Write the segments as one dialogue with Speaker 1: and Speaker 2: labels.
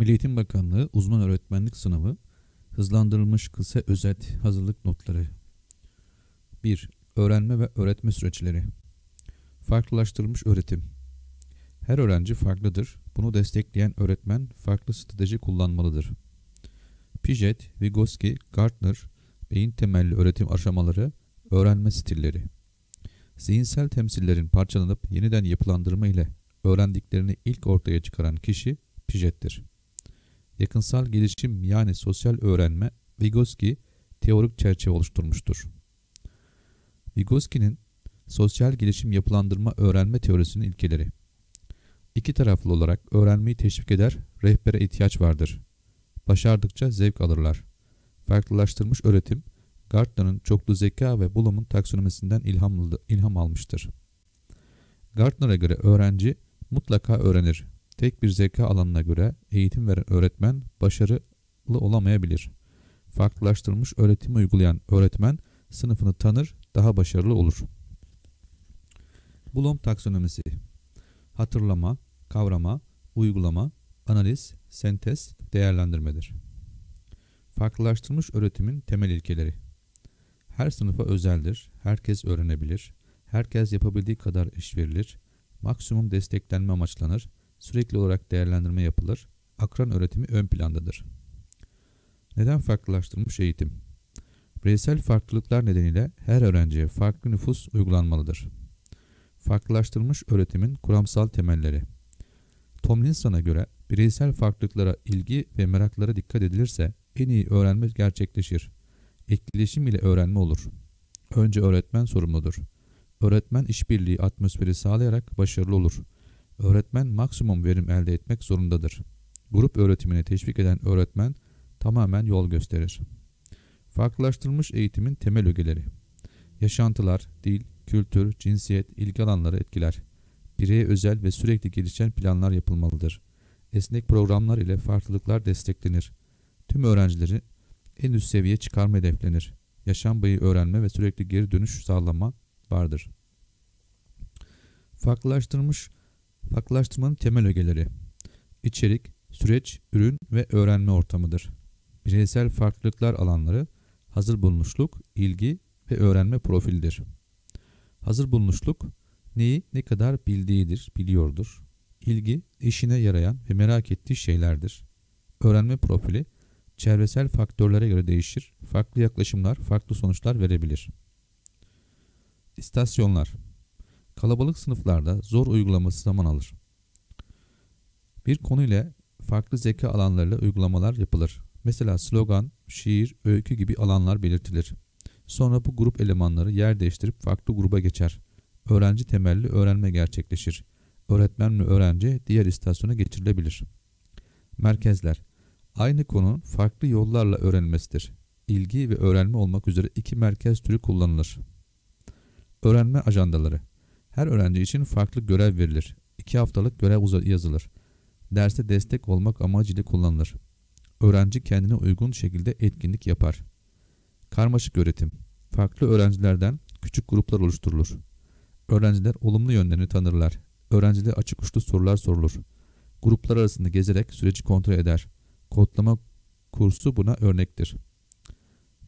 Speaker 1: Milli Eğitim Bakanlığı uzman öğretmenlik sınavı hızlandırılmış kısa özet hazırlık notları 1. Öğrenme ve öğretme süreçleri Farklılaştırılmış öğretim Her öğrenci farklıdır. Bunu destekleyen öğretmen farklı strateji kullanmalıdır. Piaget, Vygotsky, Gartner, beyin temelli öğretim aşamaları, öğrenme stilleri. Zihinsel temsillerin parçalanıp yeniden yapılandırma ile öğrendiklerini ilk ortaya çıkaran kişi Piaget'tir. Yakınsal gelişim yani sosyal öğrenme Vygotsky teorik çerçeve oluşturmuştur. Vygotsky'nin sosyal gelişim yapılandırma öğrenme teorisinin ilkeleri. İki taraflı olarak öğrenmeyi teşvik eder, rehbere ihtiyaç vardır. Başardıkça zevk alırlar. Farklılaştırmış öğretim, Gartner'ın çoklu zeka ve Bloom'un taksonomisinden ilham, ilham almıştır. Gartner'a göre öğrenci mutlaka öğrenir. Tek bir zeka alanına göre eğitim veren öğretmen başarılı olamayabilir. Farklılaştırılmış öğretimi uygulayan öğretmen sınıfını tanır, daha başarılı olur. Bloom taksonomisi Hatırlama, kavrama, uygulama, analiz, sentez, değerlendirmedir. Farklılaştırılmış öğretimin temel ilkeleri Her sınıfa özeldir, herkes öğrenebilir, herkes yapabildiği kadar iş verilir, maksimum desteklenme amaçlanır, sürekli olarak değerlendirme yapılır, akran öğretimi ön plandadır. Neden farklılaştırılmış eğitim? Bireysel farklılıklar nedeniyle her öğrenciye farklı nüfus uygulanmalıdır. Farklılaştırılmış öğretimin kuramsal temelleri Tomlinson'a göre bireysel farklılıklara ilgi ve meraklara dikkat edilirse en iyi öğrenme gerçekleşir. Etkileşim ile öğrenme olur. Önce öğretmen sorumludur. Öğretmen işbirliği atmosferi sağlayarak başarılı olur. Öğretmen maksimum verim elde etmek zorundadır. Grup öğretimini teşvik eden öğretmen tamamen yol gösterir. Farklılaştırılmış eğitimin temel ögeleri. Yaşantılar, dil, kültür, cinsiyet, ilgi alanları etkiler. Bireye özel ve sürekli gelişen planlar yapılmalıdır. Esnek programlar ile farklılıklar desteklenir. Tüm öğrencileri en üst seviyeye çıkarma hedeflenir. Yaşam boyu öğrenme ve sürekli geri dönüş sağlama vardır. Farklılaştırılmış Farklılaştırmanın temel ögeleri İçerik, süreç, ürün ve öğrenme ortamıdır. Bireysel farklılıklar alanları hazır bulunuşluk, ilgi ve öğrenme profilidir. Hazır bulunuşluk neyi ne kadar bildiğidir, biliyordur. İlgi, işine yarayan ve merak ettiği şeylerdir. Öğrenme profili, çevresel faktörlere göre değişir, farklı yaklaşımlar, farklı sonuçlar verebilir. İstasyonlar Kalabalık sınıflarda zor uygulaması zaman alır. Bir konu ile farklı zeka alanlarıyla uygulamalar yapılır. Mesela slogan, şiir, öykü gibi alanlar belirtilir. Sonra bu grup elemanları yer değiştirip farklı gruba geçer. Öğrenci temelli öğrenme gerçekleşir. Öğretmen ve öğrenci diğer istasyona geçirilebilir. Merkezler Aynı konu farklı yollarla öğrenilmesidir. İlgi ve öğrenme olmak üzere iki merkez türü kullanılır. Öğrenme ajandaları Her öğrenci için farklı görev verilir. İki haftalık görev yazılır. Derse destek olmak amacıyla kullanılır. Öğrenci kendine uygun şekilde etkinlik yapar. Karmaşık öğretim Farklı öğrencilerden küçük gruplar oluşturulur. Öğrenciler olumlu yönlerini tanırlar. Öğrencilere açık uçlu sorular sorulur. Gruplar arasında gezerek süreci kontrol eder. Kodlama kursu buna örnektir.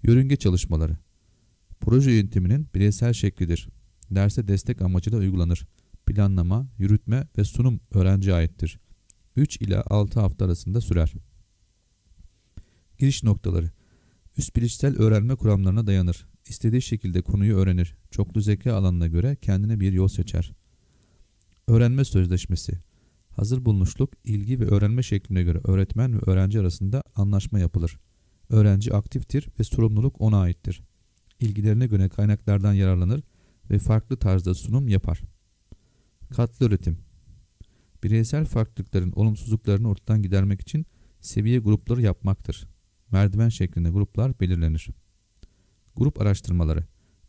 Speaker 1: Yörünge çalışmaları Proje yönetiminin bireysel şeklidir. Derse destek amacıyla uygulanır. Planlama, yürütme ve sunum öğrenciye aittir. 3 ila 6 hafta arasında sürer. Giriş noktaları Üst bilişsel öğrenme kuramlarına dayanır. İstediği şekilde konuyu öğrenir. Çoklu zeka alanına göre kendine bir yol seçer. Öğrenme sözleşmesi Hazır bulunuşluk, ilgi ve öğrenme şekline göre öğretmen ve öğrenci arasında anlaşma yapılır. Öğrenci aktiftir ve sorumluluk ona aittir. İlgilerine göre kaynaklardan yararlanır ve farklı tarzda sunum yapar. Katlı öğretim Bireysel farklılıkların olumsuzluklarını ortadan gidermek için seviye grupları yapmaktır. Merdiven şeklinde gruplar belirlenir. Grup araştırmaları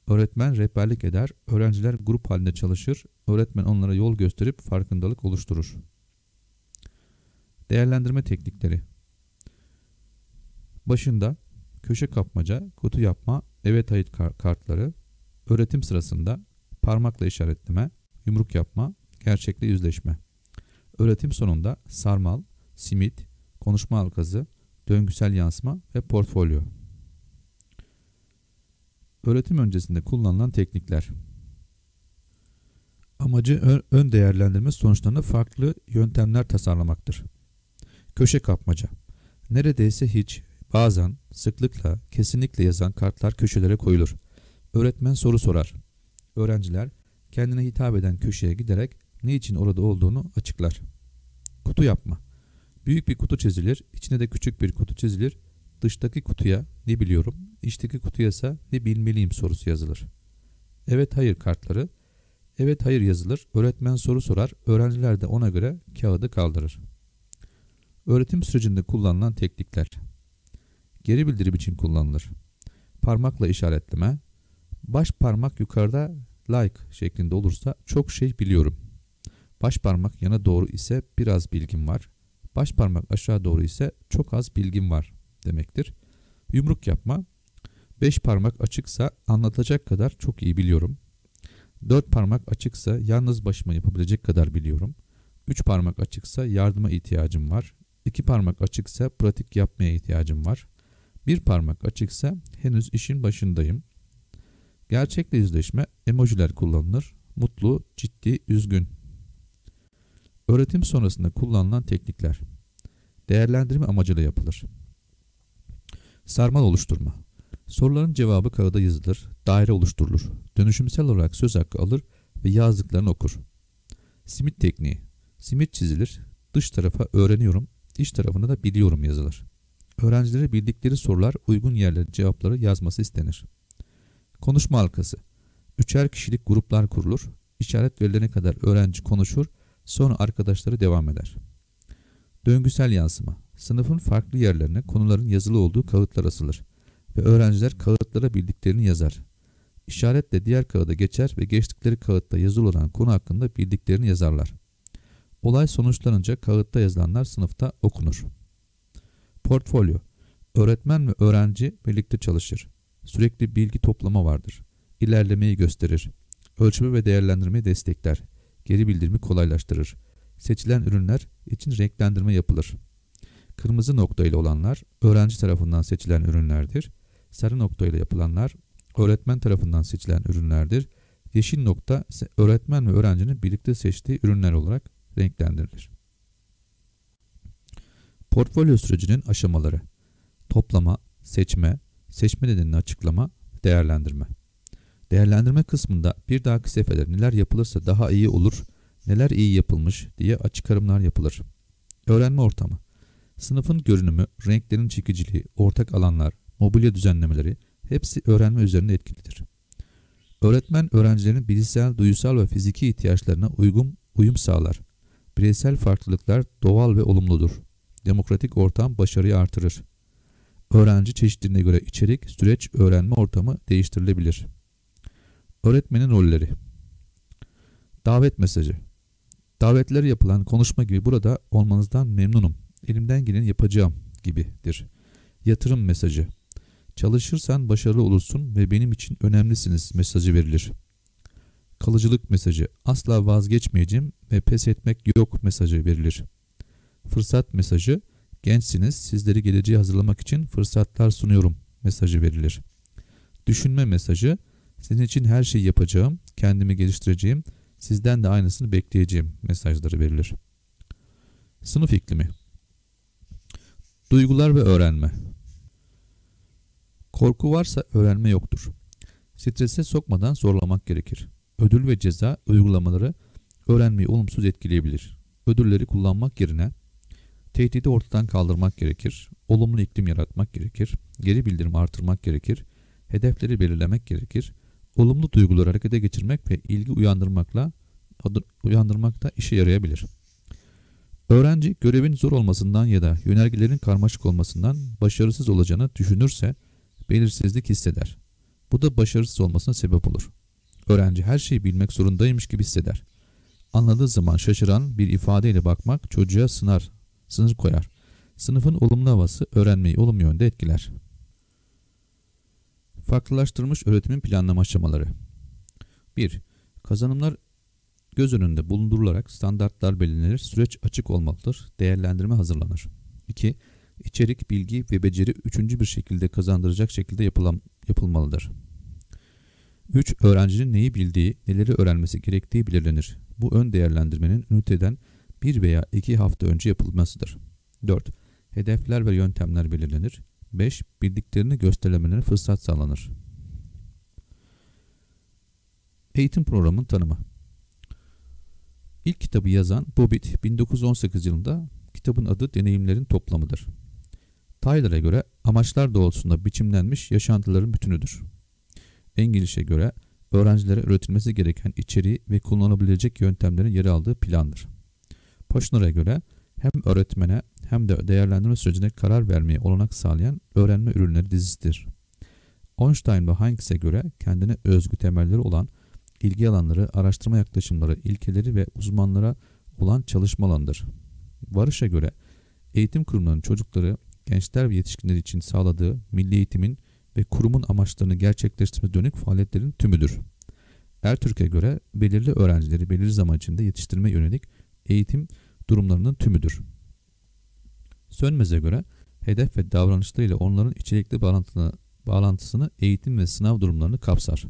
Speaker 1: Öğretmen rehberlik eder, öğrenciler grup halinde çalışır, öğretmen onlara yol gösterip farkındalık oluşturur. Değerlendirme teknikleri Başında köşe kapmaca, kutu yapma, evet hayır kartları, öğretim sırasında parmakla işaretleme, yumruk yapma, gerçekle yüzleşme. Öğretim sonunda sarmal, simit, konuşma halkası, döngüsel yansıma ve portfolyo. Öğretim öncesinde kullanılan teknikler. Amacı ön değerlendirme sonuçlarında farklı yöntemler tasarlamaktır. Köşe kapmaca. Neredeyse hiç, bazen, sıklıkla, kesinlikle yazan kartlar köşelere koyulur. Öğretmen soru sorar. Öğrenciler kendine hitap eden köşeye giderek ne için orada olduğunu açıklar. Kutu yapma. Büyük bir kutu çizilir, içine de küçük bir kutu çizilir. Dıştaki kutuya ne biliyorum, içteki kutuya ise ne bilmeliyim sorusu yazılır. Evet hayır kartları, evet hayır yazılır, öğretmen soru sorar, öğrenciler de ona göre kağıdı kaldırır. Öğretim sürecinde kullanılan teknikler. Geri bildirim için kullanılır. Parmakla işaretleme, baş parmak yukarıda like şeklinde olursa çok şey biliyorum. Baş parmak yana doğru ise biraz bilgim var. Baş parmak aşağı doğru ise çok az bilgim var demektir. Yumruk yapma. Beş parmak açıksa anlatacak kadar çok iyi biliyorum. Dört parmak açıksa yalnız başıma yapabilecek kadar biliyorum. Üç parmak açıksa yardıma ihtiyacım var. İki parmak açıksa pratik yapmaya ihtiyacım var. Bir parmak açıksa henüz işin başındayım. Gerçekle yüzleşme emojiler kullanılır. Mutlu, ciddi, üzgün. Öğretim sonrasında kullanılan teknikler. Değerlendirme amacıyla yapılır. Sarmal oluşturma. Soruların cevabı kağıda yazılır, daire oluşturulur. Dönüşümsel olarak söz hakkı alır ve yazdıklarını okur. Simit tekniği. Simit çizilir, dış tarafa öğreniyorum, iç tarafına da biliyorum yazılır. Öğrencilere bildikleri sorular uygun yerlere cevapları yazması istenir. Konuşma halkası. Üçer kişilik gruplar kurulur. İşaret verilene kadar öğrenci konuşur, sonra arkadaşları devam eder. Döngüsel yansıma. Sınıfın farklı yerlerine konuların yazılı olduğu kağıtlar asılır ve öğrenciler kağıtlara bildiklerini yazar. İşaretle diğer kağıda geçer ve geçtikleri kağıtta yazılı olan konu hakkında bildiklerini yazarlar. Olay sonuçlanınca kağıtta yazılanlar sınıfta okunur. Portfolyo Öğretmen ve öğrenci birlikte çalışır. Sürekli bilgi toplama vardır. İlerlemeyi gösterir. Ölçümü ve değerlendirmeyi destekler. Geri bildirimi kolaylaştırır. Seçilen ürünler için renklendirme yapılır. Kırmızı nokta ile olanlar öğrenci tarafından seçilen ürünlerdir. Sarı nokta ile yapılanlar öğretmen tarafından seçilen ürünlerdir. Yeşil nokta ise öğretmen ve öğrencinin birlikte seçtiği ürünler olarak renklendirilir. Portfolyo sürecinin aşamaları Toplama, seçme, seçme nedenini açıklama, değerlendirme. Değerlendirme kısmında bir dahaki sefere neler yapılırsa daha iyi olur, neler iyi yapılmış diye açıkarımlar yapılır. Öğrenme ortamı. Sınıfın görünümü, renklerin çekiciliği, ortak alanlar, mobilya düzenlemeleri hepsi öğrenme üzerinde etkilidir. Öğretmen öğrencilerin bilişsel, duyusal ve fiziki ihtiyaçlarına uygun uyum sağlar. Bireysel farklılıklar doğal ve olumludur. Demokratik ortam başarıyı artırır. Öğrenci çeşitliliğine göre içerik, süreç, öğrenme ortamı değiştirilebilir. Öğretmenin rolleri Davet mesajı Davetleri yapılan konuşma gibi burada olmanızdan memnunum. Elimden geleni yapacağım gibidir. Yatırım mesajı Çalışırsan başarılı olursun ve benim için önemlisiniz mesajı verilir. Kalıcılık mesajı asla vazgeçmeyeceğim ve pes etmek yok mesajı verilir. Fırsat mesajı gençsiniz sizleri geleceğe hazırlamak için fırsatlar sunuyorum mesajı verilir. Düşünme mesajı sizin için her şeyi yapacağım, kendimi geliştireceğim, sizden de aynısını bekleyeceğim mesajları verilir. Sınıf iklimi Duygular ve öğrenme Korku varsa öğrenme yoktur. Strese sokmadan zorlamak gerekir. Ödül ve ceza uygulamaları öğrenmeyi olumsuz etkileyebilir. Ödülleri kullanmak yerine tehdidi ortadan kaldırmak gerekir. Olumlu iklim yaratmak gerekir. Geri bildirim artırmak gerekir. Hedefleri belirlemek gerekir. Olumlu duyguları harekete geçirmek ve ilgi uyandırmakla uyandırmak da işe yarayabilir. Öğrenci görevin zor olmasından ya da yönergelerin karmaşık olmasından başarısız olacağını düşünürse belirsizlik hisseder. Bu da başarısız olmasına sebep olur. Öğrenci her şeyi bilmek zorundaymış gibi hisseder. Anladığı zaman şaşıran bir ifadeyle bakmak çocuğa sınar, sınır koyar. Sınıfın olumlu havası öğrenmeyi olumlu yönde etkiler. Farklılaştırılmış öğretimin planlama aşamaları 1. Kazanımlar göz önünde bulundurularak standartlar belirlenir, süreç açık olmalıdır, değerlendirme hazırlanır. 2. İçerik, bilgi ve beceri üçüncü bir şekilde kazandıracak şekilde yapılan, yapılmalıdır. 3. Öğrencinin neyi bildiği, neleri öğrenmesi gerektiği belirlenir. Bu ön değerlendirmenin üniteden bir veya iki hafta önce yapılmasıdır. 4. Hedefler ve yöntemler belirlenir. 5. Bildiklerini göstermelerine fırsat sağlanır. Eğitim programının tanımı İlk kitabı yazan Bobbitt 1918 yılında kitabın adı Deneyimlerin Toplamıdır. Tyler'a göre amaçlar doğrultusunda biçimlenmiş yaşantıların bütünüdür. English'e göre öğrencilere öğretilmesi gereken içeriği ve kullanılabilecek yöntemlerin yer aldığı plandır. Poshner'a göre hem öğretmene hem de değerlendirme sürecine karar vermeye olanak sağlayan öğrenme ürünleri dizisidir. Einstein ve Hanks'e göre kendine özgü temelleri olan ilgi alanları, araştırma yaklaşımları, ilkeleri ve uzmanlara olan çalışma alanıdır. Varış'a göre eğitim kurumlarının çocukları, gençler ve yetişkinler için sağladığı milli eğitimin ve kurumun amaçlarını gerçekleştirme dönük faaliyetlerin tümüdür. Ertürk'e göre belirli öğrencileri belirli zaman içinde yetiştirme yönelik eğitim durumlarının tümüdür. Sönmez'e göre hedef ve davranışlarıyla onların içerikli bağlantısını eğitim ve sınav durumlarını kapsar.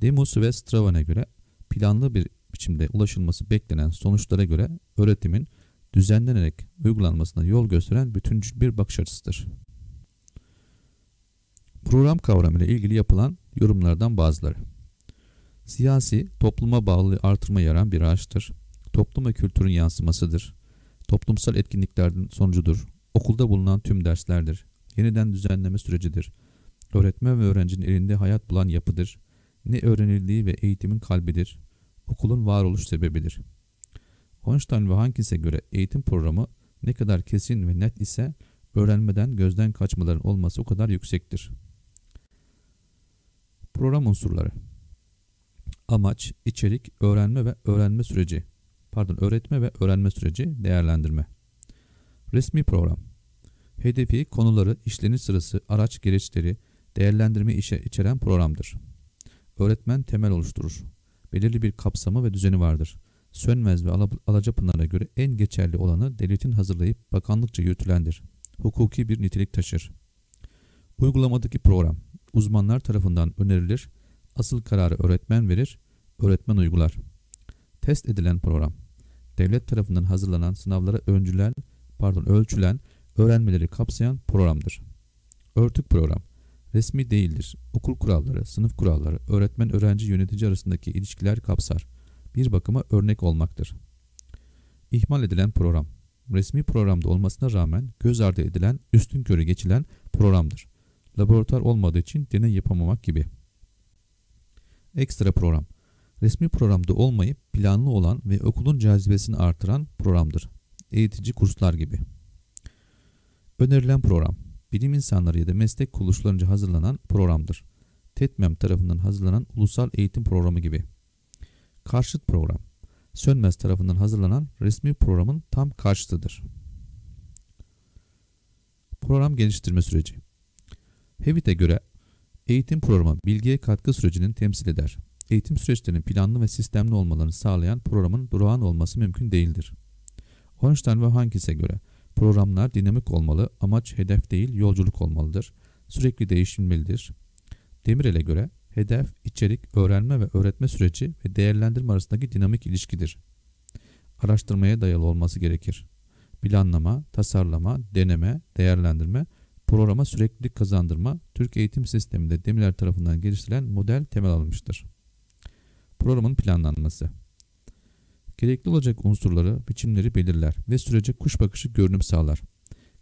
Speaker 1: Demus ve Stravan'a göre planlı bir biçimde ulaşılması beklenen sonuçlara göre öğretimin düzenlenerek uygulanmasına yol gösteren bütüncül bir bakış açısıdır. Program kavramı ile ilgili yapılan yorumlardan bazıları. Siyasi, topluma bağlı artırma yaran bir ağaçtır. Toplum ve kültürün yansımasıdır. Toplumsal etkinliklerden sonucudur. Okulda bulunan tüm derslerdir. Yeniden düzenleme sürecidir. Öğretmen ve öğrencinin elinde hayat bulan yapıdır ne öğrenildiği ve eğitimin kalbidir, okulun varoluş sebebidir. Einstein ve Hankins'e göre eğitim programı ne kadar kesin ve net ise öğrenmeden gözden kaçmaların olması o kadar yüksektir. Program unsurları Amaç, içerik, öğrenme ve öğrenme süreci pardon öğretme ve öğrenme süreci, değerlendirme. Resmi program Hedefi, konuları, işleniş sırası, araç gereçleri, değerlendirme işe içeren programdır. Öğretmen temel oluşturur. Belirli bir kapsamı ve düzeni vardır. Sönmez ve Alacapınar'a göre en geçerli olanı devletin hazırlayıp bakanlıkça yürütülendir. Hukuki bir nitelik taşır. Uygulamadaki program uzmanlar tarafından önerilir, asıl kararı öğretmen verir, öğretmen uygular. Test edilen program devlet tarafından hazırlanan sınavlara öncülen, pardon ölçülen öğrenmeleri kapsayan programdır. Örtük program resmi değildir. Okul kuralları, sınıf kuralları, öğretmen öğrenci yönetici arasındaki ilişkiler kapsar. Bir bakıma örnek olmaktır. İhmal edilen program resmi programda olmasına rağmen göz ardı edilen, üstün körü geçilen programdır. Laboratuvar olmadığı için deney yapamamak gibi. Ekstra program resmi programda olmayıp planlı olan ve okulun cazibesini artıran programdır. Eğitici kurslar gibi. Önerilen program bilim insanları ya da meslek kuruluşlarınca hazırlanan programdır. TETMEM tarafından hazırlanan ulusal eğitim programı gibi. Karşıt program, Sönmez tarafından hazırlanan resmi programın tam karşıtıdır. Program geliştirme süreci Hevit'e göre eğitim programı bilgiye katkı sürecinin temsil eder. Eğitim süreçlerinin planlı ve sistemli olmalarını sağlayan programın durağan olması mümkün değildir. Einstein ve Hankis'e göre Programlar dinamik olmalı, amaç hedef değil yolculuk olmalıdır. Sürekli değişilmelidir. Demirel'e göre hedef, içerik, öğrenme ve öğretme süreci ve değerlendirme arasındaki dinamik ilişkidir. Araştırmaya dayalı olması gerekir. Planlama, tasarlama, deneme, değerlendirme, programa süreklilik kazandırma, Türk eğitim sisteminde Demirel tarafından geliştirilen model temel alınmıştır. Programın planlanması Gerekli olacak unsurları, biçimleri belirler ve sürece kuş bakışı görünüm sağlar.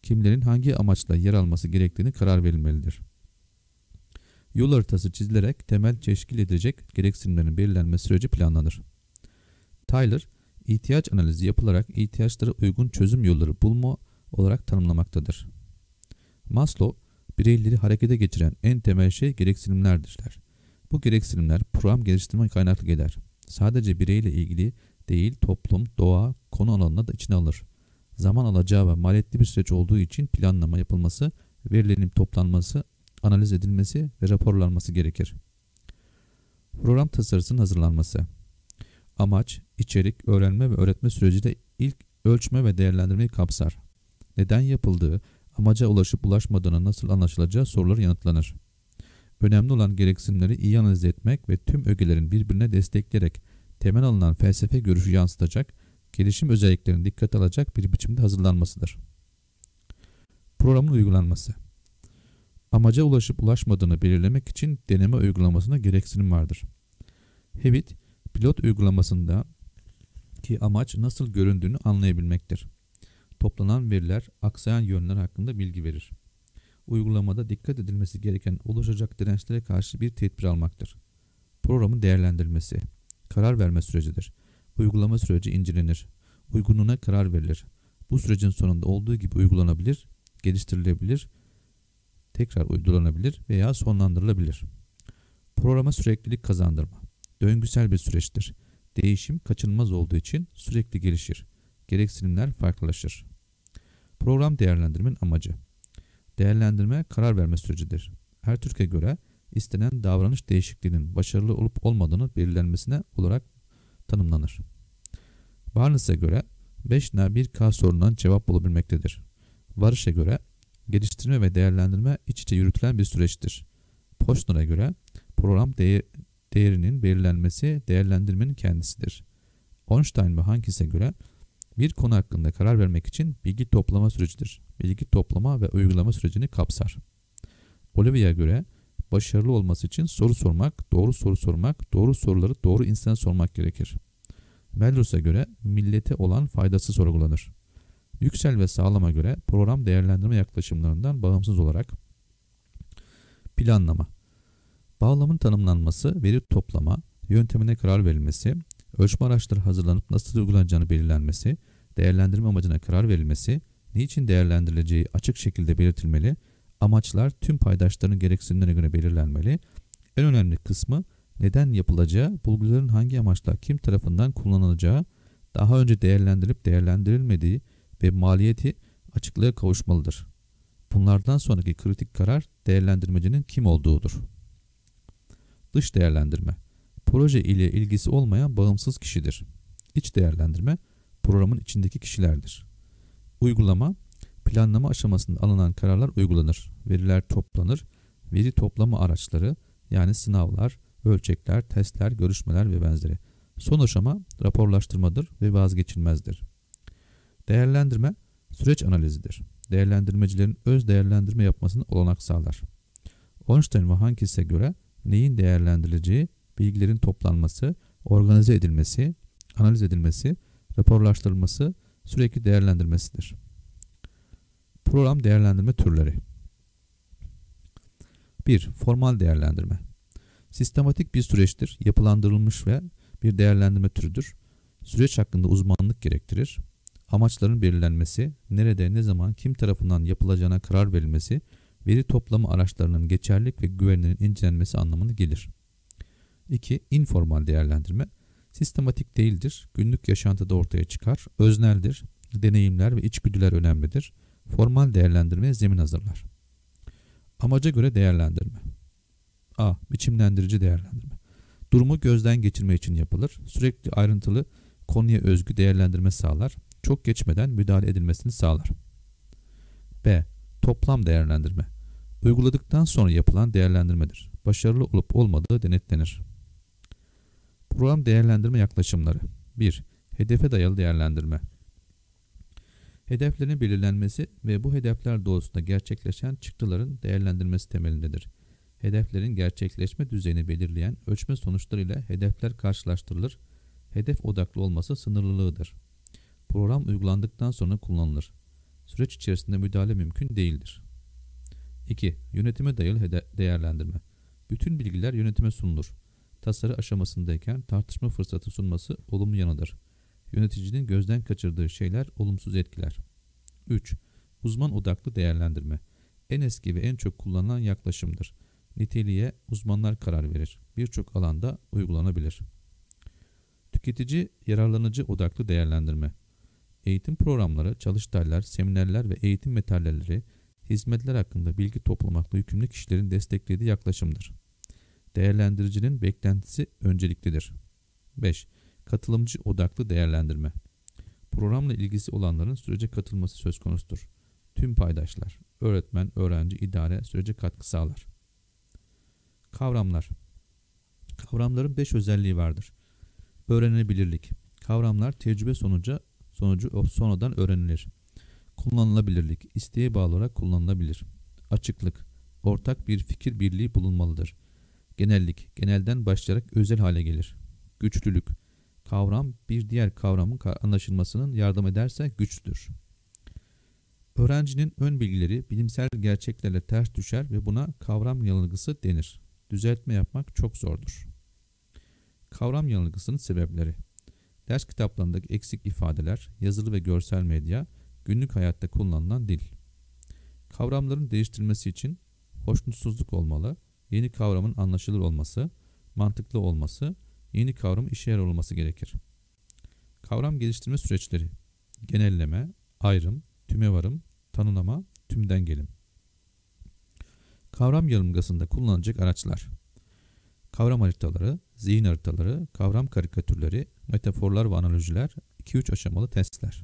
Speaker 1: Kimlerin hangi amaçla yer alması gerektiğini karar verilmelidir. Yol haritası çizilerek temel teşkil edecek gereksinimlerin belirlenme süreci planlanır. Tyler, ihtiyaç analizi yapılarak ihtiyaçlara uygun çözüm yolları bulma olarak tanımlamaktadır. Maslow, bireyleri harekete geçiren en temel şey gereksinimlerdirler. Bu gereksinimler program geliştirme kaynaklı eder. Sadece bireyle ilgili değil toplum, doğa, konu alanına da içine alır. Zaman alacağı ve maliyetli bir süreç olduğu için planlama yapılması, verilerin toplanması, analiz edilmesi ve raporlanması gerekir. Program tasarısının hazırlanması Amaç, içerik, öğrenme ve öğretme süreci de ilk ölçme ve değerlendirmeyi kapsar. neden yapıldığı, amaca ulaşıp ulaşmadığına nasıl anlaşılacağı sorular yanıtlanır. Önemli olan gereksinimleri iyi analiz etmek ve tüm ögelerin birbirine destekleyerek temel alınan felsefe görüşü yansıtacak, gelişim özelliklerini dikkate alacak bir biçimde hazırlanmasıdır. Programın uygulanması Amaca ulaşıp ulaşmadığını belirlemek için deneme uygulamasına gereksinim vardır. Hebit, pilot uygulamasında ki amaç nasıl göründüğünü anlayabilmektir. Toplanan veriler aksayan yönler hakkında bilgi verir. Uygulamada dikkat edilmesi gereken oluşacak dirençlere karşı bir tedbir almaktır. Programın değerlendirilmesi, karar verme sürecidir. Uygulama süreci incelenir. Uygunluğuna karar verilir. Bu sürecin sonunda olduğu gibi uygulanabilir, geliştirilebilir, tekrar uygulanabilir veya sonlandırılabilir. Programa süreklilik kazandırma. Döngüsel bir süreçtir. Değişim kaçınılmaz olduğu için sürekli gelişir. Gereksinimler farklılaşır. Program değerlendirmenin amacı. Değerlendirme karar verme sürecidir. Her Türkiye göre istenen davranış değişikliğinin başarılı olup olmadığını belirlenmesine olarak tanımlanır. Barnes'e göre 5 na 1K sorunundan cevap bulabilmektedir. Varış'a göre geliştirme ve değerlendirme iç içe yürütülen bir süreçtir. Posner'a göre program değer, değerinin belirlenmesi değerlendirmenin kendisidir. Einstein ve Hankis'e göre bir konu hakkında karar vermek için bilgi toplama sürecidir. Bilgi toplama ve uygulama sürecini kapsar. Olivia'ya göre başarılı olması için soru sormak, doğru soru sormak, doğru soruları doğru insana sormak gerekir. Melros'a göre millete olan faydası sorgulanır. Yüksel ve Sağlam'a göre program değerlendirme yaklaşımlarından bağımsız olarak planlama, bağlamın tanımlanması, veri toplama, yöntemine karar verilmesi, ölçme araçları hazırlanıp nasıl uygulanacağını belirlenmesi, değerlendirme amacına karar verilmesi, niçin değerlendirileceği açık şekilde belirtilmeli, amaçlar tüm paydaşların gereksinimlerine göre belirlenmeli, en önemli kısmı neden yapılacağı, bulguların hangi amaçla kim tarafından kullanılacağı, daha önce değerlendirilip değerlendirilmediği ve maliyeti açıklığa kavuşmalıdır. Bunlardan sonraki kritik karar değerlendirmecinin kim olduğudur. Dış değerlendirme Proje ile ilgisi olmayan bağımsız kişidir. İç değerlendirme programın içindeki kişilerdir. Uygulama planlama aşamasında alınan kararlar uygulanır. Veriler toplanır. Veri toplama araçları yani sınavlar, ölçekler, testler, görüşmeler ve benzeri. Son aşama raporlaştırmadır ve vazgeçilmezdir. Değerlendirme süreç analizidir. Değerlendirmecilerin öz değerlendirme yapmasını olanak sağlar. Einstein ve Hankis'e göre neyin değerlendirileceği, bilgilerin toplanması, organize edilmesi, analiz edilmesi, raporlaştırılması, sürekli değerlendirmesidir. Program değerlendirme türleri 1. Formal değerlendirme Sistematik bir süreçtir, yapılandırılmış ve bir değerlendirme türüdür. Süreç hakkında uzmanlık gerektirir amaçların belirlenmesi, nerede, ne zaman, kim tarafından yapılacağına karar verilmesi, veri toplama araçlarının geçerlilik ve güveninin incelenmesi anlamını gelir. 2. İnformal değerlendirme. Sistematik değildir, günlük yaşantıda ortaya çıkar, özneldir, deneyimler ve içgüdüler önemlidir. Formal değerlendirme zemin hazırlar. Amaca göre değerlendirme. A. Biçimlendirici değerlendirme. Durumu gözden geçirme için yapılır. Sürekli ayrıntılı konuya özgü değerlendirme sağlar çok geçmeden müdahale edilmesini sağlar. B. Toplam değerlendirme. Uyguladıktan sonra yapılan değerlendirmedir. Başarılı olup olmadığı denetlenir. Program değerlendirme yaklaşımları 1. Hedefe dayalı değerlendirme. Hedeflerin belirlenmesi ve bu hedefler doğrusunda gerçekleşen çıktıların değerlendirmesi temelindedir. Hedeflerin gerçekleşme düzeyini belirleyen ölçme sonuçlarıyla hedefler karşılaştırılır. Hedef odaklı olması sınırlılığıdır. Program uygulandıktan sonra kullanılır. Süreç içerisinde müdahale mümkün değildir. 2. Yönetime dayalı değerlendirme. Bütün bilgiler yönetime sunulur. Tasarı aşamasındayken tartışma fırsatı sunması olumlu yanıdır. Yöneticinin gözden kaçırdığı şeyler olumsuz etkiler. 3. Uzman odaklı değerlendirme. En eski ve en çok kullanılan yaklaşımdır. Niteliğe uzmanlar karar verir. Birçok alanda uygulanabilir. Tüketici yararlanıcı odaklı değerlendirme. Eğitim programları, çalıştaylar, seminerler ve eğitim materyalleri, hizmetler hakkında bilgi toplamakla yükümlü kişilerin desteklediği yaklaşımdır. Değerlendiricinin beklentisi önceliklidir. 5. Katılımcı odaklı değerlendirme. Programla ilgisi olanların sürece katılması söz konusudur. tüm paydaşlar, öğretmen, öğrenci, idare sürece katkı sağlar. Kavramlar Kavramların 5 özelliği vardır. Öğrenilebilirlik. Kavramlar tecrübe sonucu, sonucu sonradan öğrenilir. Kullanılabilirlik. isteğe bağlı olarak kullanılabilir. Açıklık. Ortak bir fikir birliği bulunmalıdır. Genellik. Genelden başlayarak özel hale gelir. Güçlülük. Kavram bir diğer kavramın anlaşılmasının yardım ederse güçtür. Öğrencinin ön bilgileri bilimsel gerçeklerle ters düşer ve buna kavram yanılgısı denir. Düzeltme yapmak çok zordur. Kavram yanılgısının sebepleri Ders kitaplarındaki eksik ifadeler, yazılı ve görsel medya, günlük hayatta kullanılan dil. Kavramların değiştirilmesi için hoşnutsuzluk olmalı, yeni kavramın anlaşılır olması, mantıklı olması, yeni kavram işe yarar olması gerekir. Kavram geliştirme süreçleri genelleme, ayrım, tümevarım, tanımlama, tümden gelim. Kavram yanılgısında kullanılacak araçlar Kavram haritaları, zihin haritaları, kavram karikatürleri, metaforlar ve analojiler, 2-3 aşamalı testler.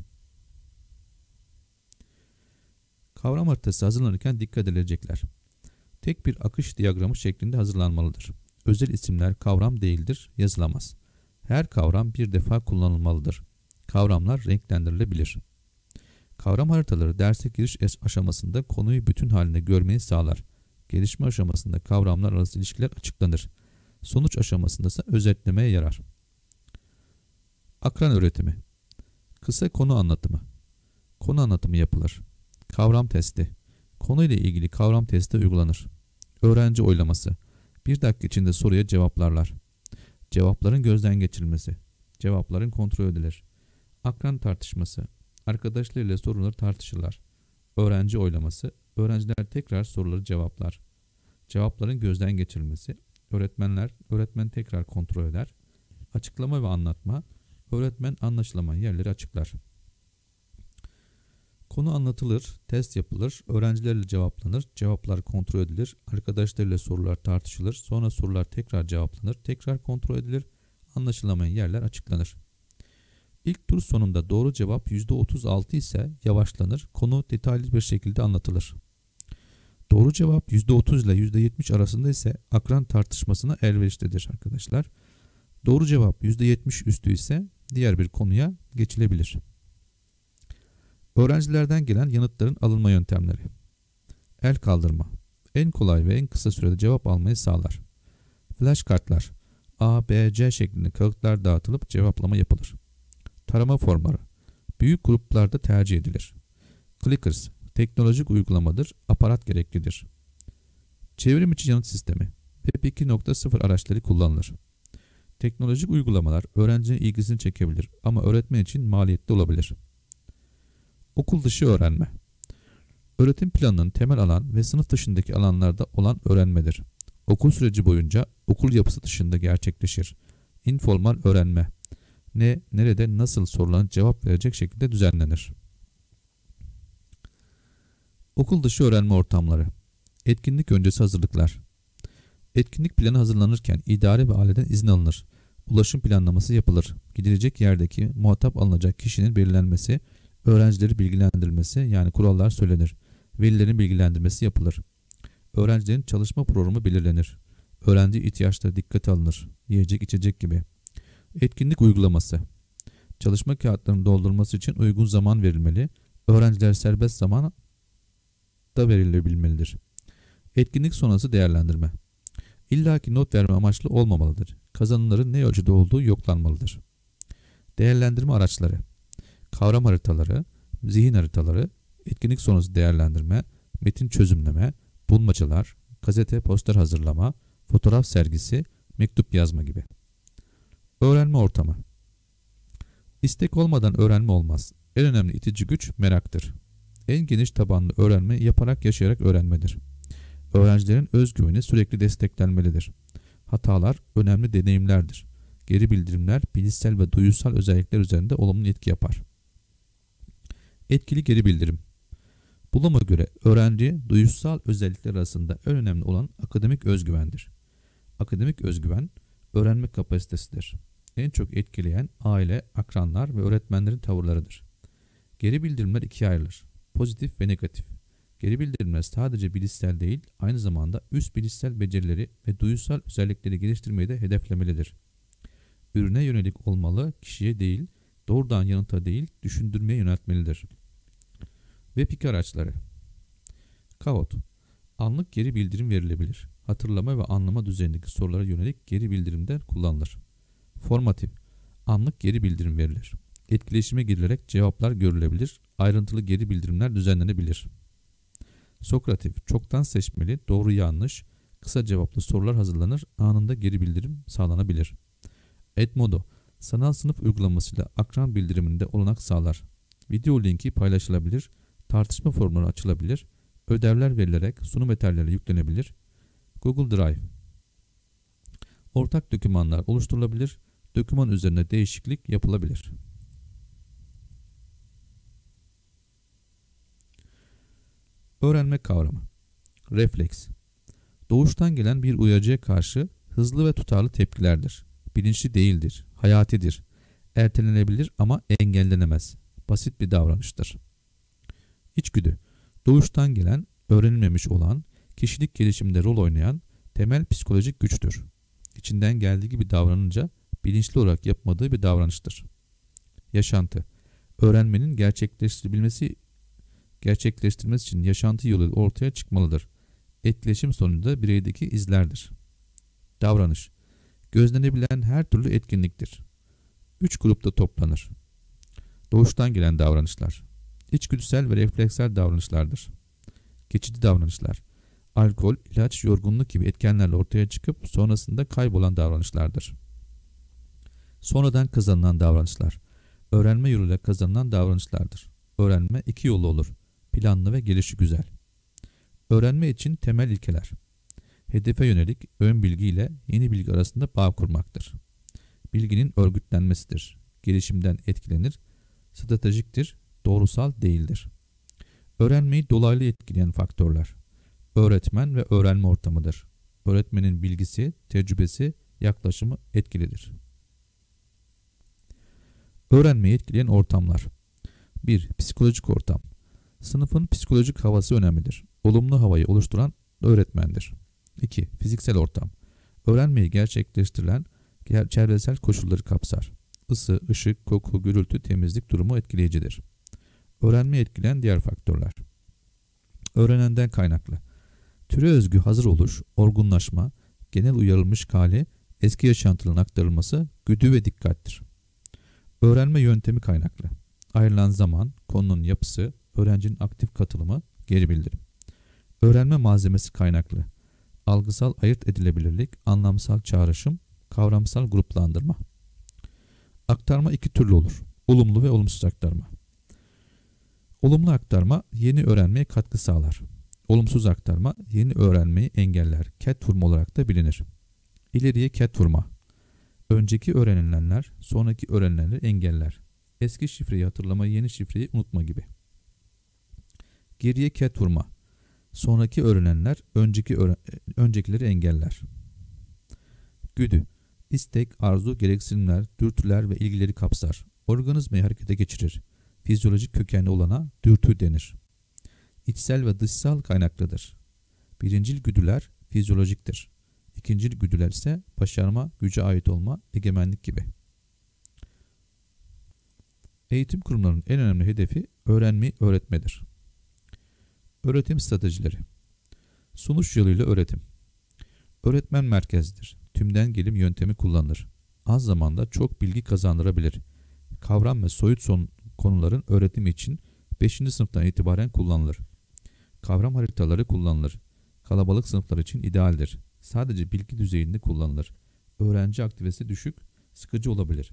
Speaker 1: Kavram haritası hazırlanırken dikkat edilecekler. Tek bir akış diyagramı şeklinde hazırlanmalıdır. Özel isimler kavram değildir, yazılamaz. Her kavram bir defa kullanılmalıdır. Kavramlar renklendirilebilir. Kavram haritaları derse giriş aşamasında konuyu bütün halinde görmeyi sağlar. Gelişme aşamasında kavramlar arası ilişkiler açıklanır. Sonuç aşamasında ise özetlemeye yarar. Akran öğretimi Kısa konu anlatımı Konu anlatımı yapılır. Kavram testi Konuyla ilgili kavram testi uygulanır. Öğrenci oylaması Bir dakika içinde soruya cevaplarlar. Cevapların gözden geçirilmesi Cevapların kontrol edilir. Akran tartışması Arkadaşlarıyla soruları tartışırlar. Öğrenci oylaması Öğrenciler tekrar soruları cevaplar. Cevapların gözden geçirilmesi Öğretmenler, öğretmen tekrar kontrol eder. Açıklama ve anlatma, öğretmen anlaşılamayan yerleri açıklar. Konu anlatılır, test yapılır, öğrencilerle cevaplanır, cevaplar kontrol edilir, arkadaşlarıyla sorular tartışılır, sonra sorular tekrar cevaplanır, tekrar kontrol edilir, anlaşılamayan yerler açıklanır. İlk tur sonunda doğru cevap %36 ise yavaşlanır, konu detaylı bir şekilde anlatılır. Doğru cevap %30 ile %70 arasında ise akran tartışmasına elverişlidir arkadaşlar. Doğru cevap %70 üstü ise diğer bir konuya geçilebilir. Öğrencilerden gelen yanıtların alınma yöntemleri. El kaldırma. En kolay ve en kısa sürede cevap almayı sağlar. Flash kartlar. A, B, C şeklinde kağıtlar dağıtılıp cevaplama yapılır. Tarama formları. Büyük gruplarda tercih edilir. Clickers teknolojik uygulamadır, aparat gereklidir. Çevrim içi yanıt sistemi Web 2.0 araçları kullanılır. Teknolojik uygulamalar öğrencinin ilgisini çekebilir ama öğretmen için maliyetli olabilir. Okul dışı öğrenme Öğretim planının temel alan ve sınıf dışındaki alanlarda olan öğrenmedir. Okul süreci boyunca okul yapısı dışında gerçekleşir. Informal öğrenme ne, nerede, nasıl sorulan cevap verecek şekilde düzenlenir. Okul dışı öğrenme ortamları. Etkinlik öncesi hazırlıklar. Etkinlik planı hazırlanırken idare ve aileden izin alınır. Ulaşım planlaması yapılır. Gidilecek yerdeki muhatap alınacak kişinin belirlenmesi, öğrencileri bilgilendirilmesi yani kurallar söylenir. Velilerin bilgilendirmesi yapılır. Öğrencilerin çalışma programı belirlenir. Öğrenci ihtiyaçları dikkate alınır. Yiyecek içecek gibi. Etkinlik uygulaması. Çalışma kağıtlarının doldurması için uygun zaman verilmeli. Öğrenciler serbest zaman da verilebilmelidir. Etkinlik sonrası değerlendirme. İlla ki not verme amaçlı olmamalıdır. Kazanımların ne ölçüde olduğu yoklanmalıdır. Değerlendirme araçları. Kavram haritaları, zihin haritaları, etkinlik sonrası değerlendirme, metin çözümleme, bulmacalar, gazete poster hazırlama, fotoğraf sergisi, mektup yazma gibi. Öğrenme ortamı. İstek olmadan öğrenme olmaz. En önemli itici güç meraktır en geniş tabanlı öğrenme yaparak yaşayarak öğrenmedir. Öğrencilerin özgüveni sürekli desteklenmelidir. Hatalar önemli deneyimlerdir. Geri bildirimler bilişsel ve duyusal özellikler üzerinde olumlu etki yapar. Etkili geri bildirim Bulama göre öğrenci duyusal özellikler arasında en önemli olan akademik özgüvendir. Akademik özgüven öğrenme kapasitesidir. En çok etkileyen aile, akranlar ve öğretmenlerin tavırlarıdır. Geri bildirimler ikiye ayrılır pozitif ve negatif. Geri bildirimler sadece bilişsel değil, aynı zamanda üst bilişsel becerileri ve duyusal özellikleri geliştirmeyi de hedeflemelidir. Ürüne yönelik olmalı, kişiye değil, doğrudan yanıta değil, düşündürmeye yöneltmelidir. Web araçları Kavot Anlık geri bildirim verilebilir. Hatırlama ve anlama düzeyindeki sorulara yönelik geri bildirimler kullanılır. Formatif Anlık geri bildirim verilir. Etkileşime girilerek cevaplar görülebilir, ayrıntılı geri bildirimler düzenlenebilir. Sokratif, çoktan seçmeli, doğru yanlış, kısa cevaplı sorular hazırlanır, anında geri bildirim sağlanabilir. Edmodo, sanal sınıf uygulamasıyla akran bildiriminde olanak sağlar. Video linki paylaşılabilir, tartışma formları açılabilir, ödevler verilerek sunum materyalleri yüklenebilir. Google Drive, ortak dokümanlar oluşturulabilir, doküman üzerine değişiklik yapılabilir. Öğrenme kavramı. Refleks. Doğuştan gelen bir uyarıcıya karşı hızlı ve tutarlı tepkilerdir. Bilinçli değildir, hayatidir. Ertelenebilir ama engellenemez. Basit bir davranıştır. İçgüdü. Doğuştan gelen, öğrenilmemiş olan, kişilik gelişiminde rol oynayan temel psikolojik güçtür. İçinden geldiği gibi davranınca bilinçli olarak yapmadığı bir davranıştır. Yaşantı. Öğrenmenin gerçekleştirebilmesi gerçekleştirmesi için yaşantı yolu ortaya çıkmalıdır. Etkileşim sonunda bireydeki izlerdir. Davranış Gözlenebilen her türlü etkinliktir. Üç grupta toplanır. Doğuştan gelen davranışlar. İçgüdüsel ve refleksel davranışlardır. Geçici davranışlar. Alkol, ilaç, yorgunluk gibi etkenlerle ortaya çıkıp sonrasında kaybolan davranışlardır. Sonradan kazanılan davranışlar. Öğrenme yoluyla kazanılan davranışlardır. Öğrenme iki yolu olur planlı ve gelişi güzel. Öğrenme için temel ilkeler. Hedefe yönelik ön bilgi ile yeni bilgi arasında bağ kurmaktır. Bilginin örgütlenmesidir. Gelişimden etkilenir, stratejiktir, doğrusal değildir. Öğrenmeyi dolaylı etkileyen faktörler. Öğretmen ve öğrenme ortamıdır. Öğretmenin bilgisi, tecrübesi, yaklaşımı etkilidir. Öğrenmeyi etkileyen ortamlar. 1. Psikolojik ortam. Sınıfın psikolojik havası önemlidir. Olumlu havayı oluşturan öğretmendir. 2. Fiziksel ortam. Öğrenmeyi gerçekleştirilen çevresel koşulları kapsar. Isı, ışık, koku, gürültü, temizlik durumu etkileyicidir. Öğrenmeyi etkileyen diğer faktörler. Öğrenenden kaynaklı. Türe özgü hazır oluş, olgunlaşma, genel uyarılmış hali, eski yaşantının aktarılması, güdü ve dikkattir. Öğrenme yöntemi kaynaklı. Ayrılan zaman, konunun yapısı, öğrencinin aktif katılımı, geri bildirim. Öğrenme malzemesi kaynaklı. Algısal ayırt edilebilirlik, anlamsal çağrışım, kavramsal gruplandırma. Aktarma iki türlü olur. Olumlu ve olumsuz aktarma. Olumlu aktarma yeni öğrenmeye katkı sağlar. Olumsuz aktarma yeni öğrenmeyi engeller. Ket vurma olarak da bilinir. İleriye ket vurma. Önceki öğrenilenler sonraki öğrenilenleri engeller. Eski şifreyi hatırlama, yeni şifreyi unutma gibi. Geriye ket vurma. Sonraki öğrenenler önceki öğren öncekileri engeller. Güdü. İstek, arzu, gereksinimler, dürtüler ve ilgileri kapsar. Organizmayı harekete geçirir. Fizyolojik kökenli olana dürtü denir. İçsel ve dışsal kaynaklıdır. Birincil güdüler fizyolojiktir. İkincil güdüler ise başarma, güce ait olma, egemenlik gibi. Eğitim kurumlarının en önemli hedefi öğrenmeyi öğretmedir. Öğretim stratejileri Sunuş yoluyla öğretim Öğretmen merkezlidir. Tümden gelim yöntemi kullanılır. Az zamanda çok bilgi kazandırabilir. Kavram ve soyut son konuların öğretimi için 5. sınıftan itibaren kullanılır. Kavram haritaları kullanılır. Kalabalık sınıflar için idealdir. Sadece bilgi düzeyinde kullanılır. Öğrenci aktivesi düşük, sıkıcı olabilir.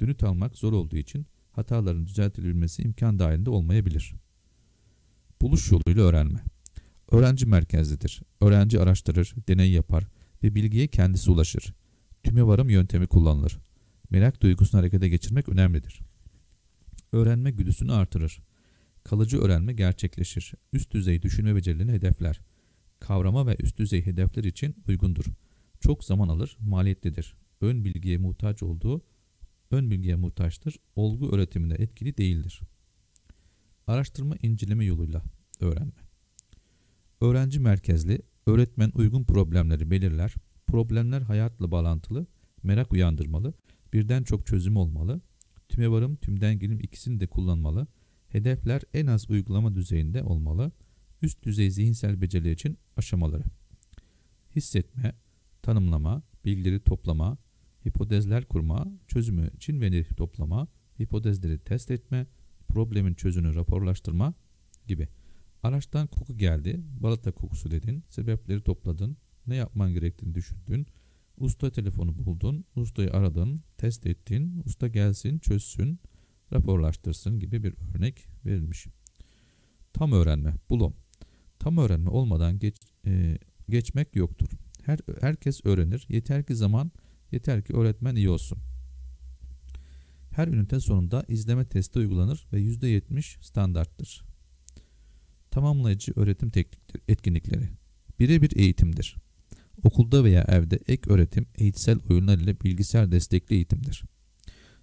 Speaker 1: Dönüt almak zor olduğu için hataların düzeltilebilmesi imkan dahilinde olmayabilir. Buluş yoluyla öğrenme. Öğrenci merkezlidir. Öğrenci araştırır, deney yapar ve bilgiye kendisi ulaşır. Tümevarım yöntemi kullanılır. Merak duygusunu harekete geçirmek önemlidir. Öğrenme güdüsünü artırır. Kalıcı öğrenme gerçekleşir. Üst düzey düşünme becerilerini hedefler. Kavrama ve üst düzey hedefler için uygundur. Çok zaman alır, maliyetlidir. Ön bilgiye muhtaç olduğu, ön bilgiye muhtaçtır. Olgu öğretiminde etkili değildir. Araştırma inceleme yoluyla öğrenme. Öğrenci merkezli, öğretmen uygun problemleri belirler. Problemler hayatla bağlantılı, merak uyandırmalı, birden çok çözüm olmalı. Tüme varım, tümden gelim ikisini de kullanmalı. Hedefler en az uygulama düzeyinde olmalı. Üst düzey zihinsel beceriler için aşamaları. Hissetme, tanımlama, bilgileri toplama, hipotezler kurma, çözümü için veri toplama, hipotezleri test etme, problemin çözünü raporlaştırma gibi. Araçtan koku geldi, balata kokusu dedin, sebepleri topladın, ne yapman gerektiğini düşündün, usta telefonu buldun, ustayı aradın, test ettin, usta gelsin, çözsün, raporlaştırsın gibi bir örnek verilmiş. Tam öğrenme, bulom. Tam öğrenme olmadan geç, e, geçmek yoktur. Her, herkes öğrenir, yeter ki zaman, yeter ki öğretmen iyi olsun. Her ünite sonunda izleme testi uygulanır ve %70 standarttır. Tamamlayıcı öğretim teknikleri, etkinlikleri. Birebir eğitimdir. Okulda veya evde ek öğretim eğitsel oyunlar ile bilgisayar destekli eğitimdir.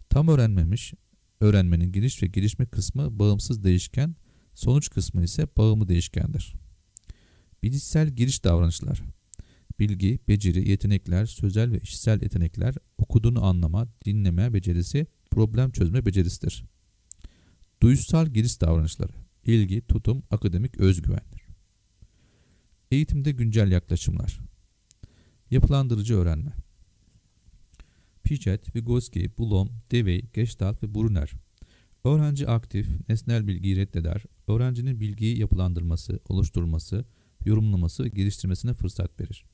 Speaker 1: Tam öğrenmemiş, öğrenmenin giriş ve gelişme kısmı bağımsız değişken, sonuç kısmı ise bağımlı değişkendir. Bilişsel giriş davranışlar. Bilgi, beceri, yetenekler, sözel ve işitsel yetenekler, okuduğunu anlama, dinleme becerisi, problem çözme becerisidir. Duyusal giriş davranışları. İlgi, tutum, akademik özgüvendir. Eğitimde güncel yaklaşımlar. Yapılandırıcı öğrenme. Piaget, Vygotsky, Bloom, Dewey, Gestalt ve Brunner. Öğrenci aktif, nesnel bilgiyi reddeder, öğrencinin bilgiyi yapılandırması, oluşturması, yorumlaması ve geliştirmesine fırsat verir.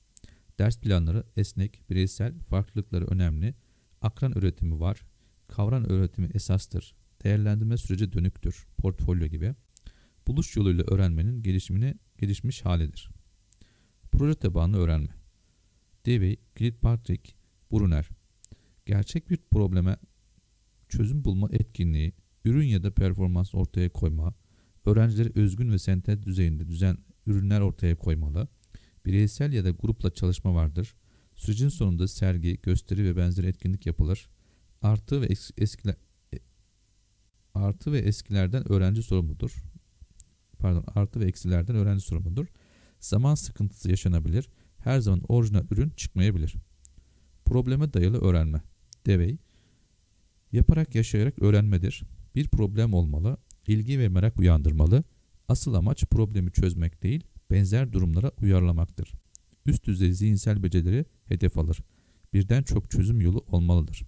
Speaker 1: Ders planları esnek, bireysel, farklılıkları önemli, akran öğretimi var, kavram öğretimi esastır, değerlendirme süreci dönüktür, portfolyo gibi. Buluş yoluyla öğrenmenin gelişimini gelişmiş halidir. Proje tabanlı öğrenme. Dewey, Kilpatrick, Brunner. Gerçek bir probleme çözüm bulma etkinliği, ürün ya da performans ortaya koyma, öğrencileri özgün ve sentez düzeyinde düzen ürünler ortaya koymalı, bireysel ya da grupla çalışma vardır. Sürecin sonunda sergi, gösteri ve benzeri etkinlik yapılır. Artı ve eskiler e, artı ve eskilerden öğrenci sorumludur. Pardon, artı ve eksilerden öğrenci sorumludur. Zaman sıkıntısı yaşanabilir. Her zaman orijinal ürün çıkmayabilir. Probleme dayalı öğrenme. Devey, yaparak yaşayarak öğrenmedir. Bir problem olmalı, ilgi ve merak uyandırmalı. Asıl amaç problemi çözmek değil, benzer durumlara uyarlamaktır. Üst düzey zihinsel becerileri hedef alır. Birden çok çözüm yolu olmalıdır.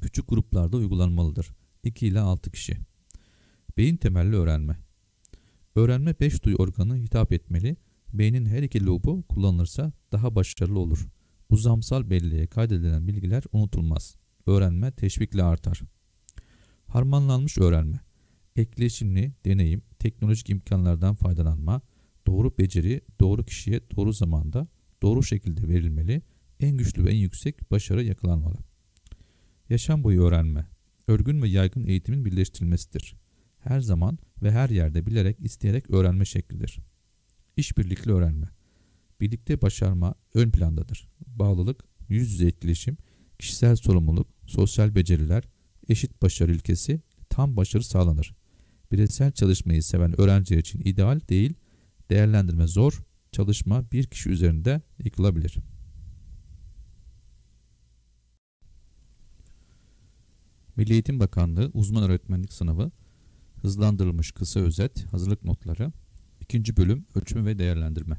Speaker 1: Küçük gruplarda uygulanmalıdır. 2 ile 6 kişi. Beyin temelli öğrenme. Öğrenme 5 duyu organı hitap etmeli. Beynin her iki lobu kullanılırsa daha başarılı olur. Uzamsal belleğe kaydedilen bilgiler unutulmaz. Öğrenme teşvikle artar. Harmanlanmış öğrenme. Etkileşimli, deneyim, teknolojik imkanlardan faydalanma, doğru beceri, doğru kişiye doğru zamanda, doğru şekilde verilmeli, en güçlü ve en yüksek başarı yakalanmalı. Yaşam boyu öğrenme, örgün ve yaygın eğitimin birleştirilmesidir. Her zaman ve her yerde bilerek, isteyerek öğrenme şeklidir. İşbirlikli öğrenme, birlikte başarma ön plandadır. Bağlılık, yüz yüze etkileşim, kişisel sorumluluk, sosyal beceriler, eşit başarı ilkesi, tam başarı sağlanır. Bireysel çalışmayı seven öğrenciler için ideal değil, değerlendirme zor, çalışma bir kişi üzerinde yıkılabilir. Milli Eğitim Bakanlığı Uzman Öğretmenlik Sınavı Hızlandırılmış Kısa Özet Hazırlık Notları 2. Bölüm Ölçme ve Değerlendirme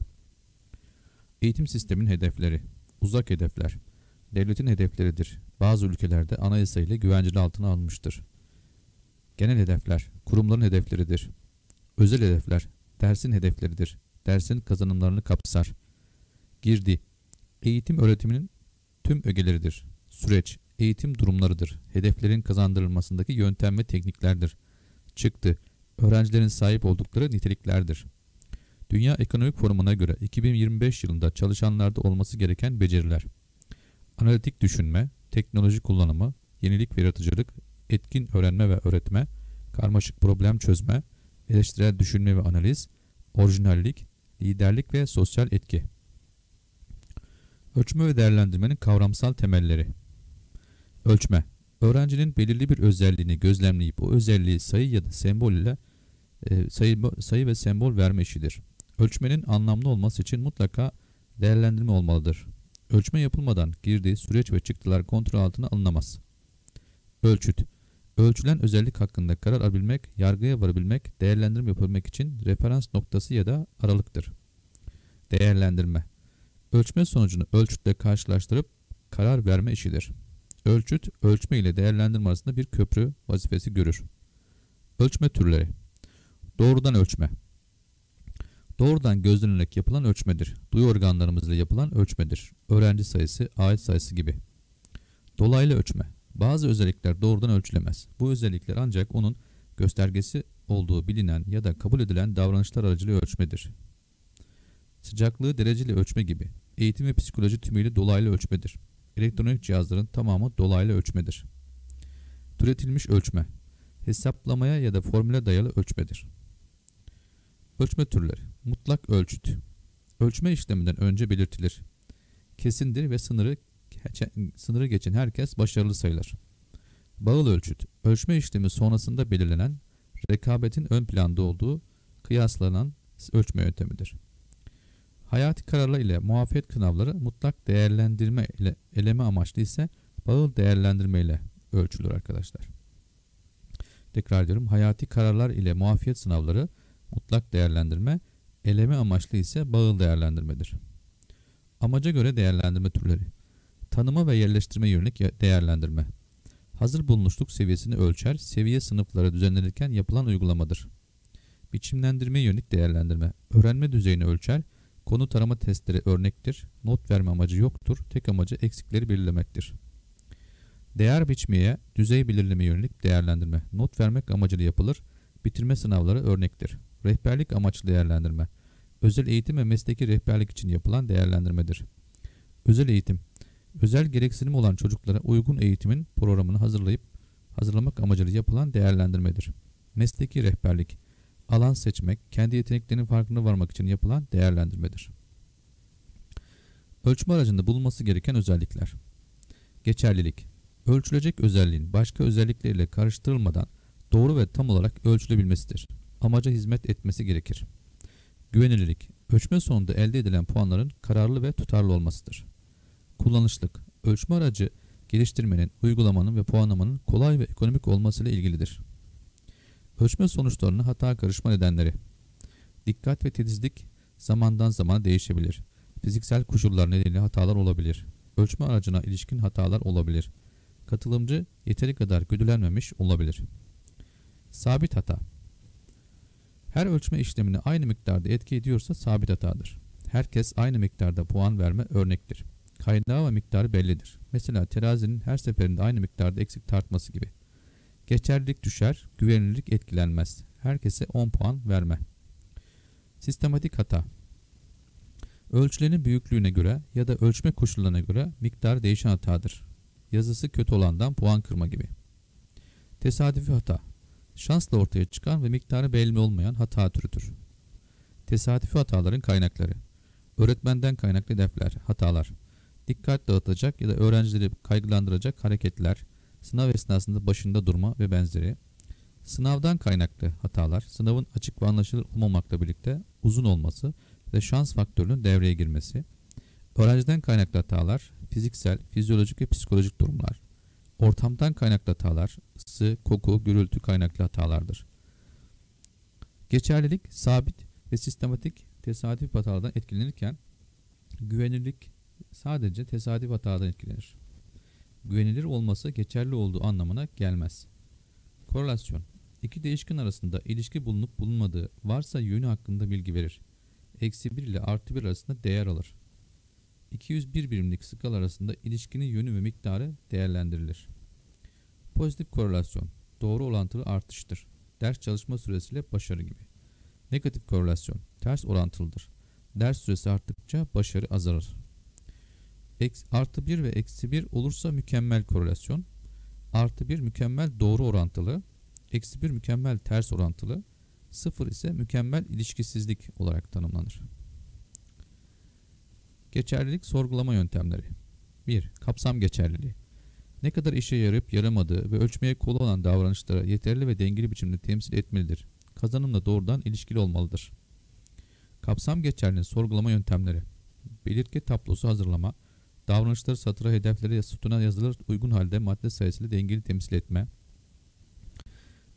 Speaker 1: Eğitim sistemin hedefleri Uzak hedefler Devletin hedefleridir. Bazı ülkelerde anayasa ile güvenceli altına alınmıştır. Genel hedefler kurumların hedefleridir. Özel hedefler dersin hedefleridir. Dersin kazanımlarını kapsar. Girdi eğitim öğretiminin tüm ögeleridir. Süreç eğitim durumlarıdır. Hedeflerin kazandırılmasındaki yöntem ve tekniklerdir. Çıktı öğrencilerin sahip oldukları niteliklerdir. Dünya Ekonomik Forumu'na göre 2025 yılında çalışanlarda olması gereken beceriler. Analitik düşünme, teknoloji kullanımı, yenilik ve yaratıcılık, etkin öğrenme ve öğretme, karmaşık problem çözme, eleştirel düşünme ve analiz, orijinallik, liderlik ve sosyal etki. Ölçme ve değerlendirmenin kavramsal temelleri. Ölçme, öğrencinin belirli bir özelliğini gözlemleyip o özelliği sayı ya da sembol ile e, sayı, sayı ve sembol verme işidir. Ölçmenin anlamlı olması için mutlaka değerlendirme olmalıdır. Ölçme yapılmadan girdiği süreç ve çıktılar kontrol altına alınamaz. Ölçüt Ölçülen özellik hakkında karar alabilmek, yargıya varabilmek, değerlendirme yapabilmek için referans noktası ya da aralıktır. Değerlendirme Ölçme sonucunu ölçütle karşılaştırıp karar verme işidir. Ölçüt, ölçme ile değerlendirme arasında bir köprü vazifesi görür. Ölçme türleri Doğrudan ölçme Doğrudan gözlenerek yapılan ölçmedir. Duyu organlarımızla yapılan ölçmedir. Öğrenci sayısı, ait sayısı gibi. Dolaylı ölçme. Bazı özellikler doğrudan ölçülemez. Bu özellikler ancak onun göstergesi olduğu bilinen ya da kabul edilen davranışlar aracılığıyla ölçmedir. Sıcaklığı dereceli ölçme gibi. Eğitim ve psikoloji tümüyle dolaylı ölçmedir. Elektronik cihazların tamamı dolaylı ölçmedir. Türetilmiş ölçme. Hesaplamaya ya da formüle dayalı ölçmedir. Ölçme türleri. Mutlak ölçüt. Ölçme işleminden önce belirtilir. Kesindir ve sınırı sınırı geçen herkes başarılı sayılır. Bağıl ölçüt. Ölçme işlemi sonrasında belirlenen rekabetin ön planda olduğu kıyaslanan ölçme yöntemidir. Hayati kararlar ile muafiyet kınavları mutlak değerlendirme ile eleme amaçlı ise bağıl değerlendirme ile ölçülür arkadaşlar. Tekrar ediyorum. Hayati kararlar ile muafiyet sınavları mutlak değerlendirme, eleme amaçlı ise bağıl değerlendirmedir. Amaca göre değerlendirme türleri. Tanıma ve yerleştirme yönelik değerlendirme. Hazır bulunuşluk seviyesini ölçer, seviye sınıfları düzenlenirken yapılan uygulamadır. Biçimlendirme yönelik değerlendirme. Öğrenme düzeyini ölçer, konu tarama testleri örnektir, not verme amacı yoktur, tek amacı eksikleri belirlemektir. Değer biçmeye, düzey belirleme yönelik değerlendirme. Not vermek amacıyla yapılır, bitirme sınavları örnektir. Rehberlik amaçlı değerlendirme. Özel eğitim ve mesleki rehberlik için yapılan değerlendirmedir. Özel eğitim. Özel gereksinim olan çocuklara uygun eğitimin programını hazırlayıp hazırlamak amacıyla yapılan değerlendirmedir. Mesleki rehberlik. Alan seçmek, kendi yeteneklerinin farkına varmak için yapılan değerlendirmedir. Ölçme aracında bulunması gereken özellikler. Geçerlilik. Ölçülecek özelliğin başka özellikleriyle karıştırılmadan doğru ve tam olarak ölçülebilmesidir amaca hizmet etmesi gerekir. Güvenilirlik, ölçme sonunda elde edilen puanların kararlı ve tutarlı olmasıdır. Kullanışlık, ölçme aracı geliştirmenin, uygulamanın ve puanlamanın kolay ve ekonomik olmasıyla ilgilidir. Ölçme sonuçlarını hata karışma nedenleri. Dikkat ve titizlik zamandan zaman değişebilir. Fiziksel koşullar nedeniyle hatalar olabilir. Ölçme aracına ilişkin hatalar olabilir. Katılımcı yeteri kadar güdülenmemiş olabilir. Sabit hata her ölçme işlemini aynı miktarda etki ediyorsa sabit hatadır. Herkes aynı miktarda puan verme örnektir. Kaynağı ve miktarı bellidir. Mesela terazinin her seferinde aynı miktarda eksik tartması gibi. Geçerlilik düşer, güvenilirlik etkilenmez. Herkese 10 puan verme. Sistematik hata Ölçülerin büyüklüğüne göre ya da ölçme koşullarına göre miktar değişen hatadır. Yazısı kötü olandan puan kırma gibi. Tesadüfi hata şansla ortaya çıkan ve miktarı belli olmayan hata türüdür. Tesadüfi hataların kaynakları. Öğretmenden kaynaklı hedefler, hatalar, dikkat dağıtacak ya da öğrencileri kaygılandıracak hareketler, sınav esnasında başında durma ve benzeri, sınavdan kaynaklı hatalar, sınavın açık ve anlaşılır olmamakla birlikte uzun olması ve şans faktörünün devreye girmesi, öğrenciden kaynaklı hatalar, fiziksel, fizyolojik ve psikolojik durumlar, Ortamdan kaynaklı hatalar, ısı, koku, gürültü kaynaklı hatalardır. Geçerlilik, sabit ve sistematik tesadüf hatalardan etkilenirken güvenirlik sadece tesadüf hatalardan etkilenir. Güvenilir olması geçerli olduğu anlamına gelmez. Korelasyon İki değişken arasında ilişki bulunup bulunmadığı varsa yönü hakkında bilgi verir. Eksi 1 ile artı 1 arasında değer alır. 201 birimlik skala arasında ilişkinin yönü ve miktarı değerlendirilir. Pozitif korelasyon doğru orantılı artıştır. Ders çalışma süresiyle başarı gibi. Negatif korelasyon ters orantılıdır. Ders süresi arttıkça başarı azalır. Eks, artı 1 ve eksi 1 olursa mükemmel korelasyon. Artı 1 mükemmel doğru orantılı. Eksi 1 mükemmel ters orantılı. 0 ise mükemmel ilişkisizlik olarak tanımlanır. Geçerlilik sorgulama yöntemleri 1. Kapsam geçerliliği Ne kadar işe yarayıp yaramadığı ve ölçmeye kolu olan davranışlara yeterli ve dengeli biçimde temsil etmelidir. kazanımla doğrudan ilişkili olmalıdır. Kapsam geçerli sorgulama yöntemleri. Belirtge tablosu hazırlama, davranışları satıra hedefleri sütuna yazılır uygun halde madde sayısıyla dengeli temsil etme.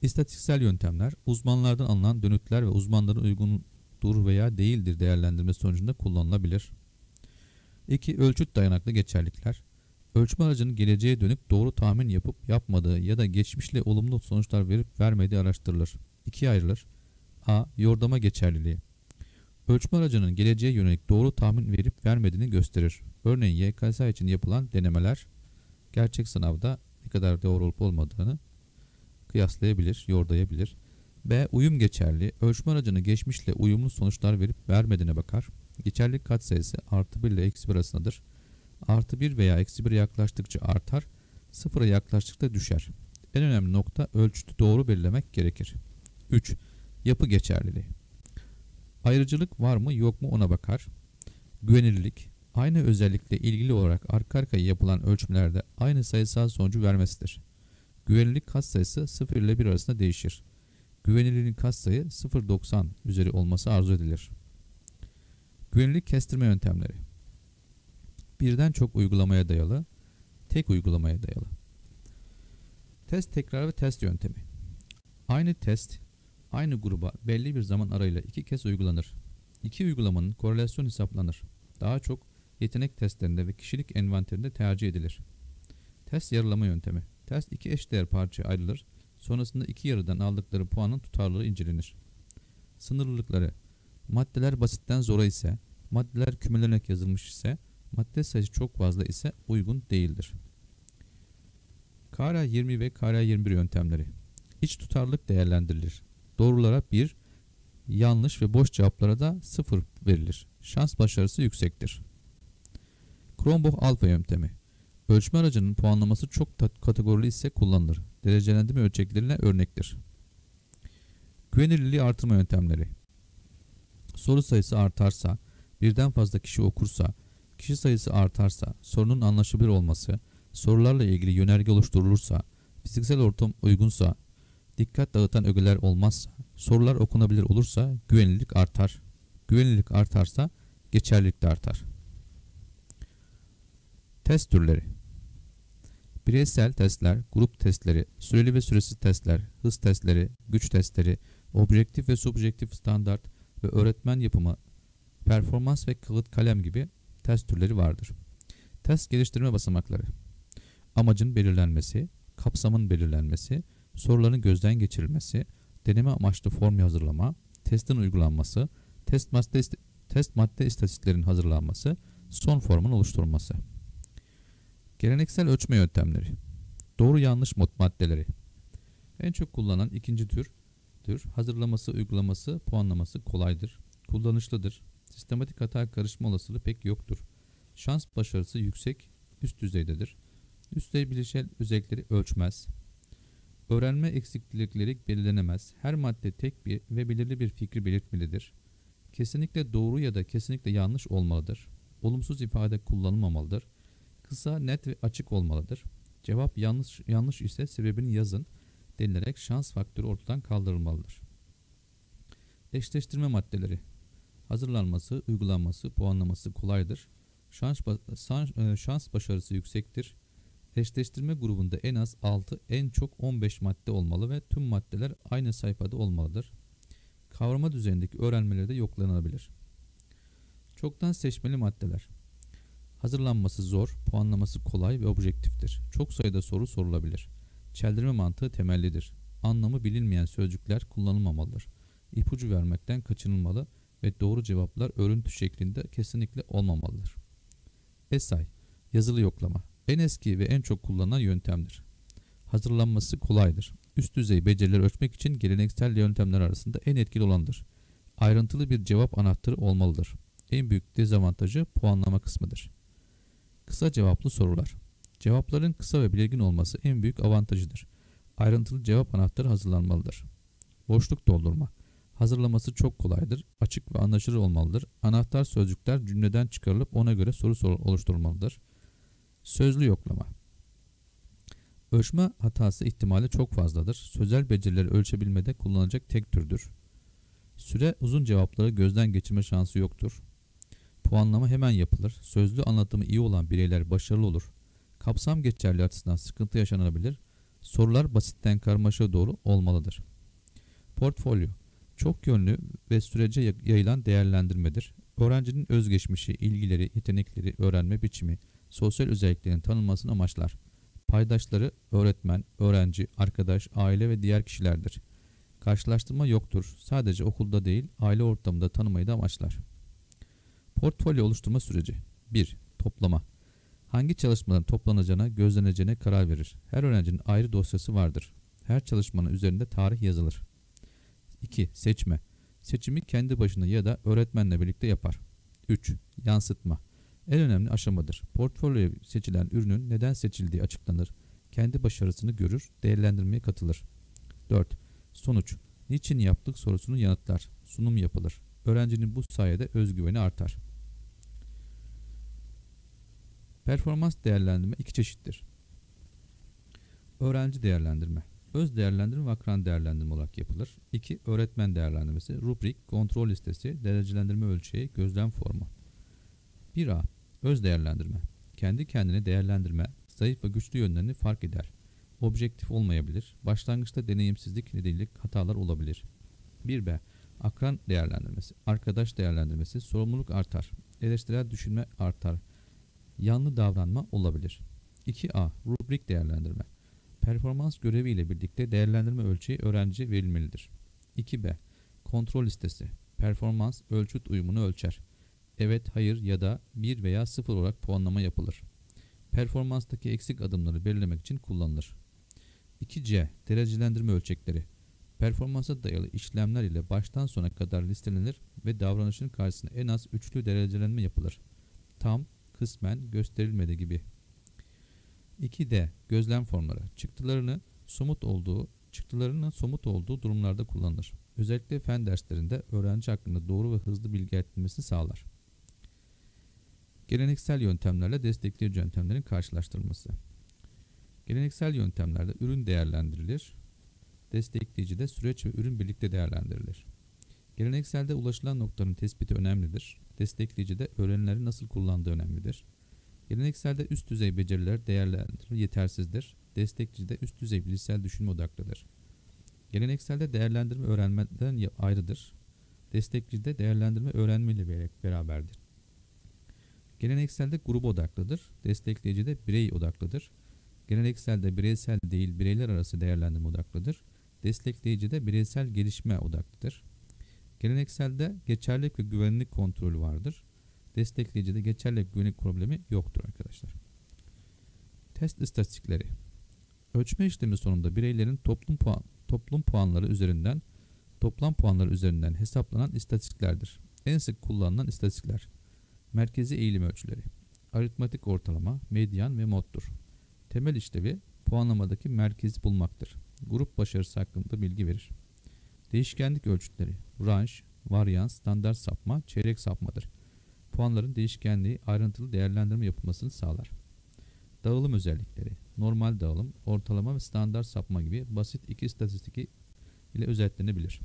Speaker 1: İstatistiksel yöntemler, uzmanlardan alınan dönütler ve uzmanların uygundur veya değildir değerlendirme sonucunda kullanılabilir. 2. Ölçüt dayanaklı geçerlikler. Ölçme aracının geleceğe dönük doğru tahmin yapıp yapmadığı ya da geçmişle olumlu sonuçlar verip vermediği araştırılır. İkiye ayrılır. A. Yordama geçerliliği. Ölçme aracının geleceğe yönelik doğru tahmin verip vermediğini gösterir. Örneğin YKS için yapılan denemeler gerçek sınavda ne kadar doğru olup olmadığını kıyaslayabilir, yordayabilir. B. Uyum geçerli. Ölçme aracını geçmişle uyumlu sonuçlar verip vermediğine bakar. Geçerlilik katsayısı artı 1 ile eksi 1 arasındadır. Artı 1 veya eksi 1'e yaklaştıkça artar, sıfıra yaklaştıkça düşer. En önemli nokta ölçütü doğru belirlemek gerekir. 3. Yapı geçerliliği. Ayrıcılık var mı yok mu ona bakar. Güvenilirlik, aynı özellikle ilgili olarak arka arkaya yapılan ölçümlerde aynı sayısal sonucu vermesidir. Güvenilirlik katsayısı 0 ile 1 arasında değişir. Güvenilirliğin katsayı 0.90 üzeri olması arzu edilir. Güvenilirlik kestirme yöntemleri. Birden çok uygulamaya dayalı, tek uygulamaya dayalı. Test tekrar ve test yöntemi. Aynı test aynı gruba belli bir zaman arayla iki kez uygulanır. İki uygulamanın korelasyon hesaplanır. Daha çok yetenek testlerinde ve kişilik envanterinde tercih edilir. Test yarılama yöntemi. Test iki eşdeğer parçaya ayrılır. Sonrasında iki yarıdan aldıkları puanın tutarlılığı incelenir. Sınırlılıkları. Maddeler basitten zora ise, maddeler kümelenerek yazılmış ise, madde sayısı çok fazla ise uygun değildir. KRA 20 ve KRA 21 yöntemleri. İç tutarlılık değerlendirilir. Doğrulara 1, yanlış ve boş cevaplara da 0 verilir. Şans başarısı yüksektir. Kronbach alfa yöntemi. Ölçme aracının puanlaması çok kategorili ise kullanılır. Derecelendirme ölçeklerine örnektir. Güvenilirliği artırma yöntemleri. Soru sayısı artarsa, birden fazla kişi okursa, kişi sayısı artarsa, sorunun anlaşılır olması, sorularla ilgili yönerge oluşturulursa, fiziksel ortam uygunsa, dikkat dağıtan ögeler olmazsa, sorular okunabilir olursa güvenilirlik artar. Güvenilirlik artarsa geçerlilik de artar. Test türleri Bireysel testler, grup testleri, süreli ve süresiz testler, hız testleri, güç testleri, objektif ve subjektif standart ve öğretmen yapımı, performans ve kağıt kalem gibi test türleri vardır. Test geliştirme basamakları Amacın belirlenmesi, kapsamın belirlenmesi, soruların gözden geçirilmesi, deneme amaçlı form hazırlama, testin uygulanması, test madde, test madde istatistiklerin hazırlanması, son formun oluşturulması. Geleneksel ölçme yöntemleri. Doğru yanlış mod maddeleri. En çok kullanılan ikinci tür, tür hazırlaması, uygulaması, puanlaması kolaydır, kullanışlıdır. Sistematik hata karışma olasılığı pek yoktur. Şans başarısı yüksek, üst düzeydedir. Üst düzey bilişsel özellikleri ölçmez. Öğrenme eksiklikleri belirlenemez. Her madde tek bir ve belirli bir fikri belirtmelidir. Kesinlikle doğru ya da kesinlikle yanlış olmalıdır. Olumsuz ifade kullanılmamalıdır kısa, net ve açık olmalıdır. Cevap yanlış yanlış ise sebebini yazın denilerek şans faktörü ortadan kaldırılmalıdır. Eşleştirme maddeleri hazırlanması, uygulanması, puanlaması kolaydır. Şans, e, şans başarısı yüksektir. Eşleştirme grubunda en az 6, en çok 15 madde olmalı ve tüm maddeler aynı sayfada olmalıdır. Kavrama düzeyindeki öğrenmeleri de yoklanabilir. Çoktan seçmeli maddeler Hazırlanması zor, puanlaması kolay ve objektiftir. Çok sayıda soru sorulabilir. Çeldirme mantığı temellidir. Anlamı bilinmeyen sözcükler kullanılmamalıdır. İpucu vermekten kaçınılmalı ve doğru cevaplar örüntü şeklinde kesinlikle olmamalıdır. Esay, yazılı yoklama, en eski ve en çok kullanılan yöntemdir. Hazırlanması kolaydır. Üst düzey becerileri ölçmek için geleneksel yöntemler arasında en etkili olandır. Ayrıntılı bir cevap anahtarı olmalıdır. En büyük dezavantajı puanlama kısmıdır. Kısa cevaplı sorular. Cevapların kısa ve belirgin olması en büyük avantajıdır. Ayrıntılı cevap anahtarı hazırlanmalıdır. Boşluk doldurma. Hazırlaması çok kolaydır, açık ve anlaşılır olmalıdır. Anahtar sözcükler cümleden çıkarılıp ona göre soru oluşturulmalıdır. Sözlü yoklama. Ölçme hatası ihtimali çok fazladır. Sözel becerileri ölçebilmede kullanılacak tek türdür. Süre uzun cevapları gözden geçirme şansı yoktur. Puanlama hemen yapılır. Sözlü anlatımı iyi olan bireyler başarılı olur. Kapsam geçerli açısından sıkıntı yaşanabilir. Sorular basitten karmaşa doğru olmalıdır. Portfolyo çok yönlü ve sürece yayılan değerlendirmedir. Öğrencinin özgeçmişi, ilgileri, yetenekleri, öğrenme biçimi, sosyal özelliklerin tanınmasını amaçlar. Paydaşları öğretmen, öğrenci, arkadaş, aile ve diğer kişilerdir. Karşılaştırma yoktur. Sadece okulda değil, aile ortamında tanımayı da amaçlar. Portfolyo oluşturma süreci 1. Toplama Hangi çalışmaların toplanacağına, gözleneceğine karar verir. Her öğrencinin ayrı dosyası vardır. Her çalışmanın üzerinde tarih yazılır. 2. Seçme Seçimi kendi başına ya da öğretmenle birlikte yapar. 3. Yansıtma En önemli aşamadır. Portfolyoya seçilen ürünün neden seçildiği açıklanır. Kendi başarısını görür, değerlendirmeye katılır. 4. Sonuç Niçin yaptık sorusunu yanıtlar. Sunum yapılır. Öğrencinin bu sayede özgüveni artar. Performans değerlendirme iki çeşittir. Öğrenci değerlendirme. Öz değerlendirme ve akran değerlendirme olarak yapılır. 2. Öğretmen değerlendirmesi, rubrik, kontrol listesi, derecelendirme ölçeği, gözlem formu. 1A. Öz değerlendirme. Kendi kendine değerlendirme, zayıf ve güçlü yönlerini fark eder. Objektif olmayabilir. Başlangıçta deneyimsizlik nedeniyle hatalar olabilir. 1B. Akran değerlendirmesi, arkadaş değerlendirmesi, sorumluluk artar. Eleştirel düşünme artar. Yanlı davranma olabilir. 2A. Rubrik değerlendirme. Performans görevi ile birlikte değerlendirme ölçeği öğrenciye verilmelidir. 2B. Kontrol listesi. Performans ölçüt uyumunu ölçer. Evet, hayır ya da 1 veya 0 olarak puanlama yapılır. Performanstaki eksik adımları belirlemek için kullanılır. 2C. Derecelendirme ölçekleri. Performansa dayalı işlemler ile baştan sona kadar listelenir ve davranışın karşısına en az üçlü derecelenme yapılır. Tam, kısmen, gösterilmedi gibi. 2D. Gözlem formları. Çıktılarını somut olduğu, çıktılarının somut olduğu durumlarda kullanılır. Özellikle fen derslerinde öğrenci hakkında doğru ve hızlı bilgi edinmesini sağlar. Geleneksel yöntemlerle destekleyici yöntemlerin karşılaştırılması. Geleneksel yöntemlerde ürün değerlendirilir. Destekleyici de süreç ve ürün birlikte değerlendirilir. Gelenekselde ulaşılan noktaların tespiti önemlidir. Destekleyici de öğrenileri nasıl kullandığı önemlidir. Gelenekselde üst düzey beceriler değerlendirme yetersizdir. Destekleyici de üst düzey bilişsel düşünme odaklıdır. Gelenekselde değerlendirme öğrenmeden ayrıdır. Destekleyici de değerlendirme öğrenme ile beraberdir. Gelenekselde grup odaklıdır. Destekleyici de birey odaklıdır. Gelenekselde bireysel değil bireyler arası değerlendirme odaklıdır. Destekleyici de bireysel gelişme odaklıdır. Gelenekselde geçerlilik ve güvenlik kontrolü vardır. Destekleyicide geçerlilik güvenlik problemi yoktur arkadaşlar. Test istatistikleri. Ölçme işlemi sonunda bireylerin toplum puan toplum puanları üzerinden toplam puanları üzerinden hesaplanan istatistiklerdir. En sık kullanılan istatistikler merkezi eğilim ölçüleri, aritmatik ortalama, medyan ve moddur. Temel işlevi puanlamadaki merkezi bulmaktır. Grup başarısı hakkında bilgi verir. Değişkenlik ölçütleri, range, varyans, standart sapma, çeyrek sapmadır. Puanların değişkenliği ayrıntılı değerlendirme yapılmasını sağlar. Dağılım özellikleri, normal dağılım, ortalama ve standart sapma gibi basit iki istatistik ile özetlenebilir.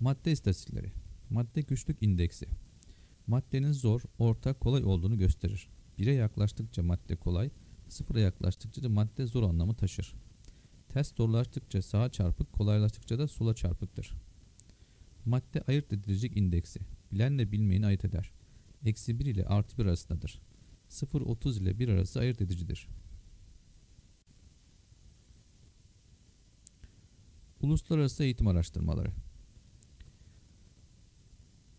Speaker 1: Madde istatistikleri, madde güçlük indeksi, maddenin zor, orta, kolay olduğunu gösterir. 1'e yaklaştıkça madde kolay, sıfıra yaklaştıkça da madde zor anlamı taşır. Test zorlaştıkça sağa çarpık, kolaylaştıkça da sola çarpıktır. Madde ayırt edilecek indeksi. Bilenle bilmeyeni ayırt eder. Eksi 1 ile artı 1 arasındadır. 0-30 ile 1 arası ayırt edicidir. Uluslararası eğitim araştırmaları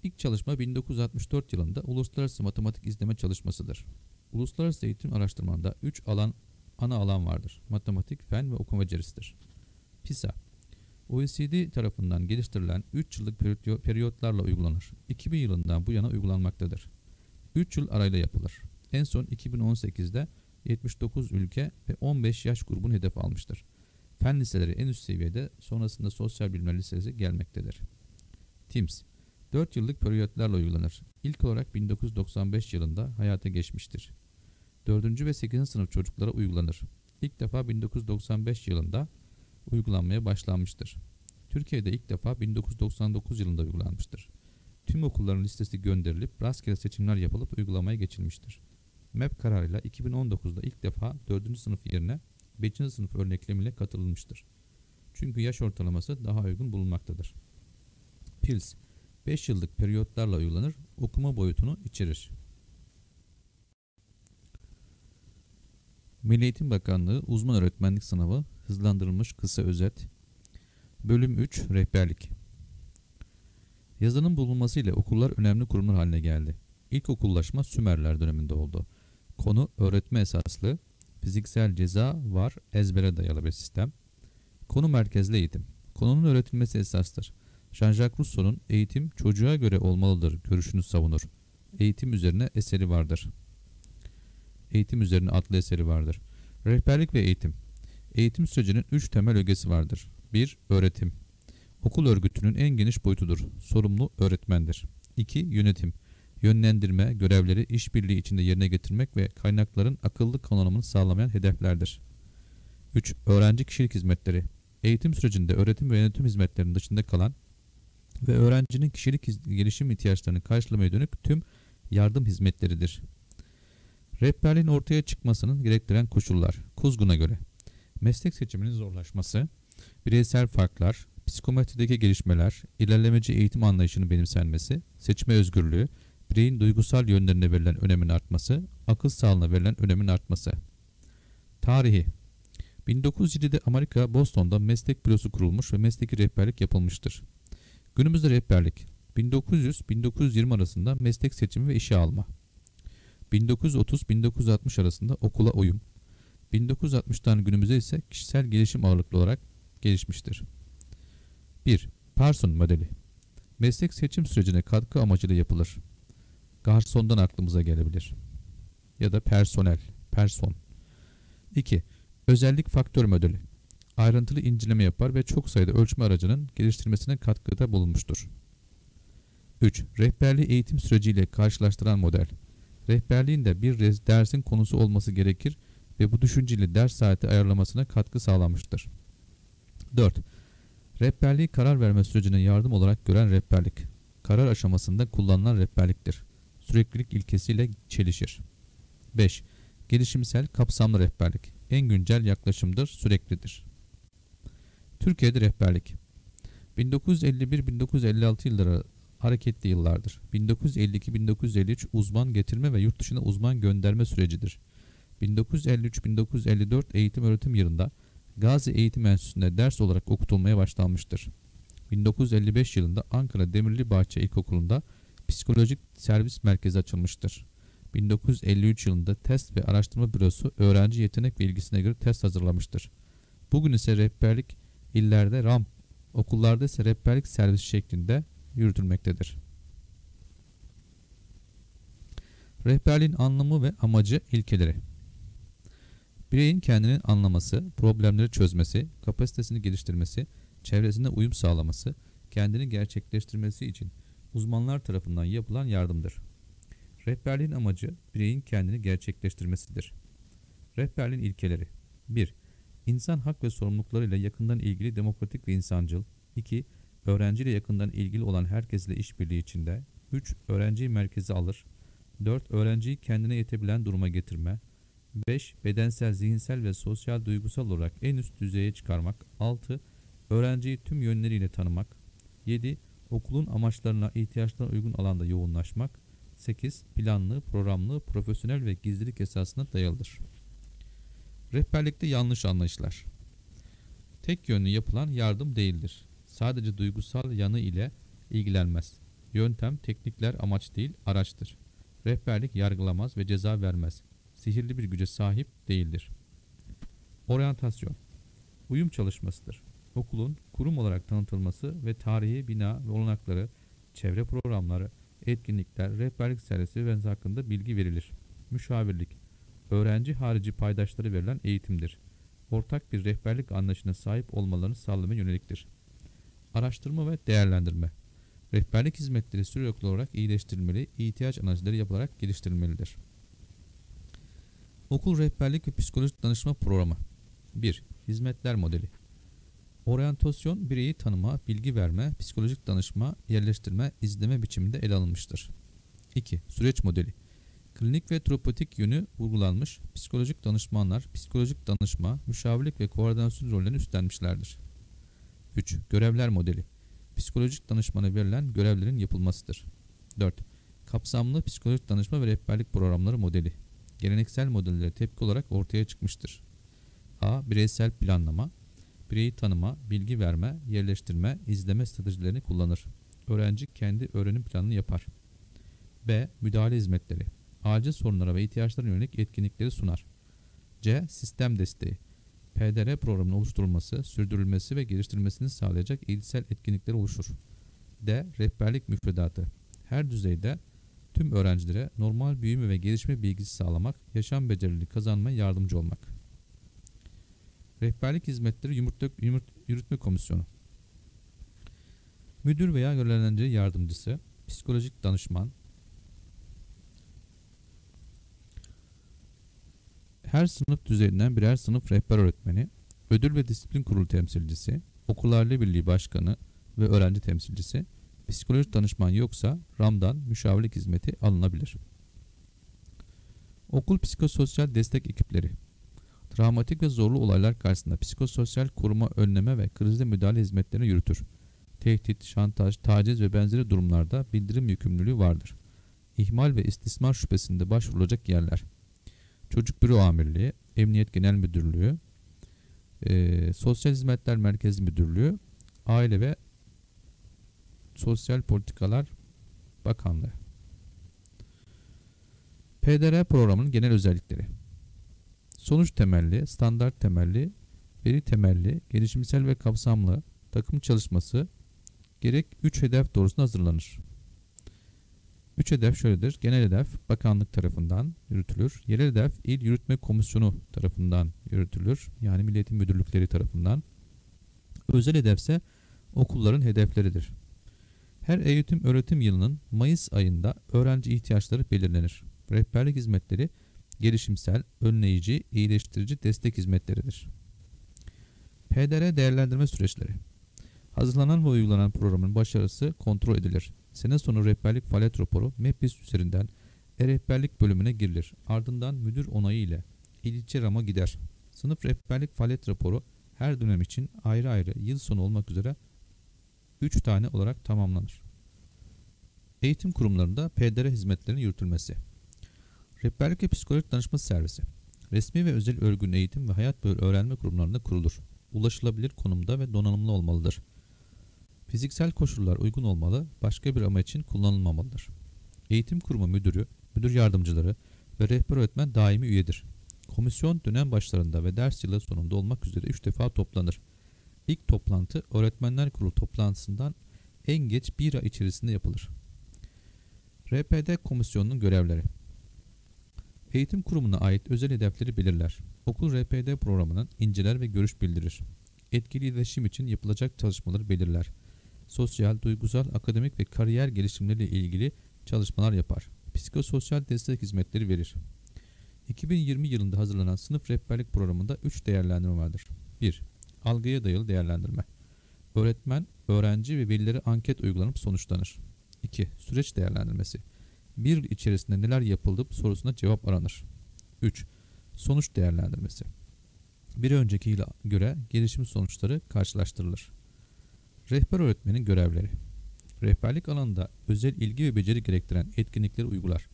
Speaker 1: İlk çalışma 1964 yılında Uluslararası Matematik İzleme Çalışmasıdır. Uluslararası eğitim araştırmalarında 3 alan ana alan vardır. Matematik, fen ve okuma becerisidir. PISA OECD tarafından geliştirilen 3 yıllık periyotlarla uygulanır. 2000 yılından bu yana uygulanmaktadır. 3 yıl arayla yapılır. En son 2018'de 79 ülke ve 15 yaş grubun hedef almıştır. Fen liseleri en üst seviyede, sonrasında sosyal bilimler lisesi gelmektedir. TIMS 4 yıllık periyotlarla uygulanır. İlk olarak 1995 yılında hayata geçmiştir. 4. ve 8. sınıf çocuklara uygulanır. ilk defa 1995 yılında uygulanmaya başlanmıştır. Türkiye'de ilk defa 1999 yılında uygulanmıştır. Tüm okulların listesi gönderilip rastgele seçimler yapılıp uygulamaya geçilmiştir. MEP kararıyla 2019'da ilk defa 4. sınıf yerine 5. sınıf örneklemiyle katılınmıştır. Çünkü yaş ortalaması daha uygun bulunmaktadır. PILS 5 yıllık periyotlarla uygulanır, okuma boyutunu içerir. Milli Eğitim Bakanlığı Uzman Öğretmenlik Sınavı Hızlandırılmış Kısa Özet Bölüm 3 Rehberlik Yazının bulunmasıyla okullar önemli kurumlar haline geldi. İlk okullaşma Sümerler döneminde oldu. Konu öğretme esaslı, fiziksel ceza var, ezbere dayalı bir sistem. Konu merkezli eğitim. Konunun öğretilmesi esastır. Jean-Jacques Rousseau'nun eğitim çocuğa göre olmalıdır görüşünü savunur. Eğitim üzerine eseri vardır. Eğitim üzerine adlı eseri vardır. Rehberlik ve eğitim. Eğitim sürecinin üç temel ögesi vardır. 1. Öğretim. Okul örgütünün en geniş boyutudur. Sorumlu öğretmendir. 2. Yönetim. Yönlendirme, görevleri işbirliği içinde yerine getirmek ve kaynakların akıllı kullanımını sağlamayan hedeflerdir. 3. Öğrenci kişilik hizmetleri. Eğitim sürecinde öğretim ve yönetim hizmetlerinin dışında kalan ve öğrencinin kişilik gelişim ihtiyaçlarını karşılamaya dönük tüm yardım hizmetleridir. Rehberliğin ortaya çıkmasının gerektiren koşullar. Kuzgun'a göre. Meslek seçiminin zorlaşması, bireysel farklar, psikometrideki gelişmeler, ilerlemeci eğitim anlayışının benimsenmesi, seçme özgürlüğü, bireyin duygusal yönlerine verilen önemin artması, akıl sağlığına verilen önemin artması. Tarihi 1907'de Amerika Boston'da meslek bürosu kurulmuş ve mesleki rehberlik yapılmıştır. Günümüzde rehberlik 1900-1920 arasında meslek seçimi ve işe alma. 1930-1960 arasında okula uyum. 1960'tan günümüze ise kişisel gelişim ağırlıklı olarak gelişmiştir. 1. Parson modeli Meslek seçim sürecine katkı amacıyla yapılır. Garsondan aklımıza gelebilir. Ya da personel, person. 2. Özellik faktör modeli ayrıntılı inceleme yapar ve çok sayıda ölçme aracının geliştirmesine katkıda bulunmuştur. 3. Rehberliği eğitim süreciyle karşılaştıran model. Rehberliğin de bir dersin konusu olması gerekir ve bu düşünceyle ders saati ayarlamasına katkı sağlamıştır. 4. Rehberliği karar verme sürecine yardım olarak gören rehberlik. Karar aşamasında kullanılan rehberliktir. Süreklilik ilkesiyle çelişir. 5. Gelişimsel kapsamlı rehberlik. En güncel yaklaşımdır, süreklidir. Türkiye'de rehberlik 1951-1956 yılları hareketli yıllardır. 1952-1953 uzman getirme ve yurt dışına uzman gönderme sürecidir. 1953-1954 eğitim öğretim yılında Gazi Eğitim Enstitüsü'nde ders olarak okutulmaya başlanmıştır. 1955 yılında Ankara Demirli Bahçe İlkokulu'nda psikolojik servis merkezi açılmıştır. 1953 yılında test ve araştırma bürosu öğrenci yetenek ve ilgisine göre test hazırlamıştır. Bugün ise rehberlik illerde RAM, okullarda ise rehberlik servisi şeklinde yürütülmektedir. Rehberliğin anlamı ve amacı ilkeleri. Bireyin kendini anlaması, problemleri çözmesi, kapasitesini geliştirmesi, çevresine uyum sağlaması, kendini gerçekleştirmesi için uzmanlar tarafından yapılan yardımdır. Rehberliğin amacı bireyin kendini gerçekleştirmesidir. Rehberliğin ilkeleri 1. İnsan hak ve sorumluluklarıyla yakından ilgili demokratik ve insancıl. 2. Öğrenciyle yakından ilgili olan herkesle işbirliği içinde. 3. Öğrenciyi merkeze alır. 4. Öğrenciyi kendine yetebilen duruma getirme. 5. Bedensel, zihinsel ve sosyal duygusal olarak en üst düzeye çıkarmak. 6. Öğrenciyi tüm yönleriyle tanımak. 7. Okulun amaçlarına, ihtiyaçlarına uygun alanda yoğunlaşmak. 8. Planlı, programlı, profesyonel ve gizlilik esasına dayalıdır. Rehberlikte yanlış anlayışlar. Tek yönlü yapılan yardım değildir. Sadece duygusal yanı ile ilgilenmez. Yöntem, teknikler amaç değil, araçtır. Rehberlik yargılamaz ve ceza vermez. Sihirli bir güce sahip değildir. Oryantasyon Uyum çalışmasıdır. Okulun kurum olarak tanıtılması ve tarihi bina ve olanakları, çevre programları, etkinlikler, rehberlik servisi ve hakkında bilgi verilir. Müşavirlik öğrenci harici paydaşları verilen eğitimdir. Ortak bir rehberlik anlayışına sahip olmalarını sağlamaya yöneliktir. Araştırma ve değerlendirme Rehberlik hizmetleri sürekli olarak iyileştirilmeli, ihtiyaç analizleri yapılarak geliştirilmelidir. Okul rehberlik ve psikolojik danışma programı 1. Hizmetler modeli Oryantasyon, bireyi tanıma, bilgi verme, psikolojik danışma, yerleştirme, izleme biçiminde ele alınmıştır. 2. Süreç modeli Klinik ve terapötik yönü vurgulanmış, psikolojik danışmanlar, psikolojik danışma, müşavirlik ve koordinasyon rollerini üstlenmişlerdir. 3. Görevler modeli Psikolojik danışmana verilen görevlerin yapılmasıdır. 4. Kapsamlı psikolojik danışma ve rehberlik programları modeli geleneksel modellere tepki olarak ortaya çıkmıştır. A. Bireysel planlama Bireyi tanıma, bilgi verme, yerleştirme, izleme stratejilerini kullanır. Öğrenci kendi öğrenim planını yapar. B. Müdahale hizmetleri acil sorunlara ve ihtiyaçlara yönelik etkinlikleri sunar. C. Sistem desteği. PDR programının oluşturulması, sürdürülmesi ve geliştirilmesini sağlayacak eğitsel etkinlikler oluşur. D. Rehberlik müfredatı. Her düzeyde tüm öğrencilere normal büyüme ve gelişme bilgisi sağlamak, yaşam becerileri kazanmaya yardımcı olmak. Rehberlik hizmetleri yumurta, yumurt, yürütme komisyonu. Müdür veya görevlendirici yardımcısı, psikolojik danışman, Her sınıf düzeyinden birer sınıf rehber öğretmeni, ödül ve disiplin kurulu temsilcisi, okullarla birliği başkanı ve öğrenci temsilcisi, psikolojik danışman yoksa RAM'dan müşavirlik hizmeti alınabilir. Okul psikososyal destek ekipleri Travmatik ve zorlu olaylar karşısında psikososyal koruma, önleme ve krizde müdahale hizmetlerini yürütür. Tehdit, şantaj, taciz ve benzeri durumlarda bildirim yükümlülüğü vardır. İhmal ve istismar şüphesinde başvurulacak yerler. Çocuk Büro Amirliği, Emniyet Genel Müdürlüğü, e, Sosyal Hizmetler Merkezi Müdürlüğü, Aile ve Sosyal Politikalar Bakanlığı. PDR programının genel özellikleri. Sonuç temelli, standart temelli, veri temelli, gelişimsel ve kapsamlı takım çalışması gerek 3 hedef doğrusunda hazırlanır. Üç hedef şöyledir. Genel hedef bakanlık tarafından yürütülür. Yerel hedef il yürütme komisyonu tarafından yürütülür. Yani milletin müdürlükleri tarafından. Özel hedefse okulların hedefleridir. Her eğitim öğretim yılının Mayıs ayında öğrenci ihtiyaçları belirlenir. Rehberlik hizmetleri gelişimsel, önleyici, iyileştirici destek hizmetleridir. PDR değerlendirme süreçleri Hazırlanan ve uygulanan programın başarısı kontrol edilir. Sene sonu rehberlik faaliyet raporu MEPBIS üzerinden e-rehberlik bölümüne girilir. Ardından müdür onayı ile ilçe rama gider. Sınıf rehberlik faaliyet raporu her dönem için ayrı ayrı yıl sonu olmak üzere 3 tane olarak tamamlanır. Eğitim kurumlarında PDR hizmetlerinin yürütülmesi. Rehberlik ve psikolojik danışma servisi. Resmi ve özel örgün eğitim ve hayat boyu öğrenme kurumlarında kurulur. Ulaşılabilir konumda ve donanımlı olmalıdır. Fiziksel koşullar uygun olmalı, başka bir amaç için kullanılmamalıdır. Eğitim kurumu müdürü, müdür yardımcıları ve rehber öğretmen daimi üyedir. Komisyon dönem başlarında ve ders yılı sonunda olmak üzere 3 defa toplanır. İlk toplantı öğretmenler kurulu toplantısından en geç bir ay içerisinde yapılır. RPD komisyonunun görevleri Eğitim kurumuna ait özel hedefleri belirler. Okul RPD programının inceler ve görüş bildirir. Etkili iletişim için yapılacak çalışmaları belirler sosyal, duygusal, akademik ve kariyer gelişimleriyle ilgili çalışmalar yapar. Psikososyal destek hizmetleri verir. 2020 yılında hazırlanan sınıf rehberlik programında 3 değerlendirme vardır. 1. Algıya dayalı değerlendirme. Öğretmen, öğrenci ve velilere anket uygulanıp sonuçlanır. 2. Süreç değerlendirmesi. Bir yıl içerisinde neler yapıldı sorusuna cevap aranır. 3. Sonuç değerlendirmesi. Bir önceki yıla göre gelişim sonuçları karşılaştırılır. Rehber öğretmenin görevleri Rehberlik alanında özel ilgi ve beceri gerektiren etkinlikleri uygular.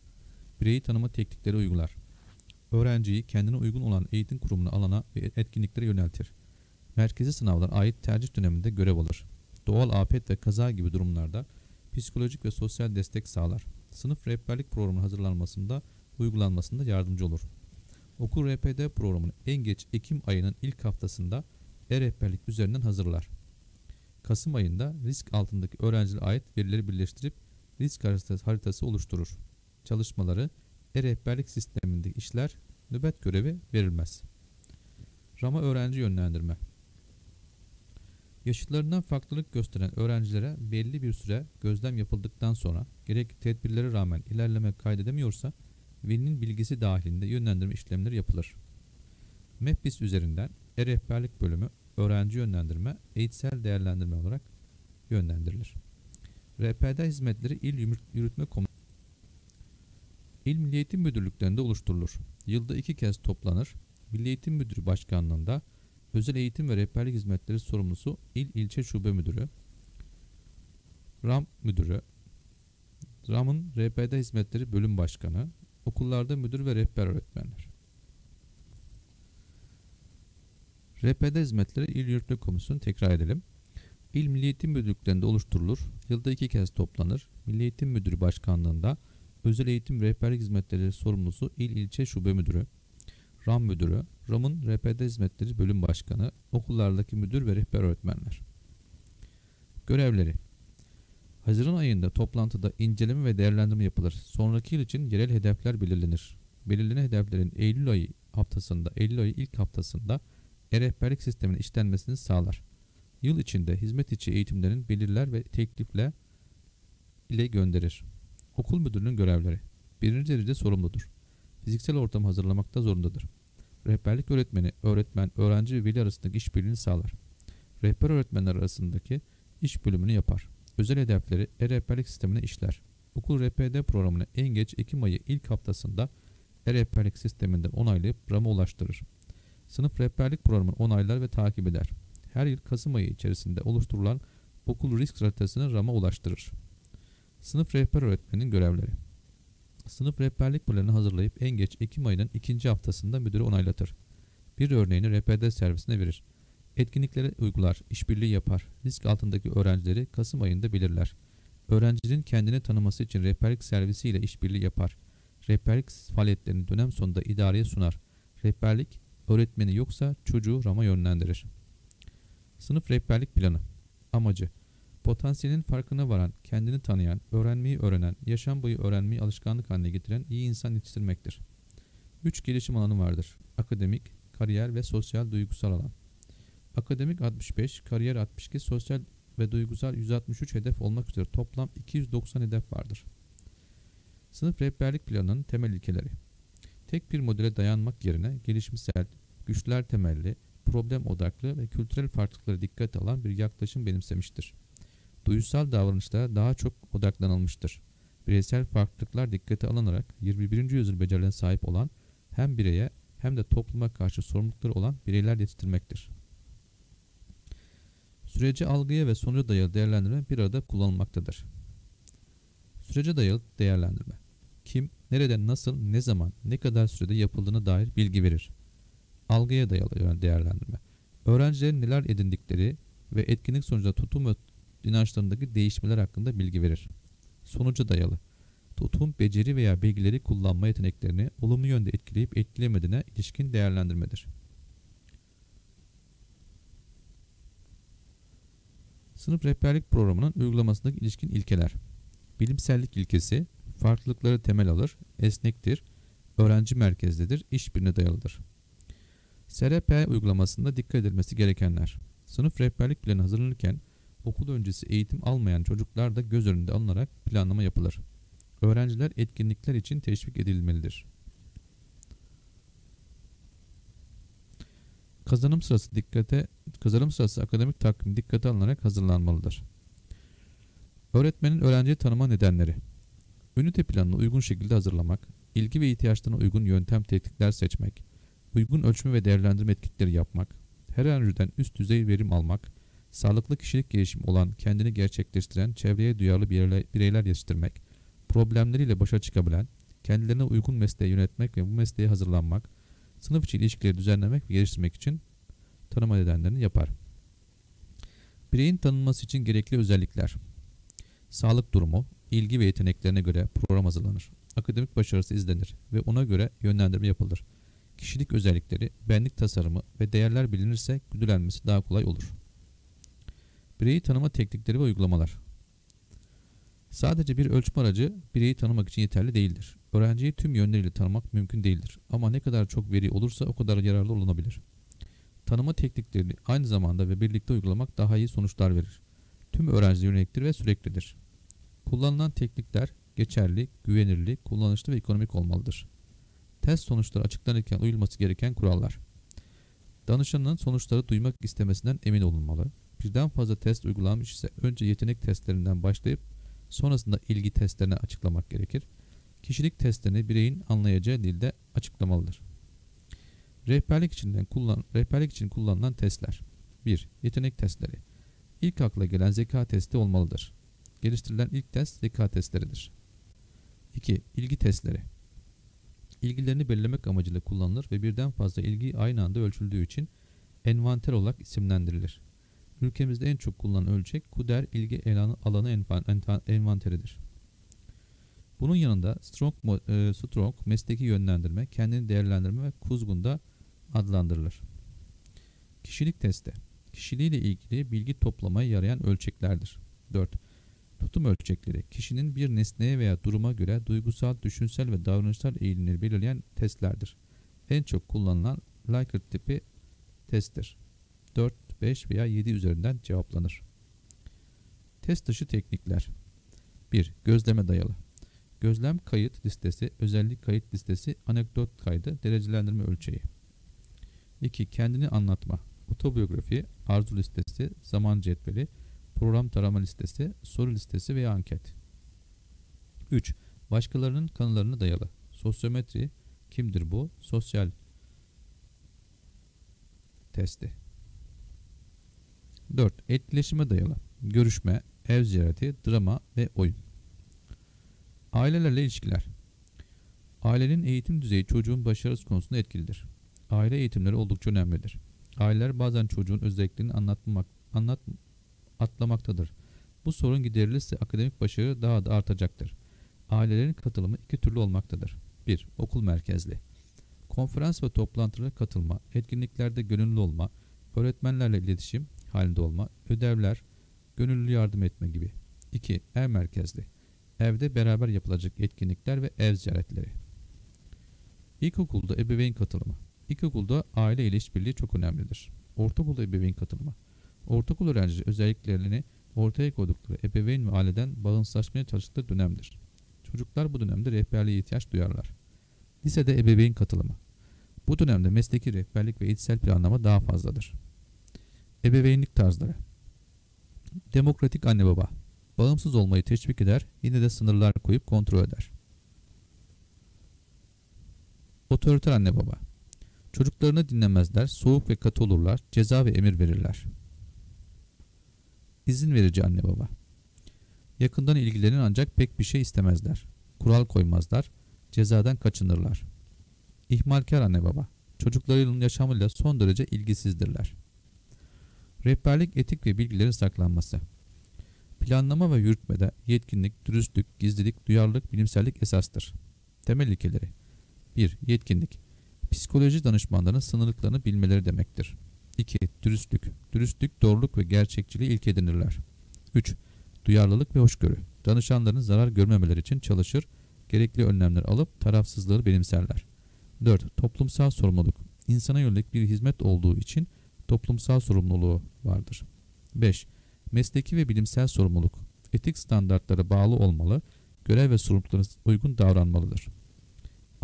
Speaker 1: Bireyi tanıma teknikleri uygular. Öğrenciyi kendine uygun olan eğitim kurumuna alana ve etkinliklere yöneltir. Merkezi sınavlar ait tercih döneminde görev alır. Doğal afet ve kaza gibi durumlarda psikolojik ve sosyal destek sağlar. Sınıf rehberlik programının hazırlanmasında, uygulanmasında yardımcı olur. Okul RPD programını en geç Ekim ayının ilk haftasında e-rehberlik üzerinden hazırlar. Kasım ayında risk altındaki öğrencilere ait verileri birleştirip risk haritası oluşturur. Çalışmaları e-rehberlik sisteminde işler nöbet görevi verilmez. Rama öğrenci yönlendirme Yaşıtlarından farklılık gösteren öğrencilere belli bir süre gözlem yapıldıktan sonra gerek tedbirlere rağmen ilerleme kaydedemiyorsa velinin bilgisi dahilinde yönlendirme işlemleri yapılır. MEPBIS üzerinden e-rehberlik bölümü öğrenci yönlendirme, eğitsel değerlendirme olarak yönlendirilir. RPD hizmetleri İl Yürütme Komitesi İl Milli Eğitim Müdürlüklerinde oluşturulur. Yılda iki kez toplanır. Milli Eğitim Müdürü Başkanlığında Özel Eğitim ve Rehberlik Hizmetleri sorumlusu İl İlçe Şube Müdürü, RAM Müdürü, RAM'ın RPD Hizmetleri Bölüm Başkanı, okullarda müdür ve rehber öğretmenler. RPD Hizmetleri İl Yürütme Komisyonu tekrar edelim. İl Milli Eğitim Müdürlüklerinde oluşturulur. Yılda iki kez toplanır. Milli Eğitim Müdürü Başkanlığında Özel Eğitim Rehberlik Hizmetleri sorumlusu İl İlçe Şube Müdürü, RAM Müdürü, RAM'ın RPD Hizmetleri Bölüm Başkanı, okullardaki müdür ve rehber öğretmenler. Görevleri Haziran ayında toplantıda inceleme ve değerlendirme yapılır. Sonraki yıl için yerel hedefler belirlenir. Belirlenen hedeflerin Eylül ayı haftasında, Eylül ayı ilk haftasında e-rehberlik sisteminin işlenmesini sağlar. Yıl içinde hizmet içi eğitimlerin belirler ve teklifle ile gönderir. Okul müdürünün görevleri birinci derece sorumludur. Fiziksel ortam hazırlamakta zorundadır. Rehberlik öğretmeni, öğretmen, öğrenci ve veli arasındaki işbirliğini sağlar. Rehber öğretmenler arasındaki iş bölümünü yapar. Özel hedefleri e-rehberlik sistemine işler. Okul RPD programını en geç Ekim ayı ilk haftasında e-rehberlik sisteminden onaylayıp RAM'a ulaştırır. Sınıf rehberlik programını onaylar ve takip eder. Her yıl Kasım ayı içerisinde oluşturulan okul risk haritasını RAM'a ulaştırır. Sınıf rehber öğretmenin görevleri Sınıf rehberlik planını hazırlayıp en geç Ekim ayının ikinci haftasında müdürü onaylatır. Bir örneğini RPD servisine verir. Etkinlikleri uygular, işbirliği yapar, risk altındaki öğrencileri Kasım ayında belirler. Öğrencinin kendini tanıması için rehberlik servisiyle işbirliği yapar. Rehberlik faaliyetlerini dönem sonunda idareye sunar. Rehberlik öğretmeni yoksa çocuğu rama yönlendirir. Sınıf rehberlik planı Amacı Potansiyelin farkına varan, kendini tanıyan, öğrenmeyi öğrenen, yaşam boyu öğrenmeyi alışkanlık haline getiren iyi insan yetiştirmektir. Üç gelişim alanı vardır. Akademik, kariyer ve sosyal duygusal alan. Akademik 65, kariyer 62, sosyal ve duygusal 163 hedef olmak üzere toplam 290 hedef vardır. Sınıf rehberlik planının temel ilkeleri. Tek bir modele dayanmak yerine gelişimsel, güçler temelli, problem odaklı ve kültürel farklılıkları dikkate alan bir yaklaşım benimsemiştir. Duysal davranışlara daha çok odaklanılmıştır. Bireysel farklılıklar dikkate alınarak 21. yüzyıl becerilerine sahip olan hem bireye hem de topluma karşı sorumlulukları olan bireyler yetiştirmektir. Sürece algıya ve sonuca dayalı değerlendirme bir arada kullanılmaktadır. Sürece dayalı değerlendirme. Kim, nereden, nasıl, ne zaman, ne kadar sürede yapıldığına dair bilgi verir. Algıya dayalı değerlendirme. Öğrencilerin neler edindikleri ve etkinlik sonucunda tutum ve inançlarındaki değişmeler hakkında bilgi verir. Sonuca dayalı. Tutum, beceri veya bilgileri kullanma yeteneklerini olumlu yönde etkileyip etkilemediğine ilişkin değerlendirmedir. Sınıf rehberlik programının uygulamasındaki ilişkin ilkeler. Bilimsellik ilkesi, farklılıkları temel alır, esnektir, öğrenci merkezlidir, işbirine dayalıdır. SRP uygulamasında dikkat edilmesi gerekenler. Sınıf rehberlik planı hazırlanırken okul öncesi eğitim almayan çocuklar da göz önünde alınarak planlama yapılır. Öğrenciler etkinlikler için teşvik edilmelidir. Kazanım sırası dikkate kazanım sırası akademik takvim dikkate alınarak hazırlanmalıdır. Öğretmenin öğrenciyi tanıma nedenleri. Ünite planını uygun şekilde hazırlamak, ilgi ve ihtiyaçlarına uygun yöntem teknikler seçmek, uygun ölçme ve değerlendirme etkinlikleri yapmak, her öğrenciden üst düzey verim almak, sağlıklı kişilik gelişimi olan kendini gerçekleştiren çevreye duyarlı bireyler yetiştirmek, problemleriyle başa çıkabilen, kendilerine uygun mesleği yönetmek ve bu mesleğe hazırlanmak, sınıf içi ilişkileri düzenlemek ve geliştirmek için tanıma nedenlerini yapar. Bireyin tanınması için gerekli özellikler. Sağlık durumu, ilgi ve yeteneklerine göre program hazırlanır. Akademik başarısı izlenir ve ona göre yönlendirme yapılır. Kişilik özellikleri, benlik tasarımı ve değerler bilinirse güdülenmesi daha kolay olur. Bireyi tanıma teknikleri ve uygulamalar. Sadece bir ölçme aracı bireyi tanımak için yeterli değildir. Öğrenciyi tüm yönleriyle tanımak mümkün değildir. Ama ne kadar çok veri olursa o kadar yararlı olunabilir. Tanıma tekniklerini aynı zamanda ve birlikte uygulamak daha iyi sonuçlar verir. Tüm öğrenciye yöneliktir ve süreklidir. Kullanılan teknikler geçerli, güvenirli, kullanışlı ve ekonomik olmalıdır. Test sonuçları açıklanırken uyulması gereken kurallar. Danışanın sonuçları duymak istemesinden emin olunmalı. Birden fazla test uygulanmış ise önce yetenek testlerinden başlayıp sonrasında ilgi testlerine açıklamak gerekir. Kişilik testlerini bireyin anlayacağı dilde açıklamalıdır. Rehberlik içinden kullan rehberlik için kullanılan testler. 1. Yetenek testleri. İlk akla gelen zeka testi olmalıdır. Geliştirilen ilk test zeka testleridir. 2. İlgi testleri. İlgilerini belirlemek amacıyla kullanılır ve birden fazla ilgi aynı anda ölçüldüğü için envanter olarak isimlendirilir. Ülkemizde en çok kullanılan ölçek KUDER ilgi alanı envanteridir. Bunun yanında Strong, e, Strong mesleki yönlendirme, kendini değerlendirme ve kuzgunda adlandırılır. Kişilik testi. Kişiliğiyle ilgili bilgi toplamaya yarayan ölçeklerdir. 4. Tutum ölçekleri. Kişinin bir nesneye veya duruma göre duygusal, düşünsel ve davranışsal eğilimleri belirleyen testlerdir. En çok kullanılan Likert tipi testtir. 4, 5 veya 7 üzerinden cevaplanır. Test dışı teknikler 1. Gözleme dayalı Gözlem kayıt listesi, özellik kayıt listesi, anekdot kaydı, derecelendirme ölçeği 2. Kendini anlatma Otobiyografi, arzu listesi, zaman cetveli, program tarama listesi, soru listesi veya anket. 3. Başkalarının kanılarına dayalı. Sosyometri, kimdir bu? Sosyal testi. 4. Etkileşime dayalı. Görüşme, ev ziyareti, drama ve oyun. Ailelerle ilişkiler. Ailenin eğitim düzeyi çocuğun başarısı konusunda etkilidir. Aile eğitimleri oldukça önemlidir. Aileler bazen çocuğun özelliklerini anlatmak, anlat, atlamaktadır. Bu sorun giderilirse akademik başarı daha da artacaktır. Ailelerin katılımı iki türlü olmaktadır. 1. Okul merkezli. Konferans ve toplantılara katılma, etkinliklerde gönüllü olma, öğretmenlerle iletişim halinde olma, ödevler, gönüllü yardım etme gibi. 2. Ev merkezli. Evde beraber yapılacak etkinlikler ve ev ziyaretleri. İlkokulda ebeveyn katılımı. İlkokulda aile ile işbirliği çok önemlidir. Ortaokulda ebeveyn katılımı. Ortaokul öğrencileri özelliklerini ortaya koydukları ebeveyn ve aileden bağımsızlaşmaya çalıştıkları dönemdir. Çocuklar bu dönemde rehberliğe ihtiyaç duyarlar. Lisede ebeveyn katılımı. Bu dönemde mesleki rehberlik ve eğitsel planlama daha fazladır. Ebeveynlik tarzları. Demokratik anne baba. Bağımsız olmayı teşvik eder, yine de sınırlar koyup kontrol eder. Otoriter anne baba. Çocuklarını dinlemezler, soğuk ve katı olurlar, ceza ve emir verirler. İzin verici anne baba. Yakından ilgilenir ancak pek bir şey istemezler. Kural koymazlar, cezadan kaçınırlar. İhmalkar anne baba. Çocuklarının yaşamıyla son derece ilgisizdirler. Rehberlik, etik ve bilgilerin saklanması. Planlama ve yürütmede yetkinlik, dürüstlük, gizlilik, duyarlılık, bilimsellik esastır. Temel ilkeleri 1. Yetkinlik Psikoloji danışmanlarının sınırlıklarını bilmeleri demektir. 2. Dürüstlük. Dürüstlük, doğruluk ve gerçekçiliği ilk edinirler. 3. Duyarlılık ve hoşgörü. Danışanların zarar görmemeleri için çalışır, gerekli önlemler alıp tarafsızlığı benimserler. 4. Toplumsal sorumluluk. İnsana yönelik bir hizmet olduğu için toplumsal sorumluluğu vardır. 5. Mesleki ve bilimsel sorumluluk. Etik standartlara bağlı olmalı, görev ve sorumluluklarına uygun davranmalıdır.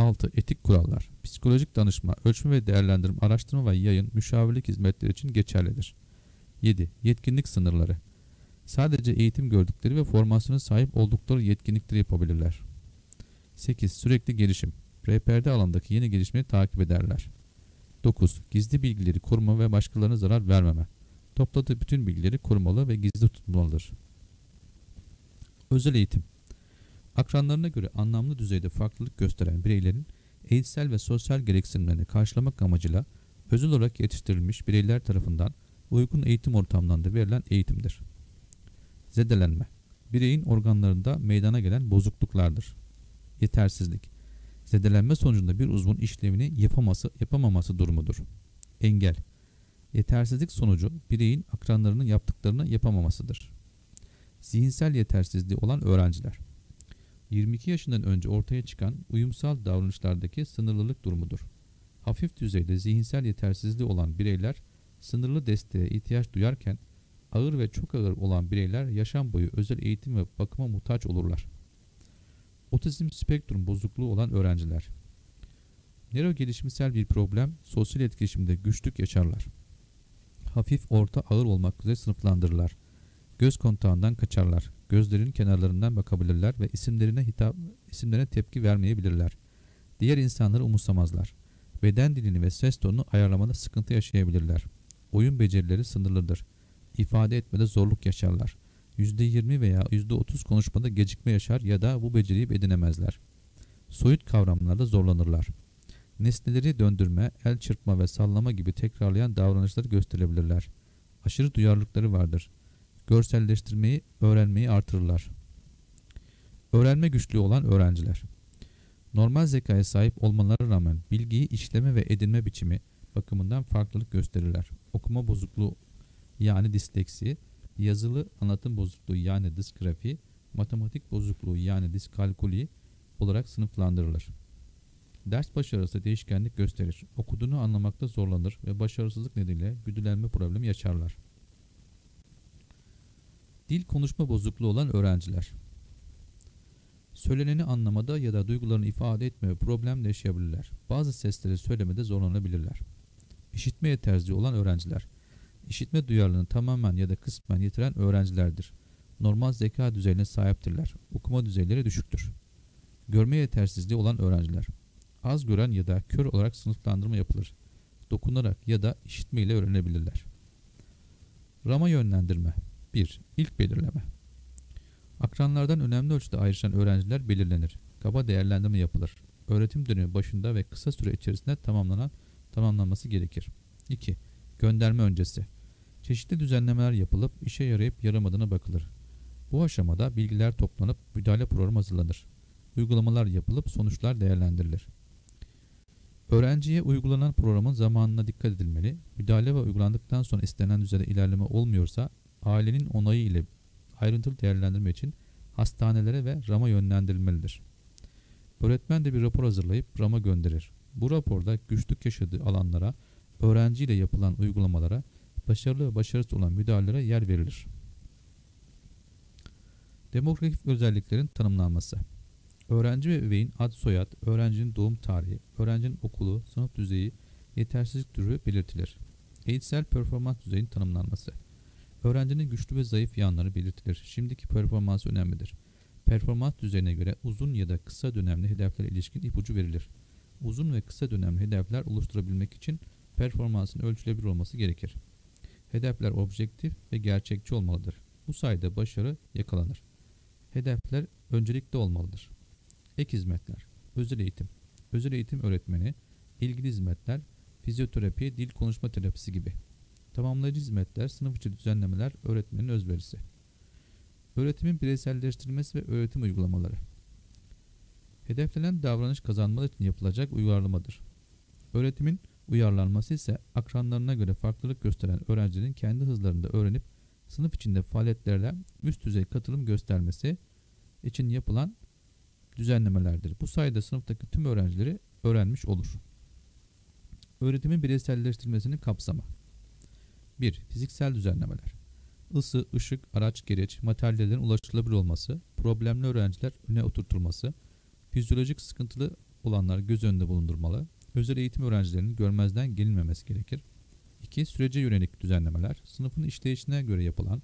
Speaker 1: 6. Etik kurallar. Psikolojik danışma, ölçme ve değerlendirme, araştırma ve yayın, müşavirlik hizmetleri için geçerlidir. 7. Yetkinlik sınırları. Sadece eğitim gördükleri ve formasyona sahip oldukları yetkinlikleri yapabilirler. 8. Sürekli gelişim. Rehberde alandaki yeni gelişmeyi takip ederler. 9. Gizli bilgileri koruma ve başkalarına zarar vermeme. Topladığı bütün bilgileri korumalı ve gizli tutmalıdır. Özel eğitim Akranlarına göre anlamlı düzeyde farklılık gösteren bireylerin eğitsel ve sosyal gereksinimlerini karşılamak amacıyla özel olarak yetiştirilmiş bireyler tarafından uygun eğitim ortamlarında verilen eğitimdir. Zedelenme Bireyin organlarında meydana gelen bozukluklardır. Yetersizlik Zedelenme sonucunda bir uzvun işlevini yapaması, yapamaması durumudur. Engel Yetersizlik sonucu bireyin akranlarının yaptıklarını yapamamasıdır. Zihinsel yetersizliği olan öğrenciler 22 yaşından önce ortaya çıkan uyumsal davranışlardaki sınırlılık durumudur. Hafif düzeyde zihinsel yetersizliği olan bireyler sınırlı desteğe ihtiyaç duyarken ağır ve çok ağır olan bireyler yaşam boyu özel eğitim ve bakıma muhtaç olurlar. Otizm spektrum bozukluğu olan öğrenciler. Nöro gelişimsel bir problem, sosyal etkileşimde güçlük yaşarlar. Hafif, orta, ağır olmak üzere sınıflandırırlar. Göz kontağından kaçarlar. Gözlerin kenarlarından bakabilirler ve isimlerine hitap isimlerine tepki vermeyebilirler. Diğer insanları umursamazlar. Beden dilini ve ses tonunu ayarlamada sıkıntı yaşayabilirler. Oyun becerileri sınırlıdır. İfade etmede zorluk yaşarlar. %20 veya %30 konuşmada gecikme yaşar ya da bu beceriyi edinemezler. Soyut kavramlarda zorlanırlar. Nesneleri döndürme, el çırpma ve sallama gibi tekrarlayan davranışları gösterebilirler. Aşırı duyarlılıkları vardır. Görselleştirmeyi, öğrenmeyi artırırlar. Öğrenme güçlüğü olan öğrenciler. Normal zekaya sahip olmalarına rağmen bilgiyi işleme ve edinme biçimi bakımından farklılık gösterirler. Okuma bozukluğu yani disleksi, yazılı anlatım bozukluğu yani disgrafi, matematik bozukluğu yani diskalkuli olarak sınıflandırılır. Ders başarısı değişkenlik gösterir. Okuduğunu anlamakta zorlanır ve başarısızlık nedeniyle güdülenme problemi yaşarlar. Dil konuşma bozukluğu olan öğrenciler. Söyleneni anlamada ya da duygularını ifade etmeye problem yaşayabilirler. Bazı sesleri söylemede zorlanabilirler. İşitme yetersizliği olan öğrenciler. İşitme duyarlılığını tamamen ya da kısmen yitiren öğrencilerdir. Normal zeka düzeyine sahiptirler. Okuma düzeyleri düşüktür. Görme yetersizliği olan öğrenciler. Az gören ya da kör olarak sınıflandırma yapılır. Dokunarak ya da işitme ile öğrenebilirler. Rama yönlendirme 1. İlk belirleme Akranlardan önemli ölçüde ayrışan öğrenciler belirlenir. Kaba değerlendirme yapılır. Öğretim dönemi başında ve kısa süre içerisinde tamamlanan tamamlanması gerekir. 2. Gönderme öncesi. Çeşitli düzenlemeler yapılıp işe yarayıp yaramadığına bakılır. Bu aşamada bilgiler toplanıp müdahale programı hazırlanır. Uygulamalar yapılıp sonuçlar değerlendirilir. Öğrenciye uygulanan programın zamanına dikkat edilmeli. Müdahale ve uygulandıktan sonra istenen düzeyde ilerleme olmuyorsa ailenin onayı ile ayrıntılı değerlendirme için hastanelere ve RAM'a yönlendirilmelidir. Öğretmen de bir rapor hazırlayıp RAM'a gönderir. Bu raporda güçlük yaşadığı alanlara, öğrenciyle yapılan uygulamalara, başarılı ve başarısız olan müdahalelere yer verilir. Demografik özelliklerin tanımlanması Öğrenci ve üveyin ad soyad, öğrencinin doğum tarihi, öğrencinin okulu, sınıf düzeyi, yetersizlik türü belirtilir. Eğitsel performans düzeyinin tanımlanması Öğrencinin güçlü ve zayıf yanları belirtilir. Şimdiki performansı önemlidir. Performans düzeyine göre uzun ya da kısa dönemli hedeflere ilişkin ipucu verilir. Uzun ve kısa dönemli hedefler oluşturabilmek için performansın ölçülebilir olması gerekir. Hedefler objektif ve gerçekçi olmalıdır. Bu sayede başarı yakalanır. Hedefler öncelikli olmalıdır. Ek hizmetler, özel eğitim, özel eğitim öğretmeni, ilgili hizmetler, fizyoterapi, dil konuşma terapisi gibi. Tamamlayıcı hizmetler, sınıf içi düzenlemeler, öğretmenin özverisi. Öğretimin bireyselleştirilmesi ve öğretim uygulamaları. Hedeflenen davranış kazanmaları için yapılacak uyarlamadır. Öğretimin uyarlanması ise akranlarına göre farklılık gösteren öğrencinin kendi hızlarında öğrenip sınıf içinde faaliyetlerle üst düzey katılım göstermesi için yapılan düzenlemelerdir. Bu sayede sınıftaki tüm öğrencileri öğrenmiş olur. Öğretimin bireyselleştirilmesini kapsama. 1. Fiziksel düzenlemeler. Isı, ışık, araç, gereç, materyallerin ulaşılabilir olması, problemli öğrenciler öne oturtulması, fizyolojik sıkıntılı olanlar göz önünde bulundurmalı, özel eğitim öğrencilerinin görmezden gelinmemesi gerekir. 2. Sürece yönelik düzenlemeler, sınıfın işleyişine göre yapılan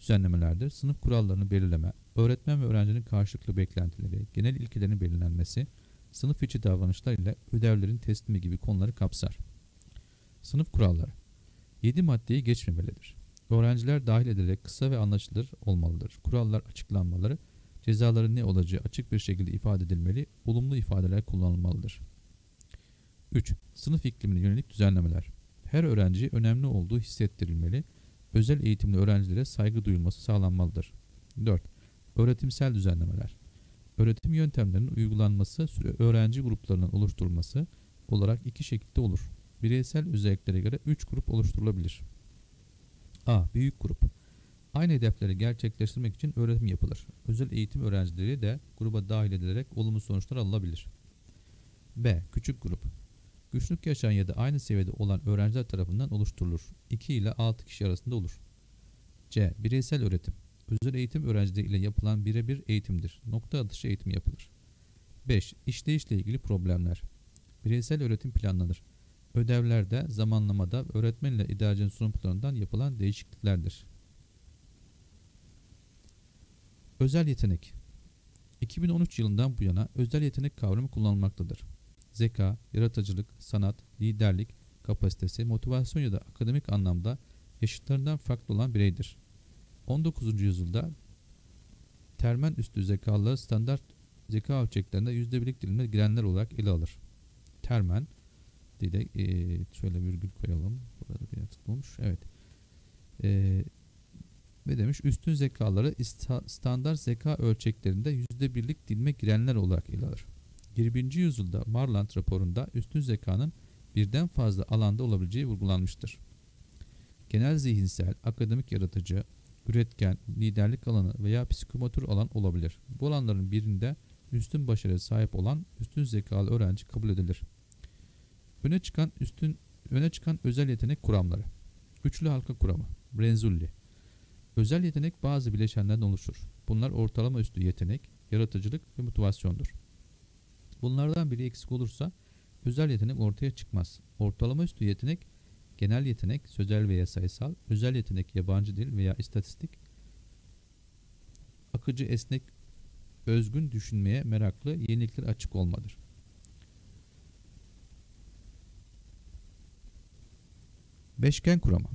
Speaker 1: düzenlemelerdir. Sınıf kurallarını belirleme, öğretmen ve öğrencinin karşılıklı beklentileri, genel ilkelerin belirlenmesi, sınıf içi davranışlar ile ödevlerin teslimi gibi konuları kapsar. Sınıf kuralları 7 maddeyi geçmemelidir. Öğrenciler dahil edilerek kısa ve anlaşılır olmalıdır. Kurallar açıklanmaları, cezaların ne olacağı açık bir şekilde ifade edilmeli, olumlu ifadeler kullanılmalıdır. 3. Sınıf iklimine yönelik düzenlemeler. Her öğrenci önemli olduğu hissettirilmeli, özel eğitimli öğrencilere saygı duyulması sağlanmalıdır. 4. Öğretimsel düzenlemeler. Öğretim yöntemlerinin uygulanması, öğrenci gruplarının oluşturulması olarak iki şekilde olur bireysel özelliklere göre 3 grup oluşturulabilir. A. Büyük grup. Aynı hedefleri gerçekleştirmek için öğretim yapılır. Özel eğitim öğrencileri de gruba dahil edilerek olumlu sonuçlar alınabilir. B. Küçük grup. Güçlük yaşayan ya da aynı seviyede olan öğrenciler tarafından oluşturulur. 2 ile 6 kişi arasında olur. C. Bireysel öğretim. özel eğitim öğrencileri ile yapılan birebir eğitimdir. Nokta atışı eğitim yapılır. 5. İşleyişle ilgili problemler. Bireysel öğretim planlanır. Ödevlerde, zamanlamada öğretmen ile idarecinin sunumlarından yapılan değişikliklerdir. Özel yetenek 2013 yılından bu yana özel yetenek kavramı kullanılmaktadır. Zeka, yaratıcılık, sanat, liderlik, kapasitesi, motivasyon ya da akademik anlamda yaşıtlarından farklı olan bireydir. 19. yüzyılda termen üstü zekalıları standart zeka ölçeklerinde yüzde birlik dilimine girenler olarak ele alır. Termen dile e, şöyle virgül koyalım. Burada bir atık olmuş. Evet. E, ne demiş? Üstün zekaları standart zeka ölçeklerinde yüzde birlik dilime girenler olarak ele alır. 20. yüzyılda Marland raporunda üstün zekanın birden fazla alanda olabileceği vurgulanmıştır. Genel zihinsel, akademik yaratıcı, üretken, liderlik alanı veya psikomotor alan olabilir. Bu alanların birinde üstün başarıya sahip olan üstün zekalı öğrenci kabul edilir. Öne çıkan üstün öne çıkan özel yetenek kuramları. Üçlü halka kuramı. Brenzulli. Özel yetenek bazı bileşenlerden oluşur. Bunlar ortalama üstü yetenek, yaratıcılık ve motivasyondur. Bunlardan biri eksik olursa özel yetenek ortaya çıkmaz. Ortalama üstü yetenek genel yetenek, sözel veya sayısal, özel yetenek yabancı dil veya istatistik, akıcı, esnek, özgün düşünmeye meraklı, yenilikler açık olmadır. Beşgen kuramı.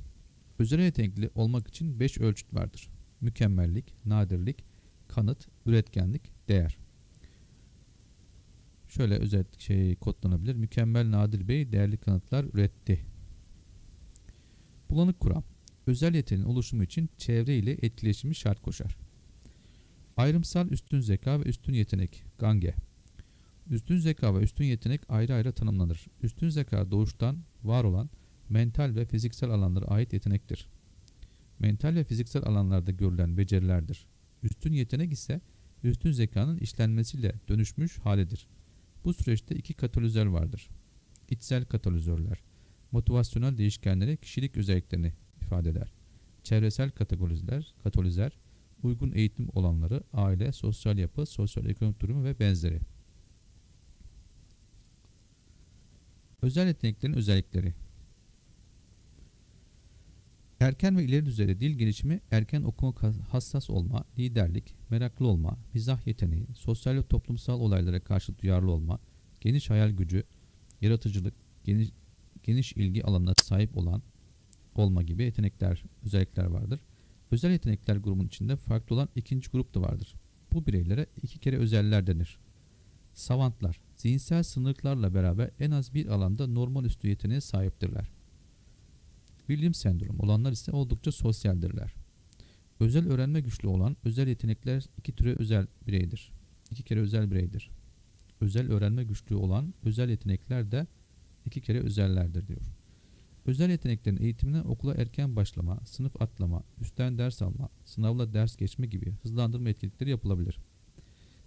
Speaker 1: Özel yetenekli olmak için 5 ölçüt vardır. Mükemmellik, nadirlik, kanıt, üretkenlik, değer. Şöyle özel şey kodlanabilir. Mükemmel Nadir Bey değerli kanıtlar üretti. Bulanık kuram. Özel yeteneğin oluşumu için çevre ile etkileşimi şart koşar. Ayrımsal üstün zeka ve üstün yetenek. Gange. Üstün zeka ve üstün yetenek ayrı ayrı tanımlanır. Üstün zeka doğuştan var olan mental ve fiziksel alanlara ait yetenektir. Mental ve fiziksel alanlarda görülen becerilerdir. Üstün yetenek ise üstün zekanın işlenmesiyle dönüşmüş halidir. Bu süreçte iki katalizör vardır. İçsel katalizörler, motivasyonel değişkenleri kişilik özelliklerini ifade eder. Çevresel kategoriler, katalizör, uygun eğitim olanları, aile, sosyal yapı, sosyal ekonomik durumu ve benzeri. Özel yeteneklerin özellikleri Erken ve ileri düzeyde dil gelişimi, erken okuma hassas olma, liderlik, meraklı olma, mizah yeteneği, sosyal ve toplumsal olaylara karşı duyarlı olma, geniş hayal gücü, yaratıcılık, geniş, geniş ilgi alanına sahip olan olma gibi yetenekler, özellikler vardır. Özel yetenekler grubunun içinde farklı olan ikinci grup da vardır. Bu bireylere iki kere özeller denir. Savantlar, zihinsel sınırlarla beraber en az bir alanda normal üstü yeteneğe sahiptirler. William sendromu olanlar ise oldukça sosyaldirler. Özel öğrenme güçlü olan özel yetenekler iki türe özel bireydir. İki kere özel bireydir. Özel öğrenme güçlüğü olan özel yetenekler de iki kere özellerdir diyor. Özel yeteneklerin eğitimine okula erken başlama, sınıf atlama, üstten ders alma, sınavla ders geçme gibi hızlandırma etkinlikleri yapılabilir.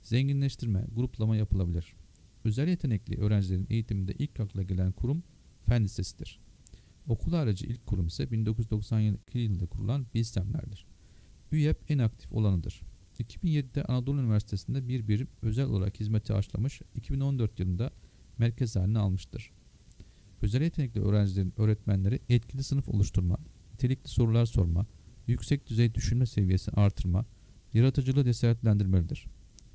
Speaker 1: Zenginleştirme, gruplama yapılabilir. Özel yetenekli öğrencilerin eğitiminde ilk akla gelen kurum fen lisesidir. Okul aracı ilk kurum ise 1992 yılında kurulan Bilsemler'dir. ÜYEP en aktif olanıdır. 2007'de Anadolu Üniversitesi'nde bir birim özel olarak hizmeti açlamış, 2014 yılında merkez haline almıştır. Özel yetenekli öğrencilerin öğretmenleri etkili sınıf oluşturma, nitelikli sorular sorma, yüksek düzey düşünme seviyesi artırma, yaratıcılığı cesaretlendirmelidir.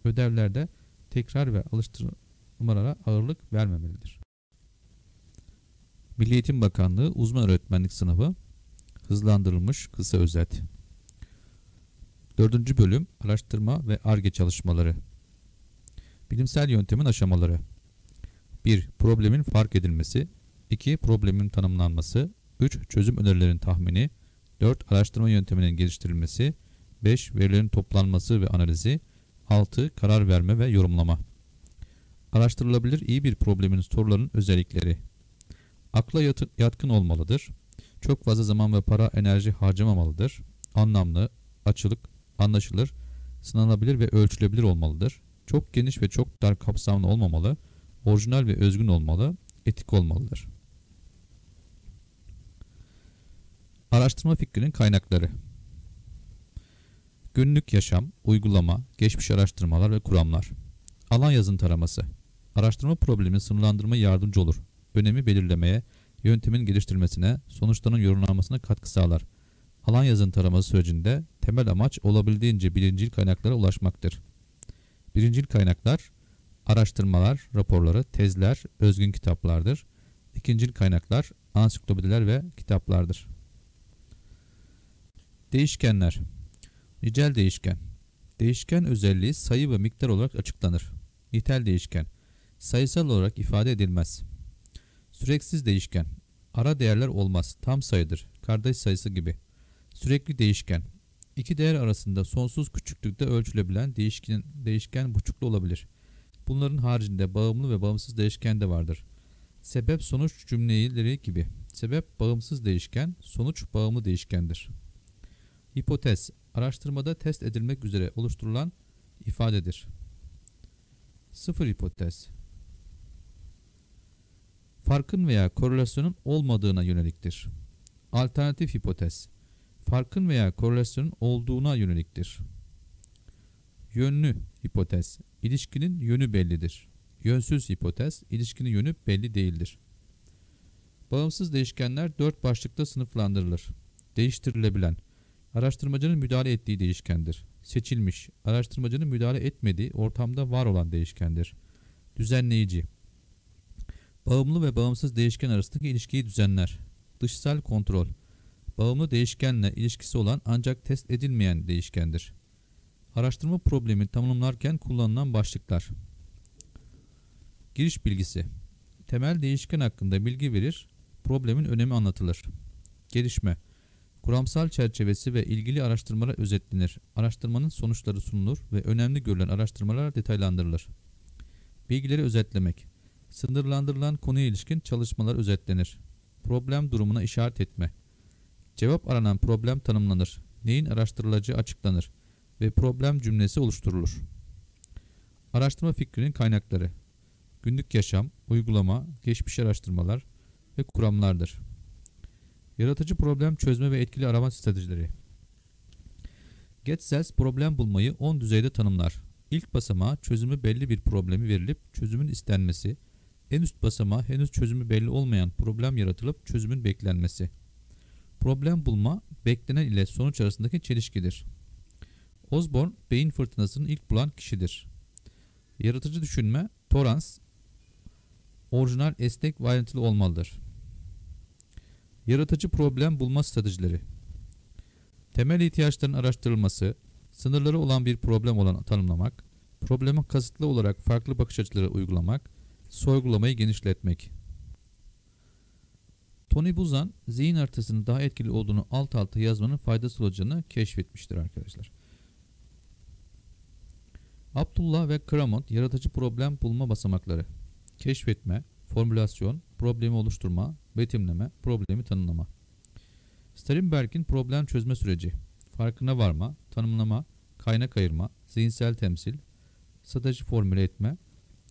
Speaker 1: Ödevlerde tekrar ve alıştırmalara ağırlık vermemelidir. Milli Eğitim Bakanlığı uzman öğretmenlik sınavı hızlandırılmış kısa özet. Dördüncü bölüm araştırma ve ARGE çalışmaları. Bilimsel yöntemin aşamaları. 1. Problemin fark edilmesi. 2. Problemin tanımlanması. 3. Çözüm önerilerinin tahmini. 4. Araştırma yönteminin geliştirilmesi. 5. Verilerin toplanması ve analizi. 6. Karar verme ve yorumlama. Araştırılabilir iyi bir problemin soruların özellikleri. Akla yatkın olmalıdır. Çok fazla zaman ve para enerji harcamamalıdır. Anlamlı, açılık, anlaşılır, sınanabilir ve ölçülebilir olmalıdır. Çok geniş ve çok dar kapsamlı olmamalı, orijinal ve özgün olmalı, etik olmalıdır. Araştırma fikrinin kaynakları Günlük yaşam, uygulama, geçmiş araştırmalar ve kuramlar. Alan yazın taraması. Araştırma problemini sınırlandırma yardımcı olur. Önemi belirlemeye, yöntemin geliştirilmesine, sonuçların yorumlanmasına katkı sağlar. Alan yazın taraması sürecinde temel amaç olabildiğince birincil kaynaklara ulaşmaktır. Birincil kaynaklar, araştırmalar, raporları, tezler, özgün kitaplardır. İkincil kaynaklar, ansiklopediler ve kitaplardır. Değişkenler Nicel değişken Değişken özelliği sayı ve miktar olarak açıklanır. Nitel değişken Sayısal olarak ifade edilmez. Süreksiz değişken Ara değerler olmaz, tam sayıdır, kardeş sayısı gibi. Sürekli değişken İki değer arasında sonsuz küçüklükte ölçülebilen değişken, değişken buçuklu olabilir. Bunların haricinde bağımlı ve bağımsız değişken de vardır. Sebep sonuç cümleleri gibi. Sebep bağımsız değişken, sonuç bağımlı değişkendir. Hipotez, araştırmada test edilmek üzere oluşturulan ifadedir. Sıfır hipotez, farkın veya korelasyonun olmadığına yöneliktir. Alternatif hipotez, farkın veya korelasyonun olduğuna yöneliktir. Yönlü hipotez, ilişkinin yönü bellidir. Yönsüz hipotez, ilişkinin yönü belli değildir. Bağımsız değişkenler dört başlıkta sınıflandırılır. Değiştirilebilen, araştırmacının müdahale ettiği değişkendir. Seçilmiş, araştırmacının müdahale etmediği ortamda var olan değişkendir. Düzenleyici, bağımlı ve bağımsız değişken arasındaki ilişkiyi düzenler. Dışsal kontrol, bağımlı değişkenle ilişkisi olan ancak test edilmeyen değişkendir. Araştırma problemi tanımlarken kullanılan başlıklar. Giriş bilgisi. Temel değişken hakkında bilgi verir, problemin önemi anlatılır. Gelişme. Kuramsal çerçevesi ve ilgili araştırmalar özetlenir. Araştırmanın sonuçları sunulur ve önemli görülen araştırmalar detaylandırılır. Bilgileri özetlemek. Sınırlandırılan konuya ilişkin çalışmalar özetlenir. Problem durumuna işaret etme. Cevap aranan problem tanımlanır. Neyin araştırılacağı açıklanır ve problem cümlesi oluşturulur. Araştırma fikrinin kaynakları Günlük yaşam, uygulama, geçmiş araştırmalar ve kuramlardır. Yaratıcı problem çözme ve etkili arama stratejileri GetCells problem bulmayı 10 düzeyde tanımlar. İlk basamağa çözümü belli bir problemi verilip çözümün istenmesi, en üst basamağa henüz çözümü belli olmayan problem yaratılıp çözümün beklenmesi. Problem bulma, beklenen ile sonuç arasındaki çelişkidir. Osborne, beyin fırtınasını ilk bulan kişidir. Yaratıcı düşünme, Torrance, orijinal, esnek ve ayrıntılı olmalıdır. Yaratıcı problem bulma stratejileri Temel ihtiyaçların araştırılması, sınırları olan bir problem olan tanımlamak, probleme kasıtlı olarak farklı bakış açıları uygulamak, sorgulamayı genişletmek. Tony Buzan, zihin haritasının daha etkili olduğunu alt alta yazmanın faydası olacağını keşfetmiştir arkadaşlar. Abdullah ve Cramont yaratıcı problem bulma basamakları. Keşfetme, formülasyon, problemi oluşturma, betimleme, problemi tanımlama. Sternberg'in problem çözme süreci. Farkına varma, tanımlama, kaynak ayırma, zihinsel temsil, strateji formüle etme,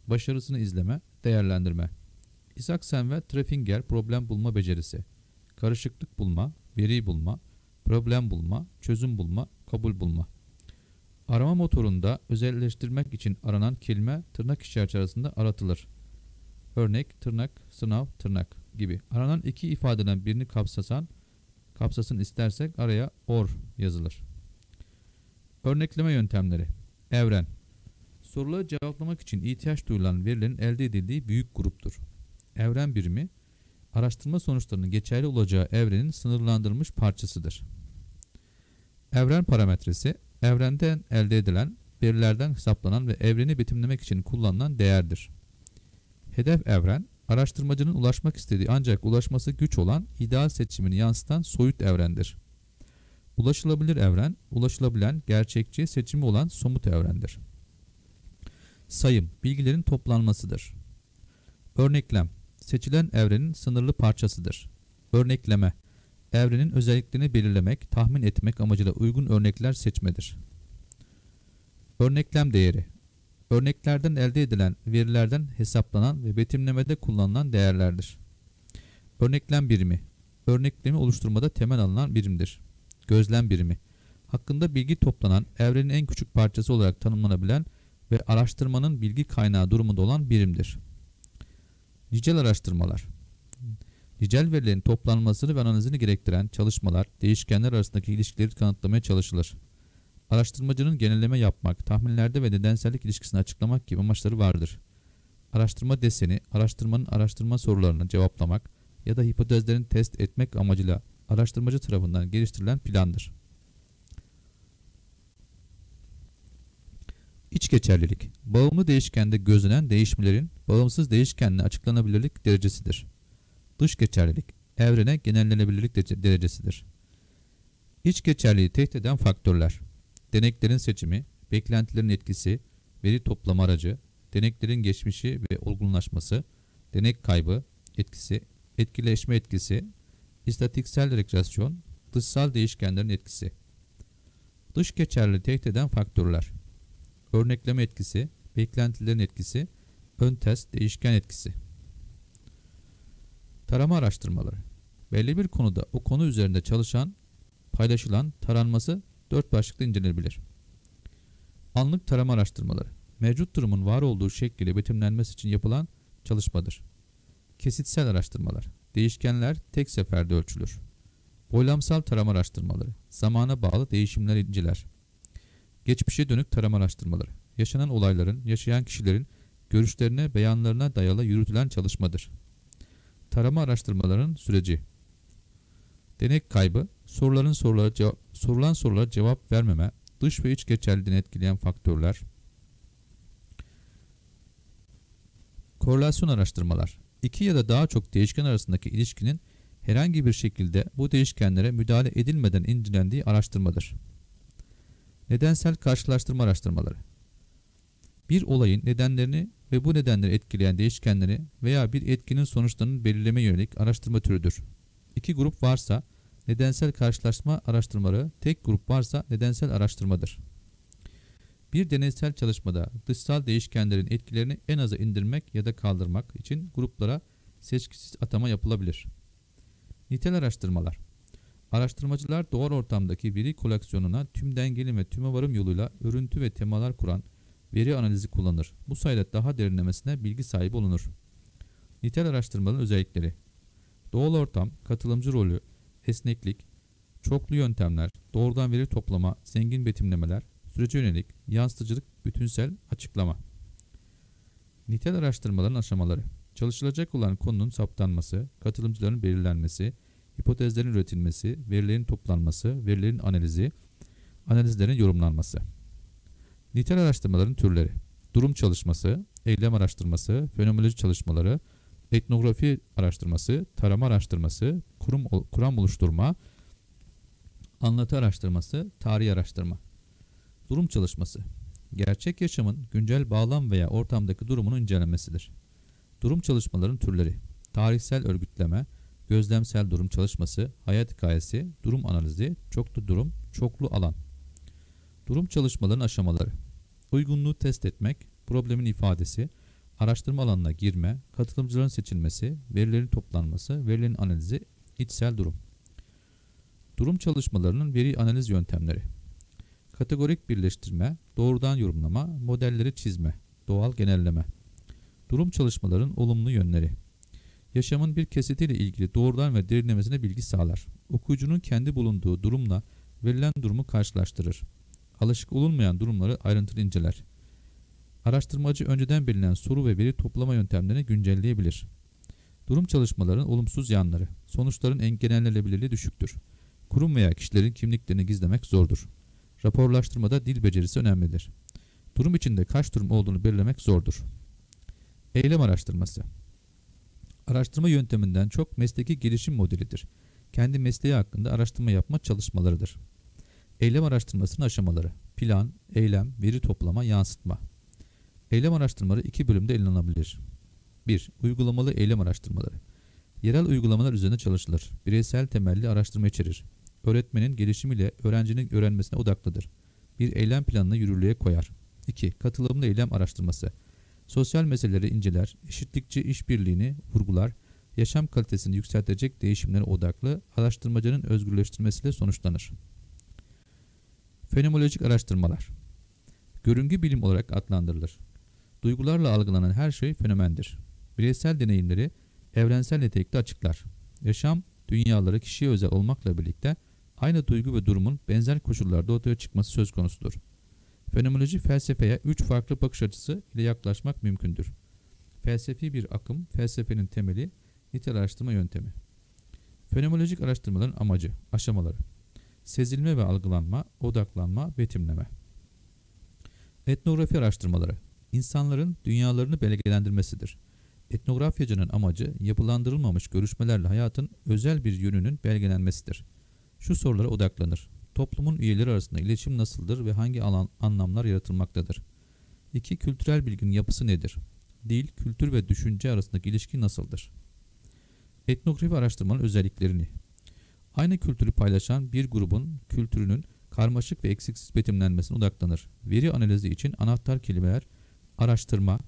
Speaker 1: başarısını izleme, değerlendirme. Isaacsen ve Treffinger problem bulma becerisi. Karışıklık bulma, veri bulma, problem bulma, çözüm bulma, kabul bulma. Arama motorunda özelleştirmek için aranan kelime tırnak işareti arasında aratılır. Örnek tırnak, sınav, tırnak gibi. Aranan iki ifadeden birini kapsasan, kapsasın istersek araya or yazılır. Örnekleme yöntemleri. Evren. Soruları cevaplamak için ihtiyaç duyulan verilerin elde edildiği büyük gruptur. Evren birimi, araştırma sonuçlarının geçerli olacağı evrenin sınırlandırılmış parçasıdır. Evren parametresi, evrenden elde edilen, verilerden hesaplanan ve evreni betimlemek için kullanılan değerdir. Hedef evren, araştırmacının ulaşmak istediği ancak ulaşması güç olan ideal seçimini yansıtan soyut evrendir. Ulaşılabilir evren, ulaşılabilen, gerçekçi seçimi olan somut evrendir. Sayım, bilgilerin toplanmasıdır. Örneklem, seçilen evrenin sınırlı parçasıdır. Örnekleme, evrenin özelliklerini belirlemek, tahmin etmek amacıyla uygun örnekler seçmedir. Örneklem değeri, örneklerden elde edilen verilerden hesaplanan ve betimlemede kullanılan değerlerdir. Örneklem birimi, örneklemi oluşturmada temel alınan birimdir. Gözlem birimi, hakkında bilgi toplanan evrenin en küçük parçası olarak tanımlanabilen ve araştırmanın bilgi kaynağı durumunda olan birimdir. Nicel araştırmalar Nicel verilerin toplanmasını ve analizini gerektiren çalışmalar, değişkenler arasındaki ilişkileri kanıtlamaya çalışılır. Araştırmacının genelleme yapmak, tahminlerde ve nedensellik ilişkisini açıklamak gibi amaçları vardır. Araştırma deseni, araştırmanın araştırma sorularını cevaplamak ya da hipotezlerini test etmek amacıyla araştırmacı tarafından geliştirilen plandır. İç geçerlilik, bağımlı değişkende gözlenen değişimlerin bağımsız değişkenle açıklanabilirlik derecesidir. Dış geçerlilik, evrene genellenebilirlik derecesidir. İç geçerliliği tehdit eden faktörler, deneklerin seçimi, beklentilerin etkisi, veri toplama aracı, deneklerin geçmişi ve olgunlaşması, denek kaybı, etkisi, etkileşme etkisi, istatiksel regresyon, dışsal değişkenlerin etkisi. Dış geçerli tehdit eden faktörler. Örnekleme etkisi, beklentilerin etkisi, ön test değişken etkisi. Tarama araştırmaları. Belli bir konuda o konu üzerinde çalışan, paylaşılan, taranması dört başlıkta incelenebilir. Anlık tarama araştırmaları. Mevcut durumun var olduğu şekliyle betimlenmesi için yapılan çalışmadır. Kesitsel araştırmalar. Değişkenler tek seferde ölçülür. Boylamsal tarama araştırmaları. Zamana bağlı değişimler inceler. Geçmişe dönük tarama araştırmaları. Yaşanan olayların, yaşayan kişilerin görüşlerine, beyanlarına dayalı yürütülen çalışmadır. Tarama araştırmalarının süreci. Denek kaybı, soruların sorulara sorulan sorulara cevap vermeme, dış ve iç geçerliliğini etkileyen faktörler. Korelasyon araştırmalar. İki ya da daha çok değişken arasındaki ilişkinin herhangi bir şekilde bu değişkenlere müdahale edilmeden incelendiği araştırmadır. Nedensel karşılaştırma araştırmaları. Bir olayın nedenlerini ve bu nedenleri etkileyen değişkenleri veya bir etkinin sonuçlarını belirleme yönelik araştırma türüdür. İki grup varsa nedensel karşılaşma araştırmaları, tek grup varsa nedensel araştırmadır. Bir deneysel çalışmada dışsal değişkenlerin etkilerini en aza indirmek ya da kaldırmak için gruplara seçkisiz atama yapılabilir. Nitel araştırmalar Araştırmacılar doğal ortamdaki veri koleksiyonuna tüm dengeli ve tüme varım yoluyla örüntü ve temalar kuran veri analizi kullanır. Bu sayede daha derinlemesine bilgi sahibi olunur. Nitel araştırmaların özellikleri Doğal ortam, katılımcı rolü, esneklik, çoklu yöntemler, doğrudan veri toplama, zengin betimlemeler, sürece yönelik, yansıtıcılık, bütünsel açıklama. Nitel araştırmaların aşamaları Çalışılacak olan konunun saptanması, katılımcıların belirlenmesi, hipotezlerin üretilmesi, verilerin toplanması, verilerin analizi, analizlerin yorumlanması. Nitel araştırmaların türleri Durum çalışması, eylem araştırması, fenomenoloji çalışmaları, etnografi araştırması, tarama araştırması, kurum, kuram oluşturma, anlatı araştırması, tarih araştırma. Durum çalışması Gerçek yaşamın güncel bağlam veya ortamdaki durumunu incelemesidir. Durum çalışmaların türleri Tarihsel örgütleme, gözlemsel durum çalışması, hayat hikayesi, durum analizi, çoklu durum, çoklu alan. Durum çalışmalarının aşamaları Uygunluğu test etmek, problemin ifadesi, araştırma alanına girme, katılımcıların seçilmesi, verilerin toplanması, verilerin analizi, içsel durum. Durum çalışmalarının veri analiz yöntemleri. Kategorik birleştirme, doğrudan yorumlama, modelleri çizme, doğal genelleme. Durum çalışmaların olumlu yönleri. Yaşamın bir kesitiyle ilgili doğrudan ve derinlemesine bilgi sağlar. Okuyucunun kendi bulunduğu durumla verilen durumu karşılaştırır. Alışık olunmayan durumları ayrıntılı inceler. Araştırmacı önceden bilinen soru ve veri toplama yöntemlerini güncelleyebilir. Durum çalışmalarının olumsuz yanları. Sonuçların engellenebilirliği düşüktür. Kurum veya kişilerin kimliklerini gizlemek zordur. Raporlaştırmada dil becerisi önemlidir. Durum içinde kaç durum olduğunu belirlemek zordur. Eylem araştırması Araştırma yönteminden çok mesleki gelişim modelidir. Kendi mesleği hakkında araştırma yapma çalışmalarıdır. Eylem araştırmasının aşamaları Plan, eylem, veri toplama, yansıtma Eylem araştırmaları iki bölümde ele alınabilir. 1. Uygulamalı eylem araştırmaları Yerel uygulamalar üzerine çalışılır. Bireysel temelli araştırma içerir. Öğretmenin gelişimiyle öğrencinin öğrenmesine odaklıdır. Bir eylem planını yürürlüğe koyar. 2. Katılımlı eylem araştırması Sosyal meseleleri inceler, eşitlikçi işbirliğini vurgular, yaşam kalitesini yükseltecek değişimlere odaklı araştırmacının özgürleştirmesiyle sonuçlanır. Fenomenolojik araştırmalar Görüngü bilim olarak adlandırılır. Duygularla algılanan her şey fenomendir. Bireysel deneyimleri evrensel nitelikte açıklar. Yaşam dünyaları kişiye özel olmakla birlikte aynı duygu ve durumun benzer koşullarda ortaya çıkması söz konusudur. Fenomenoloji felsefeye üç farklı bakış açısı ile yaklaşmak mümkündür. Felsefi bir akım, felsefenin temeli, nitel araştırma yöntemi. Fenomenolojik araştırmaların amacı, aşamaları. Sezilme ve algılanma, odaklanma, betimleme. Etnografi araştırmaları, insanların dünyalarını belgelendirmesidir. Etnografyacının amacı yapılandırılmamış görüşmelerle hayatın özel bir yönünün belgelenmesidir. Şu sorulara odaklanır. Toplumun üyeleri arasında iletişim nasıldır ve hangi alan, anlamlar yaratılmaktadır? 2. Kültürel bilginin yapısı nedir? Dil, kültür ve düşünce arasındaki ilişki nasıldır? Etnografi araştırmanın özelliklerini Aynı kültürü paylaşan bir grubun kültürünün karmaşık ve eksiksiz betimlenmesine odaklanır. Veri analizi için anahtar kelimeler araştırma,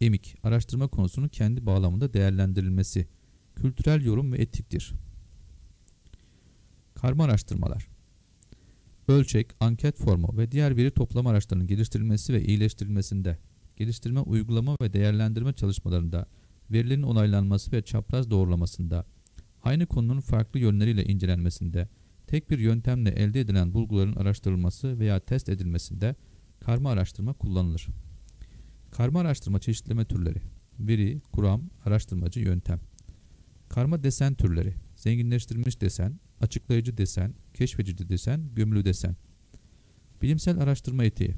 Speaker 1: emik, araştırma konusunun kendi bağlamında değerlendirilmesi, kültürel yorum ve etiktir. Karma araştırmalar Ölçek, anket formu ve diğer veri toplama araçlarının geliştirilmesi ve iyileştirilmesinde, geliştirme, uygulama ve değerlendirme çalışmalarında, verilerin onaylanması ve çapraz doğrulamasında, aynı konunun farklı yönleriyle incelenmesinde, tek bir yöntemle elde edilen bulguların araştırılması veya test edilmesinde karma araştırma kullanılır. Karma araştırma çeşitleme türleri. Veri, kuram, araştırmacı, yöntem. Karma desen türleri. Zenginleştirilmiş desen, açıklayıcı desen, keşfedici desen, gömülü desen Bilimsel araştırma etiği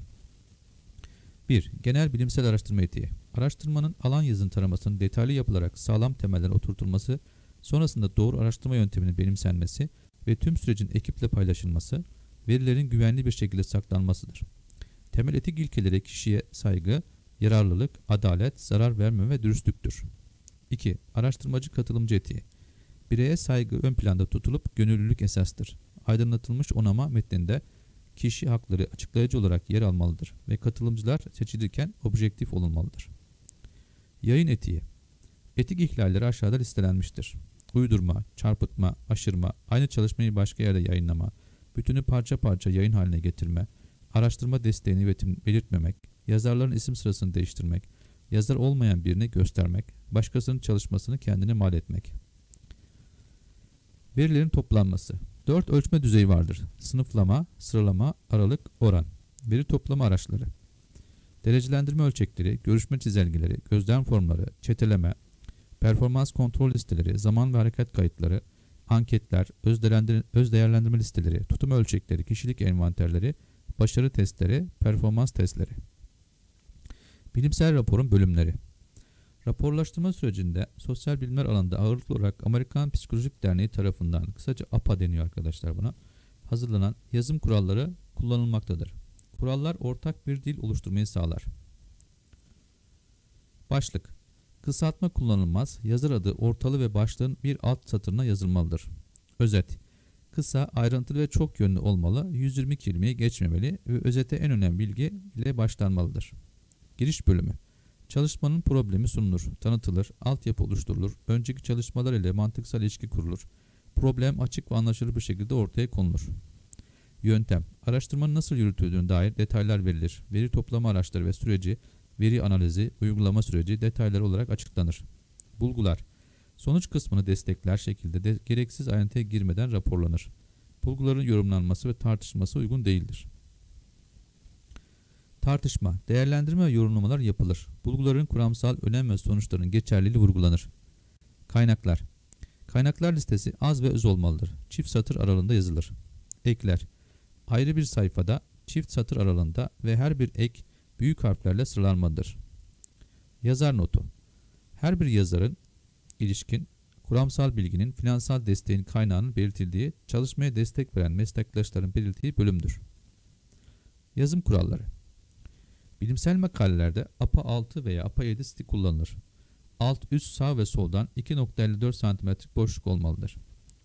Speaker 1: 1. Genel bilimsel araştırma etiği Araştırmanın alan yazın taramasının detaylı yapılarak sağlam temeller oturtulması, sonrasında doğru araştırma yönteminin benimsenmesi ve tüm sürecin ekiple paylaşılması, verilerin güvenli bir şekilde saklanmasıdır. Temel etik ilkeleri kişiye saygı, yararlılık, adalet, zarar verme ve dürüstlüktür. 2. Araştırmacı katılımcı etiği. Bireye saygı ön planda tutulup gönüllülük esastır. Aydınlatılmış onama metninde kişi hakları açıklayıcı olarak yer almalıdır ve katılımcılar seçilirken objektif olunmalıdır. Yayın etiği. Etik ihlalleri aşağıda listelenmiştir. Uydurma, çarpıtma, aşırma, aynı çalışmayı başka yerde yayınlama, bütünü parça parça yayın haline getirme, araştırma desteğini belirtmemek, yazarların isim sırasını değiştirmek, yazar olmayan birini göstermek, başkasının çalışmasını kendine mal etmek. Verilerin toplanması. Dört ölçme düzeyi vardır. Sınıflama, sıralama, aralık, oran. Veri toplama araçları. Derecelendirme ölçekleri, görüşme çizelgeleri, gözlem formları, çeteleme, performans kontrol listeleri, zaman ve hareket kayıtları, anketler, öz değerlendirme listeleri, tutum ölçekleri, kişilik envanterleri, başarı testleri, performans testleri. Bilimsel raporun bölümleri Raporlaştırma sürecinde sosyal bilimler alanında ağırlıklı olarak Amerikan Psikolojik Derneği tarafından kısaca APA deniyor arkadaşlar buna hazırlanan yazım kuralları kullanılmaktadır. Kurallar ortak bir dil oluşturmayı sağlar. Başlık Kısaltma kullanılmaz. Yazır adı ortalı ve başlığın bir alt satırına yazılmalıdır. Özet Kısa, ayrıntılı ve çok yönlü olmalı, 120 kelimeyi geçmemeli ve özete en önemli bilgi ile başlanmalıdır. Giriş bölümü Çalışmanın problemi sunulur, tanıtılır, altyapı oluşturulur, önceki çalışmalar ile mantıksal ilişki kurulur, problem açık ve anlaşılır bir şekilde ortaya konulur. Yöntem Araştırmanın nasıl yürütüldüğüne dair detaylar verilir. Veri toplama araçları ve süreci, veri analizi, uygulama süreci detaylar olarak açıklanır. Bulgular Sonuç kısmını destekler şekilde de gereksiz ayrıntıya girmeden raporlanır. Bulguların yorumlanması ve tartışması uygun değildir. Tartışma, değerlendirme ve yorumlamalar yapılır. Bulguların kuramsal önem ve sonuçların geçerliliği vurgulanır. Kaynaklar Kaynaklar listesi az ve öz olmalıdır. Çift satır aralığında yazılır. Ekler Ayrı bir sayfada çift satır aralığında ve her bir ek büyük harflerle sıralanmalıdır. Yazar notu Her bir yazarın ilişkin kuramsal bilginin finansal desteğin kaynağının belirtildiği, çalışmaya destek veren meslektaşların belirttiği bölümdür. Yazım kuralları Bilimsel makalelerde APA 6 veya APA 7 stili kullanılır. Alt, üst, sağ ve soldan 2.54 cm boşluk olmalıdır.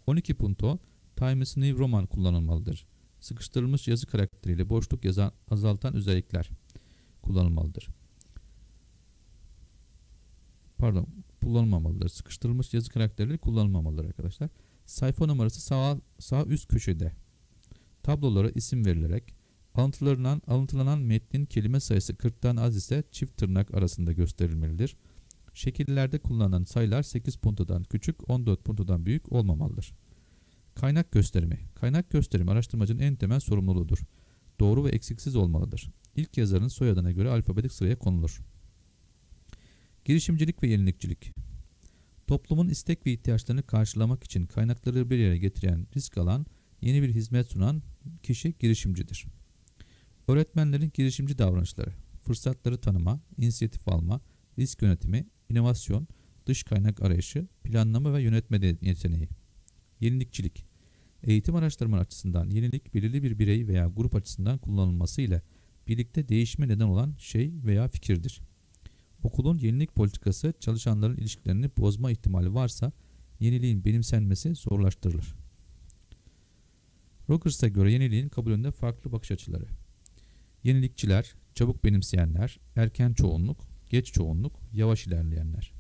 Speaker 1: 12 punto Times New Roman kullanılmalıdır. Sıkıştırılmış yazı karakteriyle boşluk yazan azaltan özellikler kullanılmalıdır. Pardon, kullanılmamalıdır. Sıkıştırılmış yazı karakterleri kullanılmamalıdır arkadaşlar. Sayfa numarası sağ, sağ üst köşede. Tablolara isim verilerek Alıntılanan, alıntılanan metnin kelime sayısı 40'tan az ise çift tırnak arasında gösterilmelidir. Şekillerde kullanılan sayılar 8 puntodan küçük, 14 puntodan büyük olmamalıdır. Kaynak gösterimi. Kaynak gösterimi araştırmacının en temel sorumluluğudur. Doğru ve eksiksiz olmalıdır. İlk yazarın soyadına göre alfabetik sıraya konulur. Girişimcilik ve yenilikçilik. Toplumun istek ve ihtiyaçlarını karşılamak için kaynakları bir yere getiren, risk alan, yeni bir hizmet sunan kişi girişimcidir. Öğretmenlerin girişimci davranışları, fırsatları tanıma, inisiyatif alma, risk yönetimi, inovasyon, dış kaynak arayışı, planlama ve yönetme yeteneği. Yenilikçilik, eğitim araştırma açısından yenilik belirli bir birey veya grup açısından kullanılması ile birlikte değişime neden olan şey veya fikirdir. Okulun yenilik politikası çalışanların ilişkilerini bozma ihtimali varsa yeniliğin benimsenmesi zorlaştırılır. Rogers'a göre yeniliğin kabulünde farklı bakış açıları. Yenilikçiler, çabuk benimseyenler, erken çoğunluk, geç çoğunluk, yavaş ilerleyenler.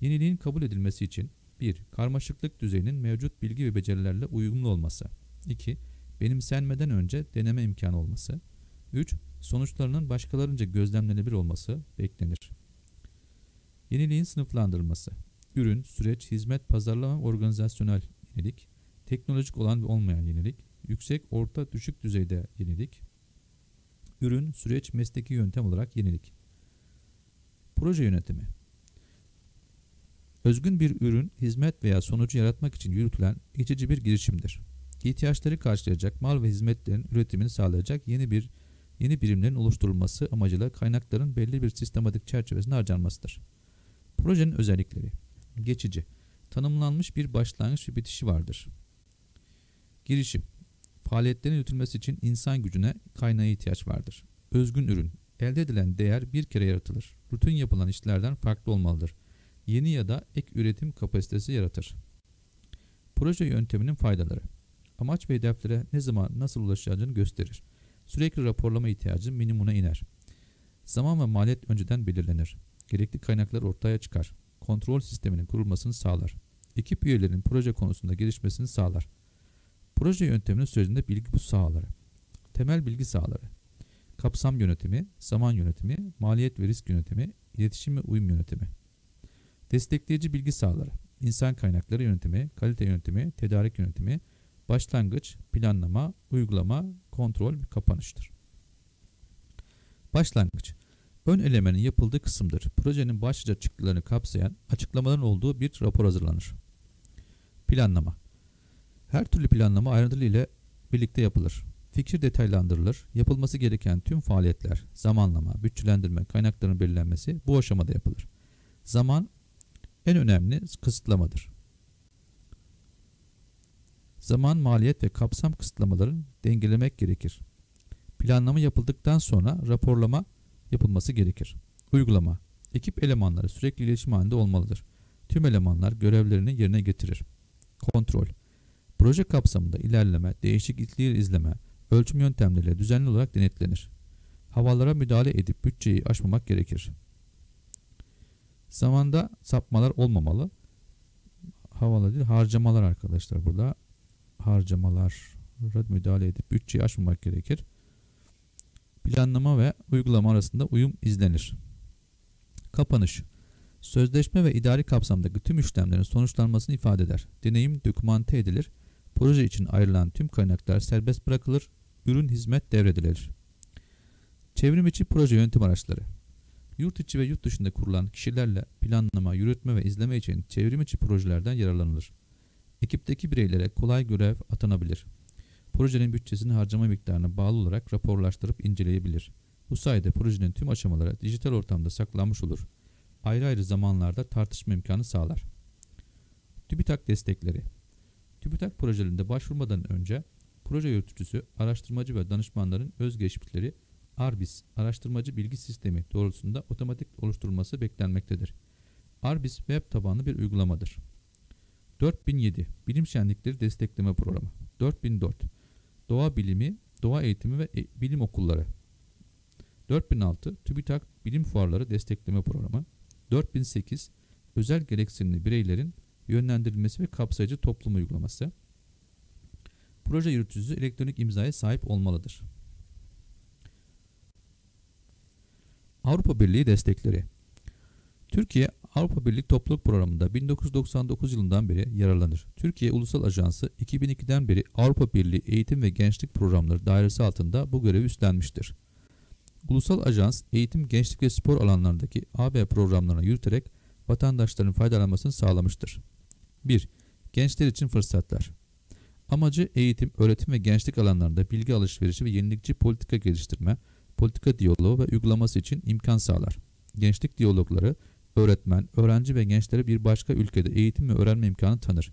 Speaker 1: Yeniliğin kabul edilmesi için 1. Karmaşıklık düzeyinin mevcut bilgi ve becerilerle uyumlu olması. 2. Benimsenmeden önce deneme imkanı olması. 3. Sonuçlarının başkalarınca gözlemlenebilir olması beklenir. Yeniliğin sınıflandırılması. Ürün, süreç, hizmet, pazarlama, organizasyonel yenilik, teknolojik olan ve olmayan yenilik, yüksek, orta, düşük düzeyde yenilik, ürün, süreç, mesleki yöntem olarak yenilik. Proje yönetimi. Özgün bir ürün, hizmet veya sonucu yaratmak için yürütülen geçici bir girişimdir. İhtiyaçları karşılayacak mal ve hizmetlerin üretimini sağlayacak yeni bir yeni birimlerin oluşturulması amacıyla kaynakların belli bir sistematik çerçevesinde harcanmasıdır. Projenin özellikleri Geçici Tanımlanmış bir başlangıç ve bitişi vardır. Girişim Faaliyetlerin yürütülmesi için insan gücüne kaynağı ihtiyaç vardır. Özgün ürün Elde edilen değer bir kere yaratılır. Rutin yapılan işlerden farklı olmalıdır. Yeni ya da ek üretim kapasitesi yaratır. Proje yönteminin faydaları Amaç ve hedeflere ne zaman nasıl ulaşacağını gösterir. Sürekli raporlama ihtiyacı minimuma iner. Zaman ve maliyet önceden belirlenir. Gerekli kaynaklar ortaya çıkar. Kontrol sisteminin kurulmasını sağlar. Ekip üyelerinin proje konusunda gelişmesini sağlar. Proje yönteminin sürecinde bilgi bu sahaları. Temel bilgi sahaları. Kapsam yönetimi, zaman yönetimi, maliyet ve risk yönetimi, iletişim ve uyum yönetimi. Destekleyici bilgi sahaları. İnsan kaynakları yönetimi, kalite yönetimi, tedarik yönetimi, başlangıç, planlama, uygulama, kontrol ve kapanıştır. Başlangıç Ön elemenin yapıldığı kısımdır. Projenin başlıca çıktılarını kapsayan açıklamaların olduğu bir rapor hazırlanır. Planlama Her türlü planlama ayrıntılı ile birlikte yapılır. Fikir detaylandırılır. Yapılması gereken tüm faaliyetler, zamanlama, bütçelendirme, kaynakların belirlenmesi bu aşamada yapılır. Zaman en önemli kısıtlamadır. Zaman, maliyet ve kapsam kısıtlamalarını dengelemek gerekir. Planlama yapıldıktan sonra raporlama yapılması gerekir. Uygulama Ekip elemanları sürekli iletişim halinde olmalıdır. Tüm elemanlar görevlerini yerine getirir. Kontrol Proje kapsamında ilerleme, değişiklikleri izleme, ölçüm yöntemleriyle düzenli olarak denetlenir. Havalara müdahale edip bütçeyi aşmamak gerekir. Zamanda sapmalar olmamalı. Havalı değil, harcamalar arkadaşlar burada harcamalara müdahale edip bütçeyi aşmamak gerekir. Planlama ve uygulama arasında uyum izlenir. Kapanış Sözleşme ve idari kapsamdaki tüm işlemlerin sonuçlanmasını ifade eder. Deneyim dokümante edilir. Proje için ayrılan tüm kaynaklar serbest bırakılır. Ürün hizmet devredilir. Çevrim içi proje yönetim araçları Yurt içi ve yurt dışında kurulan kişilerle planlama, yürütme ve izleme için çevrim içi projelerden yararlanılır. Ekipteki bireylere kolay görev atanabilir. Projenin bütçesini harcama miktarına bağlı olarak raporlaştırıp inceleyebilir. Bu sayede projenin tüm aşamaları dijital ortamda saklanmış olur. Ayrı ayrı zamanlarda tartışma imkanı sağlar. TÜBİTAK destekleri TÜBİTAK projelerinde başvurmadan önce proje yürütücüsü, araştırmacı ve danışmanların özgeçmişleri ARBIS araştırmacı bilgi sistemi doğrultusunda otomatik oluşturulması beklenmektedir. ARBIS web tabanlı bir uygulamadır. 4007 Bilim Şenlikleri Destekleme Programı 4004 Doğa Bilimi, Doğa Eğitimi ve e Bilim Okulları 4006 TÜBİTAK Bilim Fuarları Destekleme Programı 4008 Özel gereksinimli bireylerin yönlendirilmesi ve kapsayıcı toplum uygulaması Proje yürütücüsü elektronik imzaya sahip olmalıdır. Avrupa Birliği destekleri Türkiye Avrupa Birliği Topluluk Programı'nda 1999 yılından beri yararlanır. Türkiye Ulusal Ajansı 2002'den beri Avrupa Birliği Eğitim ve Gençlik Programları dairesi altında bu görevi üstlenmiştir. Ulusal Ajans eğitim, gençlik ve spor alanlarındaki AB programlarını yürüterek vatandaşların faydalanmasını sağlamıştır. 1. Gençler için fırsatlar. Amacı eğitim, öğretim ve gençlik alanlarında bilgi alışverişi ve yenilikçi politika geliştirme, politika diyaloğu ve uygulaması için imkan sağlar. Gençlik diyalogları öğretmen, öğrenci ve gençlere bir başka ülkede eğitim ve öğrenme imkanı tanır.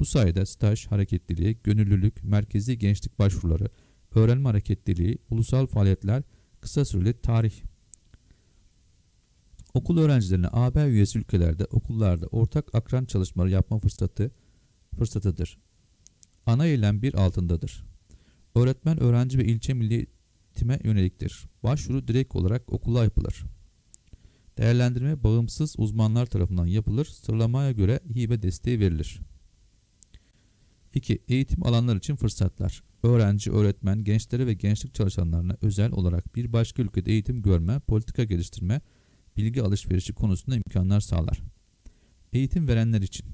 Speaker 1: Bu sayede staj hareketliliği, gönüllülük, merkezi gençlik başvuruları, öğrenme hareketliliği, ulusal faaliyetler, kısa süreli tarih. Okul öğrencilerine AB üyesi ülkelerde okullarda ortak akran çalışmaları yapma fırsatı fırsatıdır. Ana eylem bir altındadır. Öğretmen, öğrenci ve ilçe milli eğitime yöneliktir. Başvuru direkt olarak okula yapılır. Değerlendirme bağımsız uzmanlar tarafından yapılır. Sıralamaya göre hibe desteği verilir. 2. Eğitim alanlar için fırsatlar. Öğrenci, öğretmen, gençlere ve gençlik çalışanlarına özel olarak bir başka ülkede eğitim görme, politika geliştirme, bilgi alışverişi konusunda imkanlar sağlar. Eğitim verenler için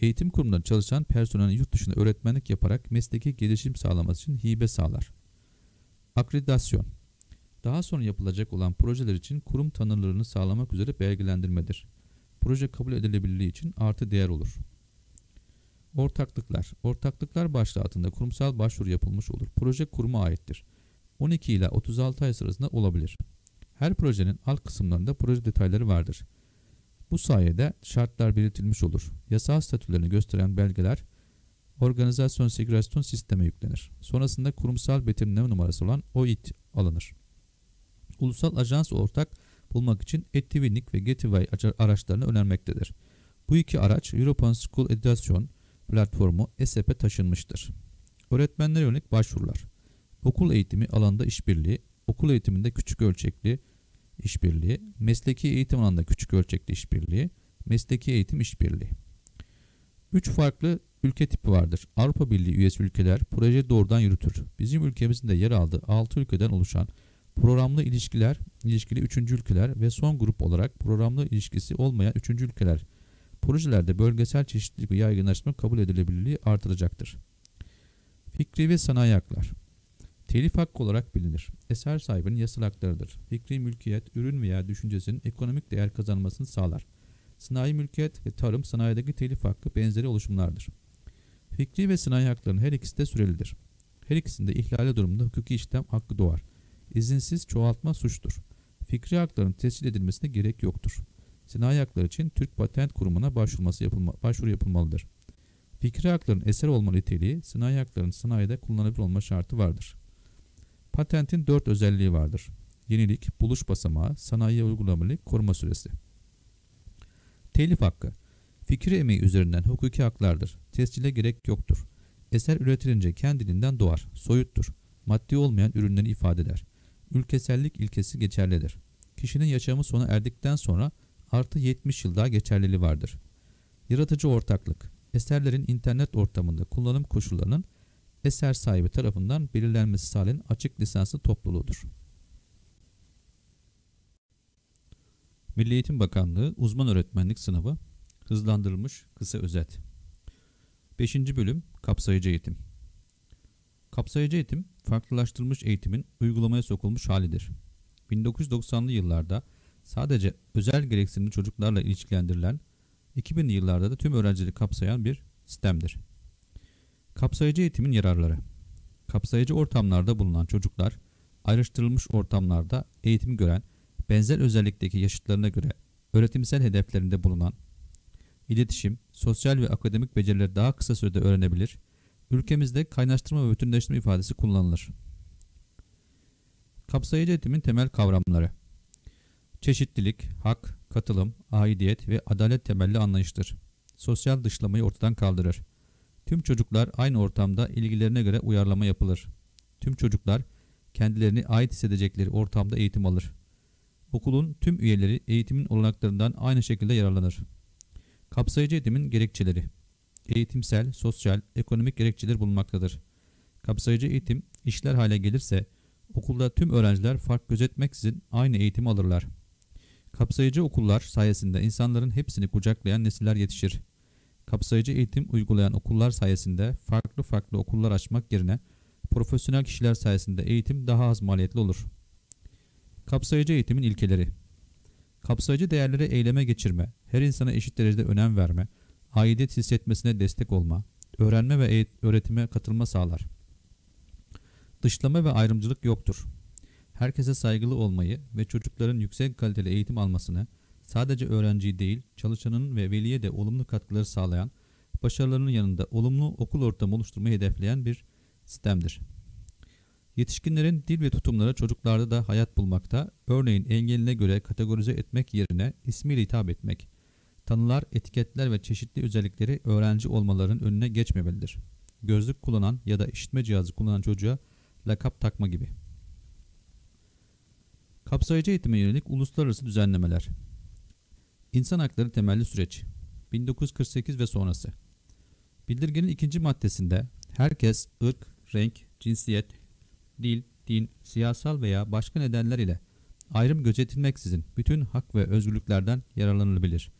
Speaker 1: Eğitim kurumunda çalışan personelin yurt dışında öğretmenlik yaparak mesleki gelişim sağlaması için hibe sağlar. Akreditasyon Daha sonra yapılacak olan projeler için kurum tanırlarını sağlamak üzere belgelendirmedir. Proje kabul edilebilirliği için artı değer olur. Ortaklıklar Ortaklıklar başlığı altında kurumsal başvuru yapılmış olur. Proje kuruma aittir. 12 ile 36 ay sırasında olabilir. Her projenin alt kısımlarında proje detayları vardır. Bu sayede şartlar belirtilmiş olur. Yasal statülerini gösteren belgeler organizasyon segregasyon sisteme yüklenir. Sonrasında kurumsal betimleme numarası olan OIT alınır. Ulusal ajans ortak bulmak için Ettivinik ve Getivay araçlarını önermektedir. Bu iki araç European School Education platformu ESEP'e taşınmıştır. Öğretmenlere yönelik başvurular. Okul eğitimi alanında işbirliği, okul eğitiminde küçük ölçekli işbirliği, mesleki eğitim alanında küçük ölçekli işbirliği, mesleki eğitim işbirliği. Üç farklı ülke tipi vardır. Avrupa Birliği üyesi ülkeler proje doğrudan yürütür. Bizim ülkemizin de yer aldığı 6 ülkeden oluşan programlı ilişkiler, ilişkili 3. ülkeler ve son grup olarak programlı ilişkisi olmayan 3. ülkeler. Projelerde bölgesel çeşitlilik ve yaygınlaşma kabul edilebilirliği artıracaktır. Fikri ve sanayi haklar. Telif hakkı olarak bilinir. Eser sahibinin yasal haklarıdır. Fikri mülkiyet, ürün veya düşüncesinin ekonomik değer kazanmasını sağlar. Sanayi mülkiyet ve tarım sanayideki telif hakkı benzeri oluşumlardır. Fikri ve sanayi haklarının her ikisi de sürelidir. Her ikisinde ihlali durumunda hukuki işlem hakkı doğar. İzinsiz çoğaltma suçtur. Fikri hakların tescil edilmesine gerek yoktur. Sanayi hakları için Türk Patent Kurumu'na başvurması yapılma, başvuru yapılmalıdır. Fikri hakların eser olma niteliği, sanayi haklarının sanayide kullanılabilir olma şartı vardır. Patentin dört özelliği vardır. Yenilik, buluş basamağı, sanayiye uygulamalık, koruma süresi. Telif hakkı. Fikir emeği üzerinden hukuki haklardır. Tescile gerek yoktur. Eser üretilince kendiliğinden doğar, soyuttur. Maddi olmayan ürünleri ifade eder. Ülkesellik ilkesi geçerlidir. Kişinin yaşamı sona erdikten sonra artı 70 yıl daha geçerliliği vardır. Yaratıcı ortaklık. Eserlerin internet ortamında kullanım koşullarının eser sahibi tarafından belirlenmesi sağlayan açık lisanslı topluluğudur. Milli Eğitim Bakanlığı Uzman Öğretmenlik Sınavı Hızlandırılmış Kısa Özet 5. Bölüm Kapsayıcı Eğitim Kapsayıcı eğitim, farklılaştırılmış eğitimin uygulamaya sokulmuş halidir. 1990'lı yıllarda sadece özel gereksinimli çocuklarla ilişkilendirilen, 2000'li yıllarda da tüm öğrencileri kapsayan bir sistemdir. Kapsayıcı eğitimin yararları Kapsayıcı ortamlarda bulunan çocuklar, ayrıştırılmış ortamlarda eğitim gören, benzer özellikteki yaşıtlarına göre öğretimsel hedeflerinde bulunan, iletişim, sosyal ve akademik becerileri daha kısa sürede öğrenebilir, ülkemizde kaynaştırma ve bütünleştirme ifadesi kullanılır. Kapsayıcı eğitimin temel kavramları Çeşitlilik, hak, katılım, aidiyet ve adalet temelli anlayıştır. Sosyal dışlamayı ortadan kaldırır. Tüm çocuklar aynı ortamda ilgilerine göre uyarlama yapılır. Tüm çocuklar kendilerini ait hissedecekleri ortamda eğitim alır. Okulun tüm üyeleri eğitimin olanaklarından aynı şekilde yararlanır. Kapsayıcı eğitimin gerekçeleri Eğitimsel, sosyal, ekonomik gerekçeler bulunmaktadır. Kapsayıcı eğitim işler hale gelirse okulda tüm öğrenciler fark gözetmeksizin aynı eğitimi alırlar. Kapsayıcı okullar sayesinde insanların hepsini kucaklayan nesiller yetişir. Kapsayıcı eğitim uygulayan okullar sayesinde farklı farklı okullar açmak yerine profesyonel kişiler sayesinde eğitim daha az maliyetli olur. Kapsayıcı eğitimin ilkeleri Kapsayıcı değerleri eyleme geçirme, her insana eşit derecede önem verme, aidiyet hissetmesine destek olma, öğrenme ve öğretime katılma sağlar. Dışlama ve ayrımcılık yoktur. Herkese saygılı olmayı ve çocukların yüksek kaliteli eğitim almasını sadece öğrenciyi değil, çalışanın ve veliye de olumlu katkıları sağlayan, başarılarının yanında olumlu okul ortamı oluşturmayı hedefleyen bir sistemdir. Yetişkinlerin dil ve tutumları çocuklarda da hayat bulmakta, örneğin engeline göre kategorize etmek yerine ismiyle hitap etmek, tanılar, etiketler ve çeşitli özellikleri öğrenci olmalarının önüne geçmemelidir. Gözlük kullanan ya da işitme cihazı kullanan çocuğa lakap takma gibi. Kapsayıcı eğitime yönelik uluslararası düzenlemeler. İnsan hakları temelli süreç. 1948 ve sonrası. Bildirgenin ikinci maddesinde herkes ırk, renk, cinsiyet, dil, din, siyasal veya başka nedenler ile ayrım gözetilmeksizin bütün hak ve özgürlüklerden yararlanılabilir.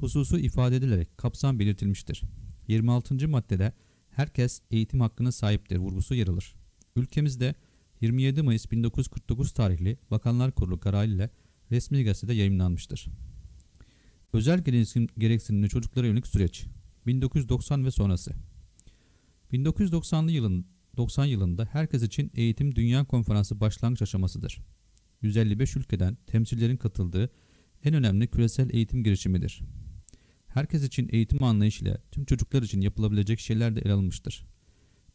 Speaker 1: Hususu ifade edilerek kapsam belirtilmiştir. 26. maddede herkes eğitim hakkına sahiptir vurgusu yer alır. Ülkemizde 27 Mayıs 1949 tarihli Bakanlar Kurulu kararı ile resmi gazetede yayınlanmıştır. Özel gereksinimli çocuklara yönelik süreç 1990 ve sonrası 1990'lı yılın 90 yılında herkes için Eğitim Dünya Konferansı başlangıç aşamasıdır. 155 ülkeden temsillerin katıldığı en önemli küresel eğitim girişimidir. Herkes için eğitim anlayışıyla tüm çocuklar için yapılabilecek şeyler de ele alınmıştır.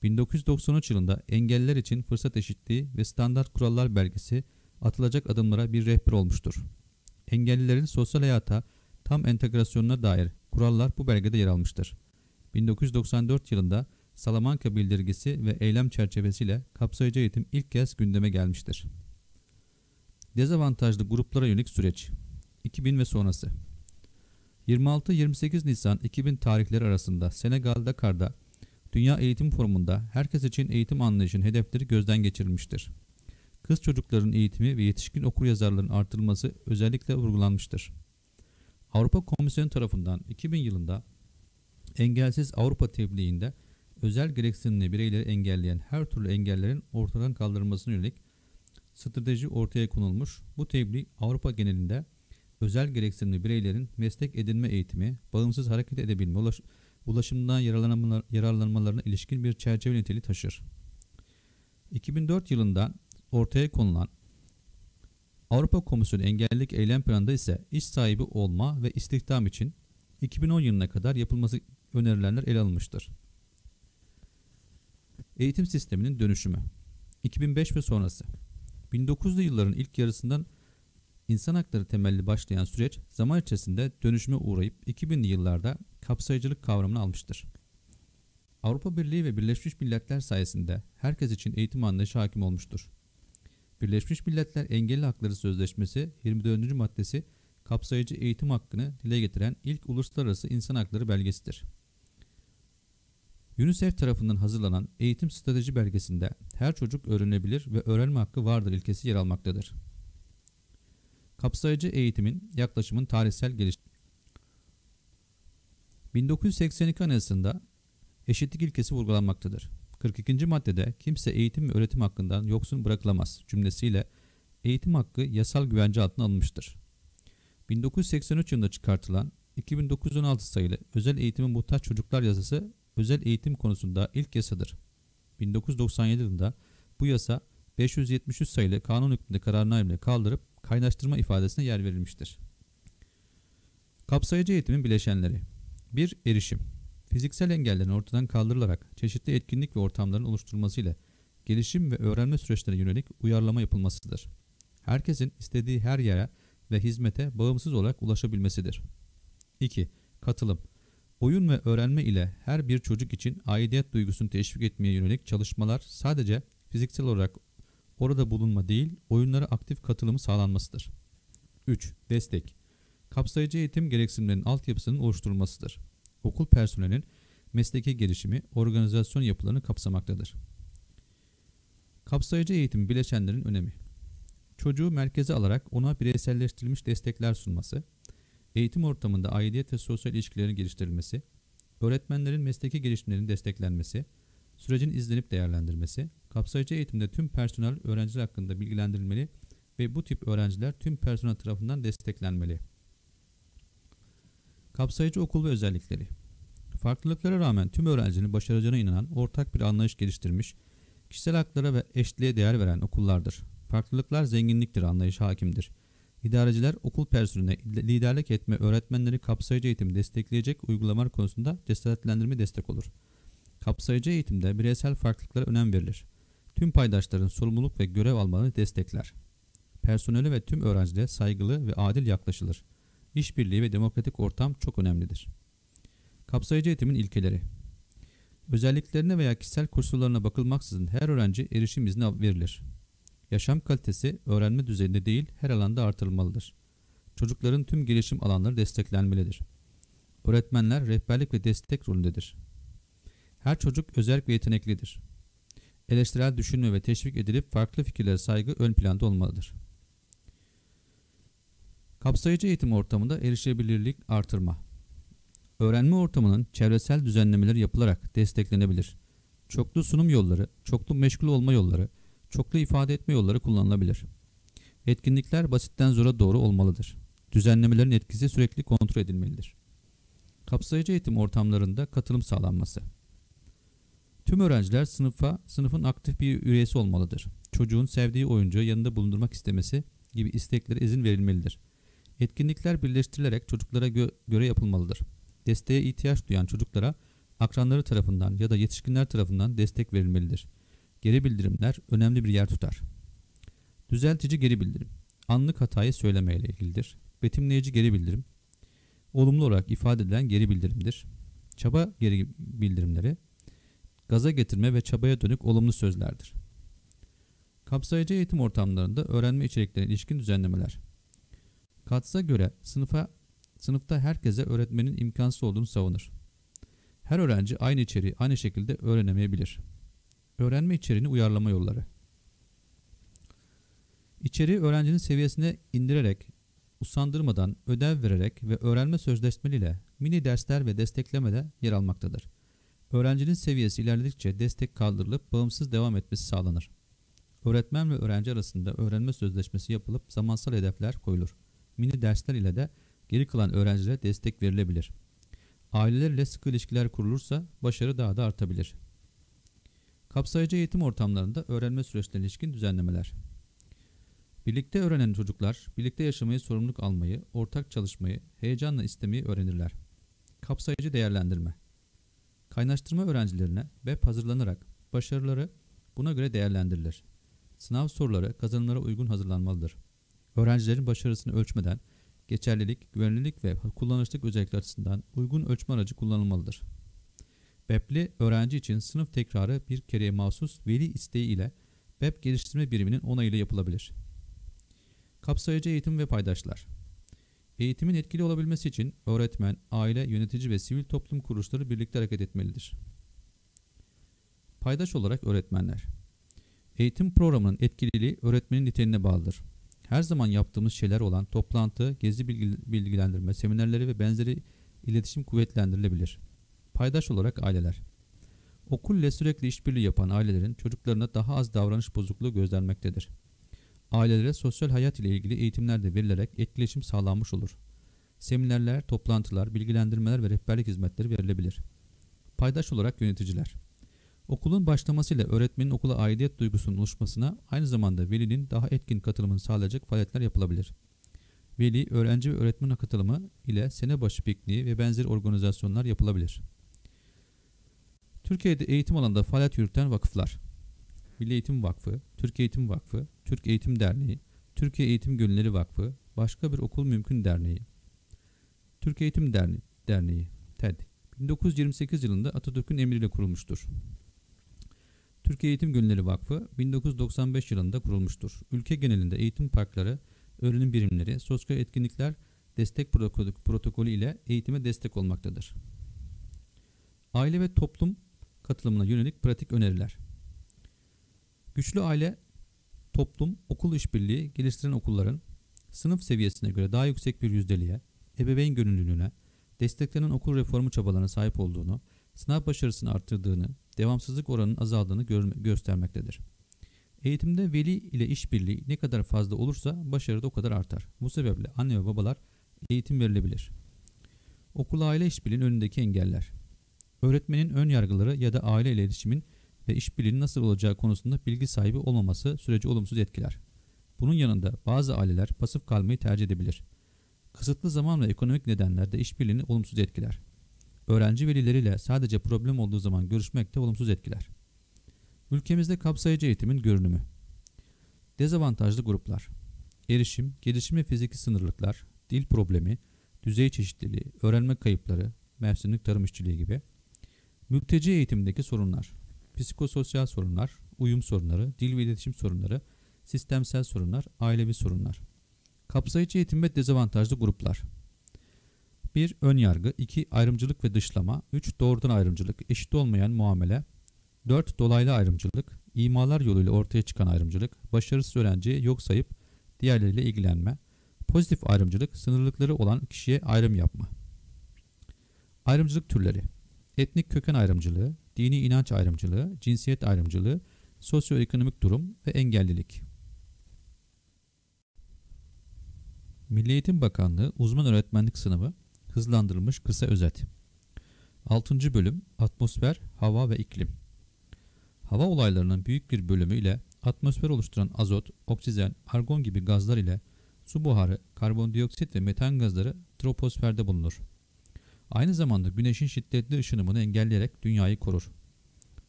Speaker 1: 1993 yılında engelliler için fırsat eşitliği ve standart kurallar belgesi atılacak adımlara bir rehber olmuştur. Engellilerin sosyal hayata tam entegrasyonuna dair kurallar bu belgede yer almıştır. 1994 yılında Salamanca Bildirgesi ve eylem çerçevesiyle kapsayıcı eğitim ilk kez gündeme gelmiştir. Dezavantajlı gruplara yönelik süreç 2000 ve sonrası 26-28 Nisan 2000 tarihleri arasında Senegal Dakar'da Dünya Eğitim Forumu'nda herkes için eğitim anlayışının hedefleri gözden geçirilmiştir. Kız çocukların eğitimi ve yetişkin okuryazarlığın artırılması özellikle vurgulanmıştır. Avrupa Komisyonu tarafından 2000 yılında Engelsiz Avrupa Tebliği'nde özel gereksinimli bireyleri engelleyen her türlü engellerin ortadan kaldırılmasına yönelik strateji ortaya konulmuş. Bu tebliğ Avrupa genelinde özel gereksinimli bireylerin meslek edinme eğitimi, bağımsız hareket edebilme, ulaş, ulaşımdan yararlanmalarına ilişkin bir çerçeve niteliği taşır. 2004 yılında ortaya konulan Avrupa Komisyonu engellilik eylem planında ise iş sahibi olma ve istihdam için 2010 yılına kadar yapılması önerilenler ele alınmıştır. Eğitim sisteminin dönüşümü 2005 ve sonrası 1900'lü yılların ilk yarısından insan hakları temelli başlayan süreç zaman içerisinde dönüşüme uğrayıp 2000'li yıllarda kapsayıcılık kavramını almıştır. Avrupa Birliği ve Birleşmiş Milletler sayesinde herkes için eğitim anlayışı hakim olmuştur. Birleşmiş Milletler Engelli Hakları Sözleşmesi 24. maddesi kapsayıcı eğitim hakkını dile getiren ilk uluslararası insan hakları belgesidir. UNICEF tarafından hazırlanan eğitim strateji belgesinde her çocuk öğrenebilir ve öğrenme hakkı vardır ilkesi yer almaktadır. Kapsayıcı eğitimin yaklaşımın tarihsel gelişimi 1982 Anayasası'nda eşitlik ilkesi vurgulanmaktadır. 42. maddede kimse eğitim ve öğretim hakkından yoksun bırakılamaz cümlesiyle eğitim hakkı yasal güvence altına alınmıştır. 1983 yılında çıkartılan 2916 sayılı Özel Eğitime Muhtaç Çocuklar Yasası özel eğitim konusunda ilk yasadır. 1997 yılında bu yasa 573 sayılı kanun hükmünde kararname kaldırıp kaynaştırma ifadesine yer verilmiştir. Kapsayıcı eğitimin bileşenleri 1. Erişim Fiziksel engellerin ortadan kaldırılarak çeşitli etkinlik ve ortamların oluşturulmasıyla gelişim ve öğrenme süreçlerine yönelik uyarlama yapılmasıdır. Herkesin istediği her yere ve hizmete bağımsız olarak ulaşabilmesidir. 2. Katılım Oyun ve öğrenme ile her bir çocuk için aidiyet duygusunu teşvik etmeye yönelik çalışmalar sadece fiziksel olarak orada bulunma değil, oyunlara aktif katılımı sağlanmasıdır. 3. Destek Kapsayıcı eğitim gereksinimlerinin altyapısının oluşturulmasıdır. Okul personelinin mesleki gelişimi, organizasyon yapılarını kapsamaktadır. Kapsayıcı eğitim bileşenlerin önemi. Çocuğu merkeze alarak ona bireyselleştirilmiş destekler sunması, eğitim ortamında aidiyet ve sosyal ilişkilerin geliştirilmesi, öğretmenlerin mesleki gelişimlerinin desteklenmesi, sürecin izlenip değerlendirmesi, kapsayıcı eğitimde tüm personel öğrenciler hakkında bilgilendirilmeli ve bu tip öğrenciler tüm personel tarafından desteklenmeli. Kapsayıcı okul ve özellikleri Farklılıklara rağmen tüm öğrencinin başaracağına inanan ortak bir anlayış geliştirmiş, kişisel haklara ve eşitliğe değer veren okullardır. Farklılıklar zenginliktir anlayış hakimdir. İdareciler okul personeline liderlik etme öğretmenleri kapsayıcı eğitim destekleyecek uygulamalar konusunda cesaretlendirme destek olur. Kapsayıcı eğitimde bireysel farklılıklara önem verilir. Tüm paydaşların sorumluluk ve görev almalarını destekler. Personeli ve tüm öğrencilere saygılı ve adil yaklaşılır. İşbirliği ve demokratik ortam çok önemlidir. Kapsayıcı eğitimin ilkeleri Özelliklerine veya kişisel kusurlarına bakılmaksızın her öğrenci erişim izni verilir. Yaşam kalitesi öğrenme düzeyinde değil her alanda artırılmalıdır. Çocukların tüm gelişim alanları desteklenmelidir. Öğretmenler rehberlik ve destek rolündedir. Her çocuk özel ve yeteneklidir. Eleştirel düşünme ve teşvik edilip farklı fikirlere saygı ön planda olmalıdır. Kapsayıcı eğitim ortamında erişebilirlik artırma. Öğrenme ortamının çevresel düzenlemeleri yapılarak desteklenebilir. Çoklu sunum yolları, çoklu meşgul olma yolları, çoklu ifade etme yolları kullanılabilir. Etkinlikler basitten zora doğru olmalıdır. Düzenlemelerin etkisi sürekli kontrol edilmelidir. Kapsayıcı eğitim ortamlarında katılım sağlanması. Tüm öğrenciler sınıfa, sınıfın aktif bir üyesi olmalıdır. Çocuğun sevdiği oyuncuyu yanında bulundurmak istemesi gibi isteklere izin verilmelidir. Etkinlikler birleştirilerek çocuklara gö göre yapılmalıdır. Desteğe ihtiyaç duyan çocuklara akranları tarafından ya da yetişkinler tarafından destek verilmelidir. Geri bildirimler önemli bir yer tutar. Düzeltici geri bildirim. Anlık hatayı söylemeyle ilgilidir. Betimleyici geri bildirim. Olumlu olarak ifade edilen geri bildirimdir. Çaba geri bildirimleri gaza getirme ve çabaya dönük olumlu sözlerdir. Kapsayıcı eğitim ortamlarında öğrenme içeriklerine ilişkin düzenlemeler. Kats'a göre sınıfa sınıfta herkese öğretmenin imkansız olduğunu savunur. Her öğrenci aynı içeriği aynı şekilde öğrenemeyebilir. Öğrenme içeriğini uyarlama yolları. İçeriği öğrencinin seviyesine indirerek, usandırmadan, ödev vererek ve öğrenme sözleşmeliyle mini dersler ve desteklemede yer almaktadır. Öğrencinin seviyesi ilerledikçe destek kaldırılıp bağımsız devam etmesi sağlanır. Öğretmen ve öğrenci arasında öğrenme sözleşmesi yapılıp zamansal hedefler koyulur. Mini dersler ile de geri kalan öğrencilere destek verilebilir. Ailelerle sıkı ilişkiler kurulursa başarı daha da artabilir. Kapsayıcı eğitim ortamlarında öğrenme süreçlerine ilişkin düzenlemeler. Birlikte öğrenen çocuklar, birlikte yaşamayı, sorumluluk almayı, ortak çalışmayı, heyecanla istemeyi öğrenirler. Kapsayıcı değerlendirme. Kaynaştırma öğrencilerine BEP hazırlanarak başarıları buna göre değerlendirilir. Sınav soruları kazanımlara uygun hazırlanmalıdır. Öğrencilerin başarısını ölçmeden geçerlilik, güvenlilik ve kullanışlık özellikler açısından uygun ölçme aracı kullanılmalıdır. BEP'li öğrenci için sınıf tekrarı bir kereye mahsus veli isteği ile BEP geliştirme biriminin onayıyla yapılabilir. Kapsayıcı eğitim ve paydaşlar Eğitimin etkili olabilmesi için öğretmen, aile, yönetici ve sivil toplum kuruluşları birlikte hareket etmelidir. Paydaş olarak öğretmenler Eğitim programının etkililiği öğretmenin niteliğine bağlıdır. Her zaman yaptığımız şeyler olan toplantı, gezi bilgilendirme, seminerleri ve benzeri iletişim kuvvetlendirilebilir. Paydaş olarak aileler. Okul ile sürekli işbirliği yapan ailelerin çocuklarına daha az davranış bozukluğu gözlenmektedir. Ailelere sosyal hayat ile ilgili eğitimler de verilerek etkileşim sağlanmış olur. Seminerler, toplantılar, bilgilendirmeler ve rehberlik hizmetleri verilebilir. Paydaş olarak yöneticiler. Okulun başlamasıyla öğretmenin okula aidiyet duygusunun oluşmasına aynı zamanda velinin daha etkin katılımını sağlayacak faaliyetler yapılabilir. Veli, öğrenci ve öğretmen katılımı ile sene başı pikniği ve benzeri organizasyonlar yapılabilir. Türkiye'de eğitim alanında faaliyet yürüten vakıflar Milli Eğitim Vakfı, Türkiye Eğitim Vakfı, Türk Eğitim Derneği, Türkiye Eğitim Gönülleri Vakfı, başka bir okul mümkün derneği. Türkiye Eğitim Derneği, Derneği TED 1928 yılında Atatürk'ün emriyle kurulmuştur. Türkiye Eğitim Gönülleri Vakfı 1995 yılında kurulmuştur. Ülke genelinde eğitim parkları, öğrenim birimleri, sosyal etkinlikler destek protokolü ile eğitime destek olmaktadır. Aile ve toplum katılımına yönelik pratik öneriler. Güçlü aile, toplum, okul işbirliği geliştiren okulların sınıf seviyesine göre daha yüksek bir yüzdeliğe, ebeveyn gönüllülüğüne, desteklenen okul reformu çabalarına sahip olduğunu, sınav başarısını arttırdığını, devamsızlık oranının azaldığını gör göstermektedir. Eğitimde veli ile işbirliği ne kadar fazla olursa başarı da o kadar artar. Bu sebeple anne ve babalar eğitim verilebilir. Okul aile işbirliğinin önündeki engeller. Öğretmenin ön yargıları ya da aile ile iletişimin ve işbirliğinin nasıl olacağı konusunda bilgi sahibi olmaması süreci olumsuz etkiler. Bunun yanında bazı aileler pasif kalmayı tercih edebilir. Kısıtlı zaman ve ekonomik nedenler de işbirliğini olumsuz etkiler. Öğrenci velileriyle sadece problem olduğu zaman görüşmek de olumsuz etkiler. Ülkemizde kapsayıcı eğitimin görünümü. Dezavantajlı gruplar. Erişim, gelişim ve fiziki sınırlıklar, dil problemi, düzey çeşitliliği, öğrenme kayıpları, mevsimlik tarım işçiliği gibi. Mülteci eğitimdeki sorunlar. Psikososyal sorunlar, uyum sorunları, dil ve iletişim sorunları, sistemsel sorunlar, ailevi sorunlar. Kapsayıcı eğitim ve dezavantajlı gruplar. 1. Ön yargı 2. Ayrımcılık ve dışlama 3. Doğrudan ayrımcılık, eşit olmayan muamele 4. Dolaylı ayrımcılık, imalar yoluyla ortaya çıkan ayrımcılık, başarısız öğrenciyi yok sayıp diğerleriyle ilgilenme, pozitif ayrımcılık, sınırlıkları olan kişiye ayrım yapma. Ayrımcılık türleri Etnik köken ayrımcılığı, dini inanç ayrımcılığı, cinsiyet ayrımcılığı, sosyoekonomik durum ve engellilik. Milli Eğitim Bakanlığı Uzman Öğretmenlik Sınavı Hızlandırılmış Kısa Özet 6. Bölüm Atmosfer, Hava ve İklim Hava olaylarının büyük bir bölümü ile atmosfer oluşturan azot, oksijen, argon gibi gazlar ile su buharı, karbondioksit ve metan gazları troposferde bulunur. Aynı zamanda güneşin şiddetli ışınımını engelleyerek dünyayı korur.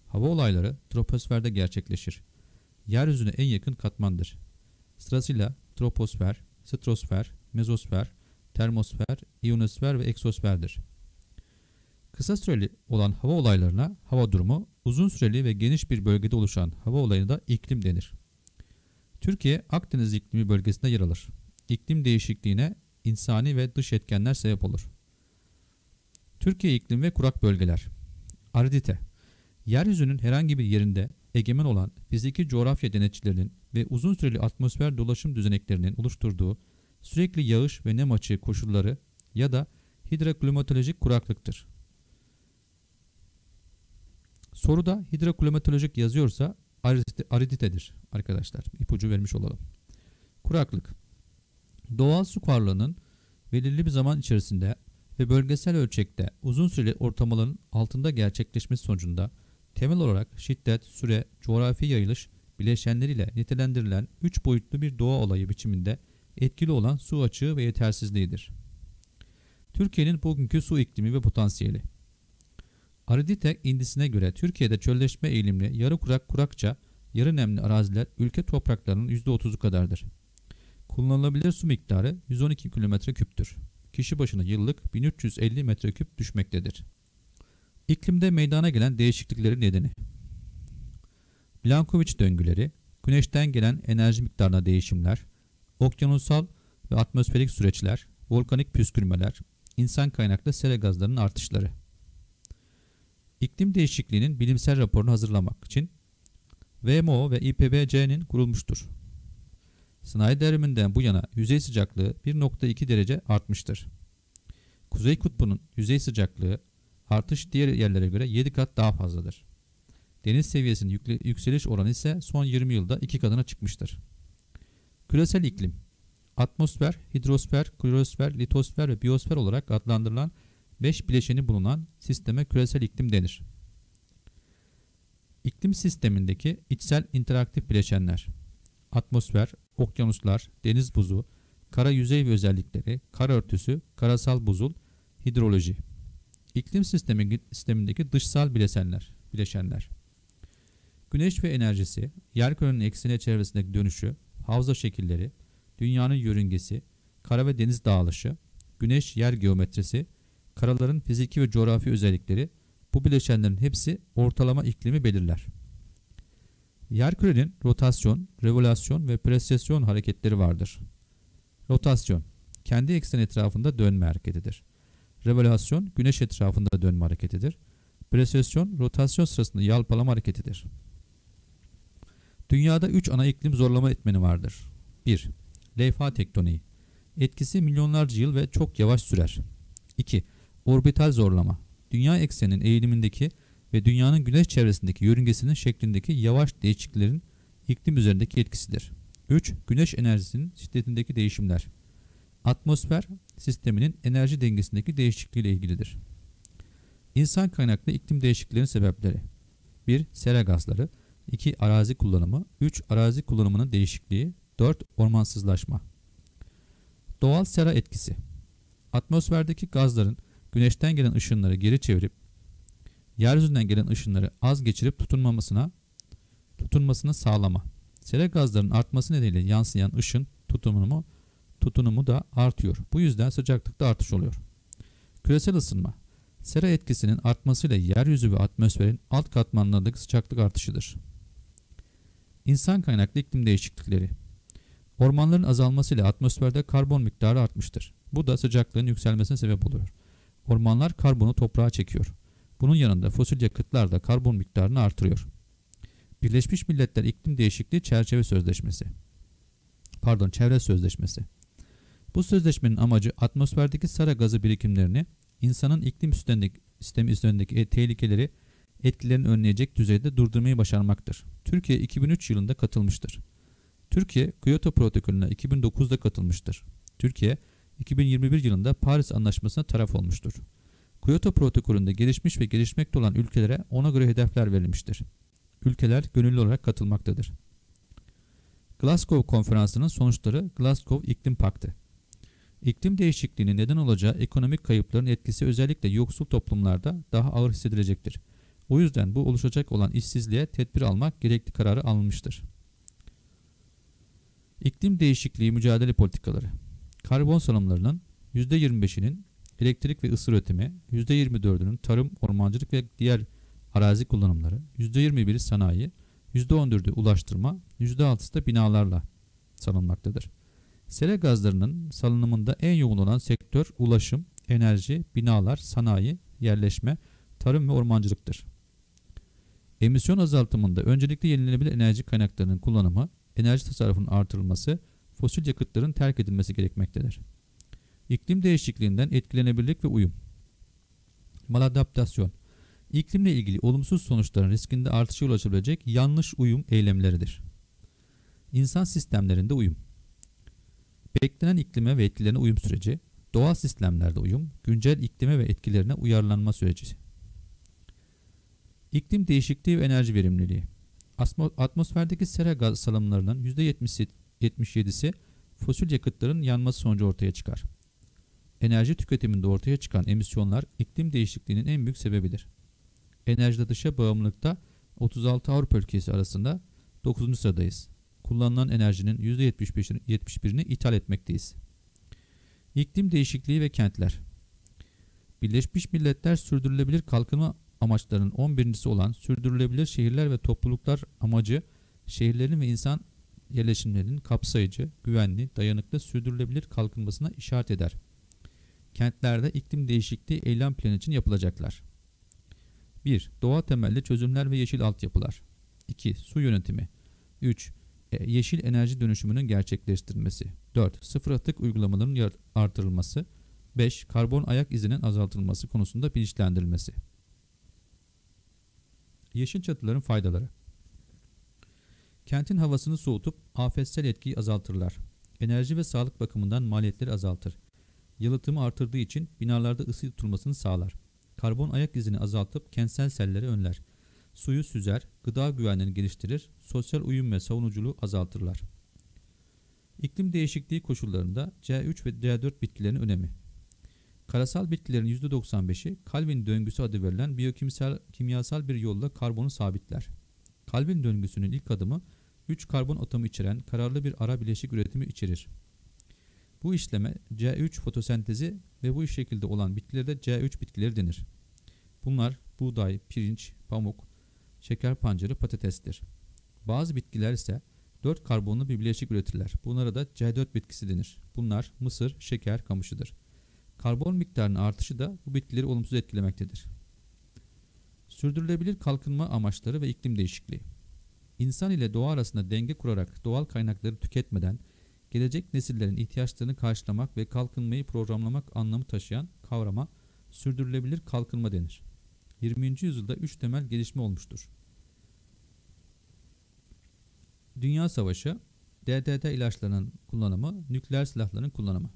Speaker 1: Hava olayları troposferde gerçekleşir. Yeryüzüne en yakın katmandır. Sırasıyla troposfer, stratosfer, mezosfer, termosfer, ionosfer ve eksosferdir. Kısa süreli olan hava olaylarına hava durumu, uzun süreli ve geniş bir bölgede oluşan hava olayına da iklim denir. Türkiye Akdeniz iklimi bölgesinde yer alır. İklim değişikliğine insani ve dış etkenler sebep olur. Türkiye iklim ve kurak bölgeler. Aridite Yeryüzünün herhangi bir yerinde egemen olan fiziki coğrafya denetçilerinin ve uzun süreli atmosfer dolaşım düzeneklerinin oluşturduğu sürekli yağış ve nem açığı koşulları ya da hidroklimatolojik kuraklıktır. Soruda hidroklimatolojik yazıyorsa ariditedir arkadaşlar. İpucu vermiş olalım. Kuraklık Doğal su varlığının belirli bir zaman içerisinde ve bölgesel ölçekte uzun süreli ortamların altında gerçekleşmesi sonucunda temel olarak şiddet, süre, coğrafi yayılış bileşenleriyle nitelendirilen üç boyutlu bir doğa olayı biçiminde etkili olan su açığı ve yetersizliğidir. Türkiye'nin bugünkü su iklimi ve potansiyeli Aridite indisine göre Türkiye'de çölleşme eğilimli yarı kurak kurakça yarı nemli araziler ülke topraklarının %30'u kadardır. Kullanılabilir su miktarı 112 km küptür. Kişi başına yıllık 1350 metreküp düşmektedir. İklimde meydana gelen değişikliklerin nedeni Blankoviç döngüleri, güneşten gelen enerji miktarına değişimler, okyanusal ve atmosferik süreçler, volkanik püskürmeler, insan kaynaklı sera gazlarının artışları. İklim değişikliğinin bilimsel raporunu hazırlamak için VMO ve IPBC'nin kurulmuştur. Sanayi devriminden bu yana yüzey sıcaklığı 1.2 derece artmıştır. Kuzey kutbunun yüzey sıcaklığı artış diğer yerlere göre 7 kat daha fazladır. Deniz seviyesinin yükseliş oranı ise son 20 yılda 2 katına çıkmıştır. Küresel iklim Atmosfer, hidrosfer, klorosfer, litosfer ve biyosfer olarak adlandırılan 5 bileşeni bulunan sisteme küresel iklim denir. İklim sistemindeki içsel interaktif bileşenler Atmosfer, okyanuslar, deniz buzu, kara yüzey ve özellikleri, kara örtüsü, karasal buzul, hidroloji. İklim sistemi, sistemindeki dışsal bileşenler, bileşenler. Güneş ve enerjisi, yer kürenin eksene çevresindeki dönüşü, havza şekilleri, dünyanın yörüngesi, kara ve deniz dağılışı, güneş yer geometrisi, karaların fiziki ve coğrafi özellikleri, bu bileşenlerin hepsi ortalama iklimi belirler. Yerkürenin rotasyon, revolüsyon ve presesyon hareketleri vardır. Rotasyon, kendi eksen etrafında dönme hareketidir. Revolüsyon, güneş etrafında dönme hareketidir. Presesyon, rotasyon sırasında yalpalama hareketidir. Dünyada 3 ana iklim zorlama etmeni vardır. 1. Levha tektoniği. Etkisi milyonlarca yıl ve çok yavaş sürer. 2. Orbital zorlama. Dünya ekseninin eğilimindeki ve dünyanın güneş çevresindeki yörüngesinin şeklindeki yavaş değişikliklerin iklim üzerindeki etkisidir. 3. Güneş enerjisinin şiddetindeki değişimler. Atmosfer sisteminin enerji dengesindeki değişikliği ile ilgilidir. İnsan kaynaklı iklim değişikliklerinin sebepleri 1. Sera gazları 2. Arazi kullanımı 3. Arazi kullanımının değişikliği 4. Ormansızlaşma Doğal sera etkisi Atmosferdeki gazların güneşten gelen ışınları geri çevirip yeryüzünden gelen ışınları az geçirip tutunmamasına tutunmasını sağlama. Sera gazlarının artması nedeniyle yansıyan ışın tutunumu tutunumu da artıyor. Bu yüzden sıcaklıkta artış oluyor. Küresel ısınma Sera etkisinin artmasıyla yeryüzü ve atmosferin alt katmanlarındaki sıcaklık artışıdır. İnsan kaynaklı iklim değişiklikleri Ormanların azalmasıyla atmosferde karbon miktarı artmıştır. Bu da sıcaklığın yükselmesine sebep oluyor. Ormanlar karbonu toprağa çekiyor. Bunun yanında fosil yakıtlar da karbon miktarını artırıyor. Birleşmiş Milletler İklim Değişikliği Çerçeve Sözleşmesi Pardon, Çevre Sözleşmesi Bu sözleşmenin amacı atmosferdeki sera gazı birikimlerini insanın iklim sistemi üzerindeki tehlikeleri etkilerini önleyecek düzeyde durdurmayı başarmaktır. Türkiye 2003 yılında katılmıştır. Türkiye Kyoto protokolüne 2009'da katılmıştır. Türkiye 2021 yılında Paris Anlaşması'na taraf olmuştur. Kyoto protokolünde gelişmiş ve gelişmekte olan ülkelere ona göre hedefler verilmiştir. Ülkeler gönüllü olarak katılmaktadır. Glasgow konferansının sonuçları Glasgow İklim Paktı. İklim değişikliğinin neden olacağı ekonomik kayıpların etkisi özellikle yoksul toplumlarda daha ağır hissedilecektir. O yüzden bu oluşacak olan işsizliğe tedbir almak gerekli kararı alınmıştır. İklim değişikliği mücadele politikaları. Karbon salımlarının %25'inin elektrik ve ısı üretimi, %24'ünün tarım, ormancılık ve diğer arazi kullanımları, %21'i sanayi, %14'ü ulaştırma, %6'sı da binalarla salınmaktadır. Sera gazlarının salınımında en yoğun olan sektör ulaşım, enerji, binalar, sanayi, yerleşme, tarım ve ormancılıktır. Emisyon azaltımında öncelikle yenilenebilir enerji kaynaklarının kullanımı, enerji tasarrufunun artırılması, fosil yakıtların terk edilmesi gerekmektedir. İklim değişikliğinden etkilenebilirlik ve uyum. Maladaptasyon, iklimle ilgili olumsuz sonuçların riskinde artışa ulaşabilecek yanlış uyum eylemleridir. İnsan sistemlerinde uyum. Beklenen iklime ve etkilerine uyum süreci, doğal sistemlerde uyum, güncel iklime ve etkilerine uyarlanma süreci. İklim değişikliği ve enerji verimliliği. Atmosferdeki sera gaz salımlarının %77'si fosil yakıtların yanması sonucu ortaya çıkar. Enerji tüketiminde ortaya çıkan emisyonlar iklim değişikliğinin en büyük sebebidir. Enerjide dışa bağımlılıkta 36 Avrupa ülkesi arasında 9. sıradayız. Kullanılan enerjinin %71'ini ithal etmekteyiz. İklim değişikliği ve kentler Birleşmiş Milletler Sürdürülebilir Kalkınma amaçlarının 11.si olan sürdürülebilir şehirler ve topluluklar amacı şehirlerin ve insan yerleşimlerinin kapsayıcı, güvenli, dayanıklı, sürdürülebilir kalkınmasına işaret eder. Kentlerde iklim değişikliği eylem planı için yapılacaklar. 1. Doğa temelli çözümler ve yeşil altyapılar. 2. Su yönetimi. 3. E, yeşil enerji dönüşümünün gerçekleştirilmesi. 4. Sıfır atık uygulamalarının artırılması. 5. Karbon ayak izinin azaltılması konusunda bilinçlendirilmesi. Yeşil çatıların faydaları. Kentin havasını soğutup afetsel etkiyi azaltırlar. Enerji ve sağlık bakımından maliyetleri azaltır. Yalıtımı artırdığı için binalarda ısı tutulmasını sağlar. Karbon ayak izini azaltıp kentsel selleri önler. Suyu süzer, gıda güvenliğini geliştirir, sosyal uyum ve savunuculuğu azaltırlar. İklim değişikliği koşullarında C3 ve C4 bitkilerin önemi. Karasal bitkilerin %95'i Calvin döngüsü adı verilen biyokimyasal kimyasal bir yolla karbonu sabitler. Calvin döngüsünün ilk adımı 3 karbon atomu içeren kararlı bir ara bileşik üretimi içerir. Bu işleme C3 fotosentezi ve bu şekilde olan bitkilerde C3 bitkileri denir. Bunlar buğday, pirinç, pamuk, şeker pancarı, patatestir. Bazı bitkiler ise 4 karbonlu bir bileşik üretirler. Bunlara da C4 bitkisi denir. Bunlar mısır, şeker kamışıdır. Karbon miktarının artışı da bu bitkileri olumsuz etkilemektedir. Sürdürülebilir kalkınma amaçları ve iklim değişikliği. İnsan ile doğa arasında denge kurarak doğal kaynakları tüketmeden gelecek nesillerin ihtiyaçlarını karşılamak ve kalkınmayı programlamak anlamı taşıyan kavrama sürdürülebilir kalkınma denir. 20. yüzyılda üç temel gelişme olmuştur. Dünya Savaşı, DDT ilaçlarının kullanımı, nükleer silahların kullanımı.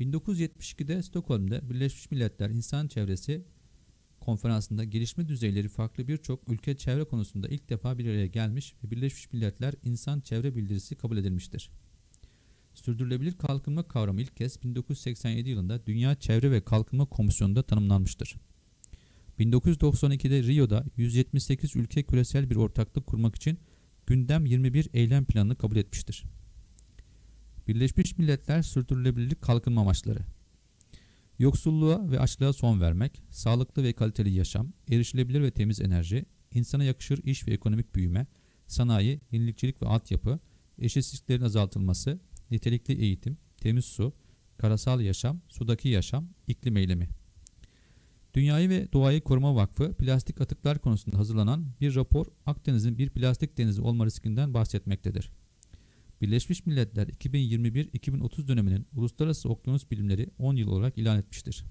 Speaker 1: 1972'de Stockholm'da Birleşmiş Milletler İnsan Çevresi konferansında gelişme düzeyleri farklı birçok ülke çevre konusunda ilk defa bir araya gelmiş ve Birleşmiş Milletler İnsan Çevre Bildirisi kabul edilmiştir. Sürdürülebilir kalkınma kavramı ilk kez 1987 yılında Dünya Çevre ve Kalkınma Komisyonu'nda tanımlanmıştır. 1992'de Rio'da 178 ülke küresel bir ortaklık kurmak için gündem 21 eylem planını kabul etmiştir. Birleşmiş Milletler Sürdürülebilirlik Kalkınma Amaçları Yoksulluğa ve açlığa son vermek, sağlıklı ve kaliteli yaşam, erişilebilir ve temiz enerji, insana yakışır iş ve ekonomik büyüme, sanayi, yenilikçilik ve altyapı, eşitsizliklerin azaltılması, nitelikli eğitim, temiz su, karasal yaşam, sudaki yaşam, iklim eylemi. Dünyayı ve Doğayı Koruma Vakfı plastik atıklar konusunda hazırlanan bir rapor Akdeniz'in bir plastik denizi olma riskinden bahsetmektedir. Birleşmiş Milletler 2021-2030 döneminin Uluslararası Okyanus Bilimleri 10 yıl olarak ilan etmiştir.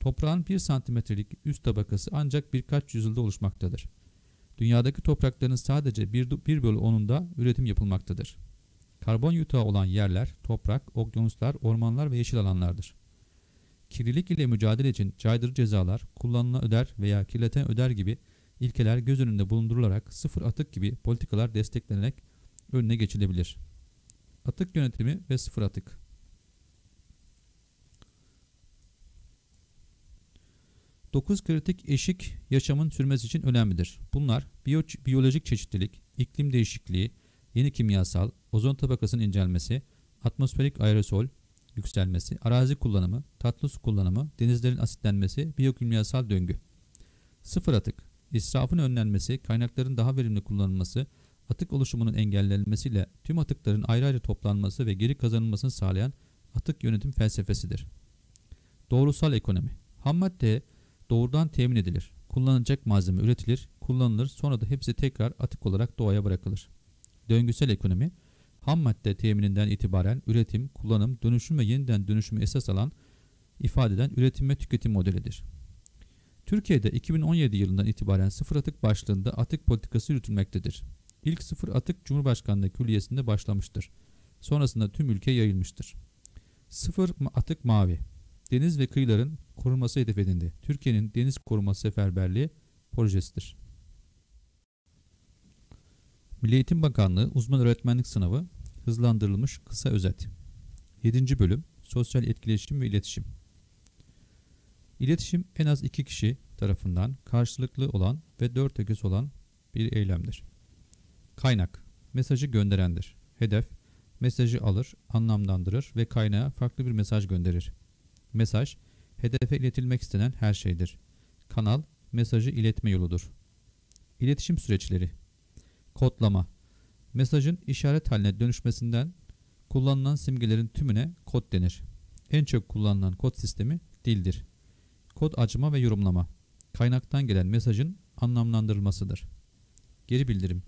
Speaker 1: Toprağın 1 santimetrelik üst tabakası ancak birkaç yüzyılda oluşmaktadır. Dünyadaki toprakların sadece 1, 1 bölü 10'unda üretim yapılmaktadır. Karbon yutağı olan yerler, toprak, okyanuslar, ormanlar ve yeşil alanlardır. Kirlilik ile mücadele için caydırıcı cezalar, kullanılan öder veya kirleten öder gibi ilkeler göz önünde bulundurularak sıfır atık gibi politikalar desteklenerek önüne geçilebilir. Atık yönetimi ve sıfır atık. Dokuz kritik eşik yaşamın sürmesi için önemlidir. Bunlar biyo biyolojik çeşitlilik, iklim değişikliği, yeni kimyasal, ozon tabakasının incelmesi, atmosferik aerosol yükselmesi, arazi kullanımı, tatlı su kullanımı, denizlerin asitlenmesi, biyokimyasal döngü. Sıfır atık, israfın önlenmesi, kaynakların daha verimli kullanılması, atık oluşumunun engellenmesiyle tüm atıkların ayrı ayrı toplanması ve geri kazanılmasını sağlayan atık yönetim felsefesidir. Doğrusal ekonomi. Ham madde doğrudan temin edilir. Kullanılacak malzeme üretilir, kullanılır, sonra da hepsi tekrar atık olarak doğaya bırakılır. Döngüsel ekonomi, ham madde temininden itibaren üretim, kullanım, dönüşüm ve yeniden dönüşümü esas alan ifade eden üretim ve tüketim modelidir. Türkiye'de 2017 yılından itibaren sıfır atık başlığında atık politikası yürütülmektedir. İlk sıfır atık Cumhurbaşkanlığı Külliyesi'nde başlamıştır. Sonrasında tüm ülke yayılmıştır. Sıfır atık mavi. Deniz ve kıyıların korunması hedef edildi. Türkiye'nin deniz koruması seferberliği projesidir. Milli Eğitim Bakanlığı Uzman Öğretmenlik Sınavı hızlandırılmış kısa özet. 7. bölüm Sosyal etkileşim ve iletişim. İletişim en az iki kişi tarafından karşılıklı olan ve dört ögesi olan bir eylemdir. Kaynak mesajı gönderendir. Hedef mesajı alır, anlamlandırır ve kaynağa farklı bir mesaj gönderir. Mesaj hedefe iletilmek istenen her şeydir. Kanal mesajı iletme yoludur. İletişim süreçleri Kodlama Mesajın işaret haline dönüşmesinden kullanılan simgelerin tümüne kod denir. En çok kullanılan kod sistemi dildir. Kod açma ve yorumlama kaynaktan gelen mesajın anlamlandırılmasıdır. Geri bildirim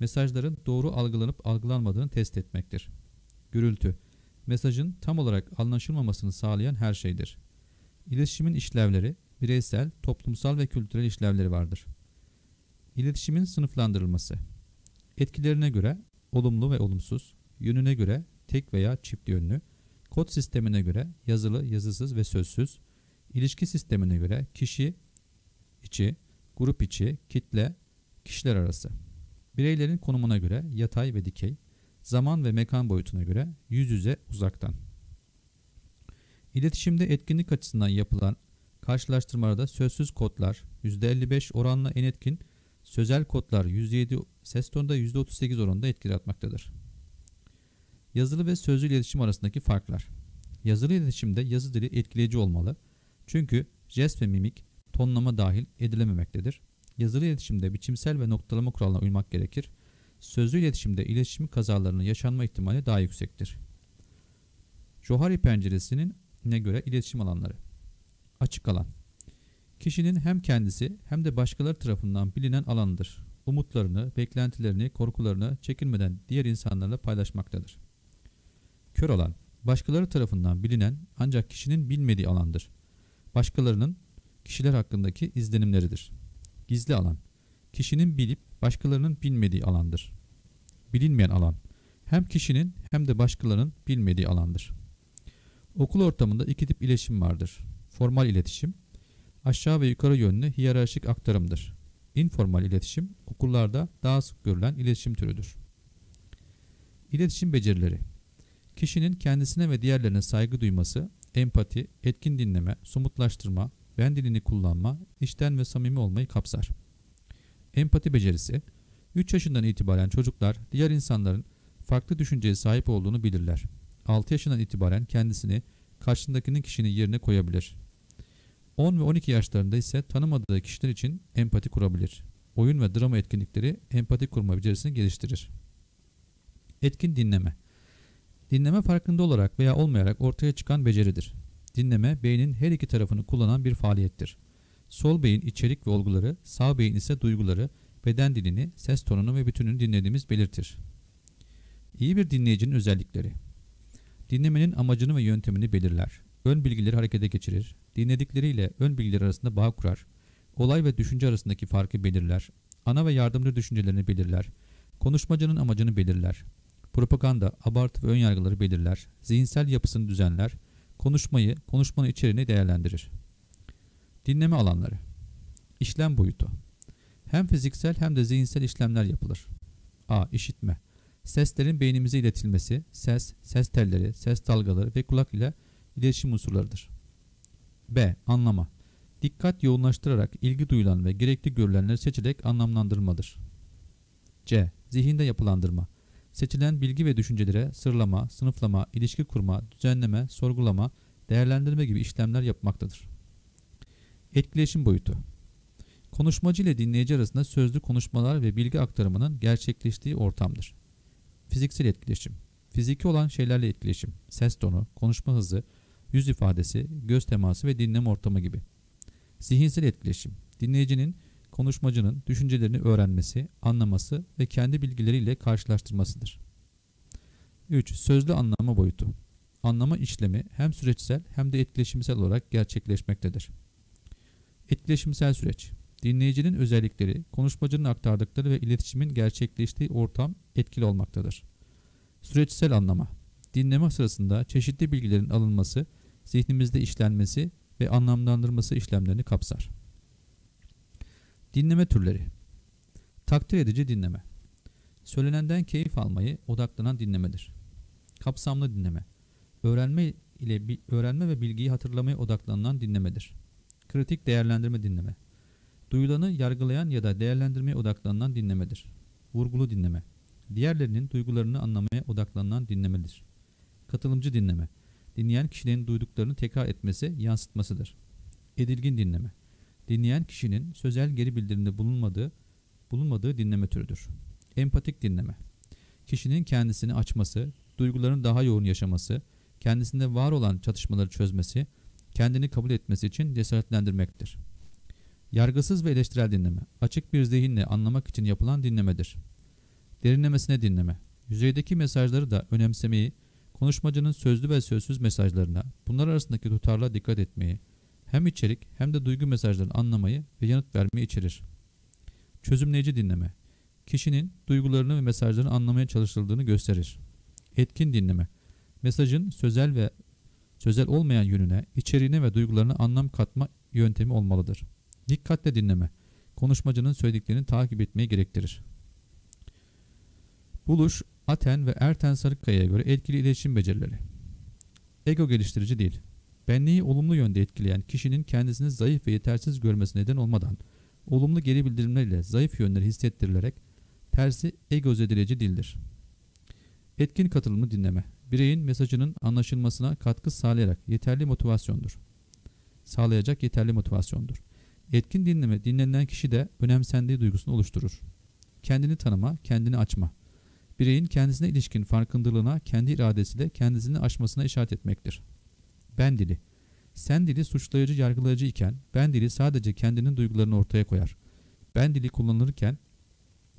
Speaker 1: mesajların doğru algılanıp algılanmadığını test etmektir. Gürültü, mesajın tam olarak anlaşılmamasını sağlayan her şeydir. İletişimin işlevleri, bireysel, toplumsal ve kültürel işlevleri vardır. İletişimin sınıflandırılması, etkilerine göre olumlu ve olumsuz, yönüne göre tek veya çift yönlü, kod sistemine göre yazılı, yazısız ve sözsüz, ilişki sistemine göre kişi içi, grup içi, kitle, kişiler arası. Bireylerin konumuna göre yatay ve dikey, zaman ve mekan boyutuna göre yüz yüze uzaktan. İletişimde etkinlik açısından yapılan karşılaştırmalarda sözsüz kodlar %55 oranla en etkin, sözel kodlar %7 ses tonunda %38 oranında etkili atmaktadır. Yazılı ve sözlü iletişim arasındaki farklar. Yazılı iletişimde yazı dili etkileyici olmalı. Çünkü jest ve mimik tonlama dahil edilememektedir. Yazılı iletişimde biçimsel ve noktalama kuralına uymak gerekir. Sözlü iletişimde iletişim kazalarının yaşanma ihtimali daha yüksektir. Johari penceresinin ne göre iletişim alanları. Açık alan. Kişinin hem kendisi hem de başkaları tarafından bilinen alanıdır. umutlarını, beklentilerini, korkularını çekinmeden diğer insanlarla paylaşmaktadır. Kör alan, başkaları tarafından bilinen ancak kişinin bilmediği alandır. Başkalarının kişiler hakkındaki izlenimleridir. Gizli alan, kişinin bilip başkalarının bilmediği alandır. Bilinmeyen alan, hem kişinin hem de başkalarının bilmediği alandır. Okul ortamında iki tip iletişim vardır. Formal iletişim, aşağı ve yukarı yönlü hiyerarşik aktarımdır. İnformal iletişim, okullarda daha sık görülen iletişim türüdür. İletişim becerileri Kişinin kendisine ve diğerlerine saygı duyması, empati, etkin dinleme, somutlaştırma, ben dilini kullanma, içten ve samimi olmayı kapsar. Empati becerisi 3 yaşından itibaren çocuklar diğer insanların farklı düşünceye sahip olduğunu bilirler. 6 yaşından itibaren kendisini karşısındakinin kişinin yerine koyabilir. 10 ve 12 yaşlarında ise tanımadığı kişiler için empati kurabilir. Oyun ve drama etkinlikleri empati kurma becerisini geliştirir. Etkin dinleme Dinleme farkında olarak veya olmayarak ortaya çıkan beceridir. Dinleme, beynin her iki tarafını kullanan bir faaliyettir. Sol beyin içerik ve olguları, sağ beyin ise duyguları, beden dilini, ses tonunu ve bütününü dinlediğimiz belirtir. İyi bir dinleyicinin özellikleri Dinlemenin amacını ve yöntemini belirler. Ön bilgileri harekete geçirir. Dinledikleriyle ön bilgiler arasında bağ kurar. Olay ve düşünce arasındaki farkı belirler. Ana ve yardımcı düşüncelerini belirler. Konuşmacının amacını belirler. Propaganda, abartı ve önyargıları belirler. Zihinsel yapısını düzenler. Konuşmayı, konuşmanın içeriğini değerlendirir. Dinleme alanları İşlem boyutu Hem fiziksel hem de zihinsel işlemler yapılır. A. İşitme Seslerin beynimize iletilmesi, ses, ses telleri, ses dalgaları ve kulak ile iletişim unsurlarıdır. B. Anlama Dikkat yoğunlaştırarak ilgi duyulan ve gerekli görülenleri seçerek anlamlandırmadır. C. Zihinde yapılandırma Seçilen bilgi ve düşüncelere sırlama, sınıflama, ilişki kurma, düzenleme, sorgulama, değerlendirme gibi işlemler yapmaktadır. Etkileşim boyutu Konuşmacı ile dinleyici arasında sözlü konuşmalar ve bilgi aktarımının gerçekleştiği ortamdır. Fiziksel etkileşim Fiziki olan şeylerle etkileşim, ses tonu, konuşma hızı, yüz ifadesi, göz teması ve dinleme ortamı gibi. Zihinsel etkileşim Dinleyicinin konuşmacının düşüncelerini öğrenmesi, anlaması ve kendi bilgileriyle karşılaştırmasıdır. 3. Sözlü anlama boyutu. Anlama işlemi hem süreçsel hem de etkileşimsel olarak gerçekleşmektedir. Etkileşimsel süreç Dinleyicinin özellikleri, konuşmacının aktardıkları ve iletişimin gerçekleştiği ortam etkili olmaktadır. Süreçsel anlama Dinleme sırasında çeşitli bilgilerin alınması, zihnimizde işlenmesi ve anlamlandırması işlemlerini kapsar. Dinleme türleri Takdir edici dinleme Söylenenden keyif almayı odaklanan dinlemedir. Kapsamlı dinleme Öğrenme ile öğrenme ve bilgiyi hatırlamaya odaklanan dinlemedir. Kritik değerlendirme dinleme Duyulanı yargılayan ya da değerlendirmeye odaklanan dinlemedir. Vurgulu dinleme Diğerlerinin duygularını anlamaya odaklanan dinlemedir. Katılımcı dinleme Dinleyen kişinin duyduklarını tekrar etmesi, yansıtmasıdır. Edilgin dinleme dinleyen kişinin sözel geri bildirimde bulunmadığı, bulunmadığı dinleme türüdür. Empatik dinleme. Kişinin kendisini açması, duygularını daha yoğun yaşaması, kendisinde var olan çatışmaları çözmesi, kendini kabul etmesi için cesaretlendirmektir. Yargısız ve eleştirel dinleme, açık bir zihinle anlamak için yapılan dinlemedir. Derinlemesine dinleme, yüzeydeki mesajları da önemsemeyi, konuşmacının sözlü ve sözsüz mesajlarına, bunlar arasındaki tutarla dikkat etmeyi, hem içerik hem de duygu mesajlarını anlamayı ve yanıt vermeyi içerir. Çözümleyici dinleme kişinin duygularını ve mesajlarını anlamaya çalışıldığını gösterir. Etkin dinleme mesajın sözel ve sözel olmayan yönüne, içeriğine ve duygularına anlam katma yöntemi olmalıdır. Dikkatle dinleme konuşmacının söylediklerini takip etmeyi gerektirir. Buluş, Aten ve Erten Sarıkkaya'ya göre etkili iletişim becerileri. Ego geliştirici değil benliği olumlu yönde etkileyen kişinin kendisini zayıf ve yetersiz görmesi neden olmadan olumlu geri bildirimlerle zayıf yönleri hissettirilerek tersi egoz edici dildir. Etkin katılımı dinleme, bireyin mesajının anlaşılmasına katkı sağlayarak yeterli motivasyondur. Sağlayacak yeterli motivasyondur. Etkin dinleme dinlenen kişi de önemsendiği duygusunu oluşturur. Kendini tanıma, kendini açma. Bireyin kendisine ilişkin farkındalığına kendi iradesiyle kendisini aşmasına işaret etmektir ben dili. Sen dili suçlayıcı yargılayıcı iken ben dili sadece kendinin duygularını ortaya koyar. Ben dili kullanılırken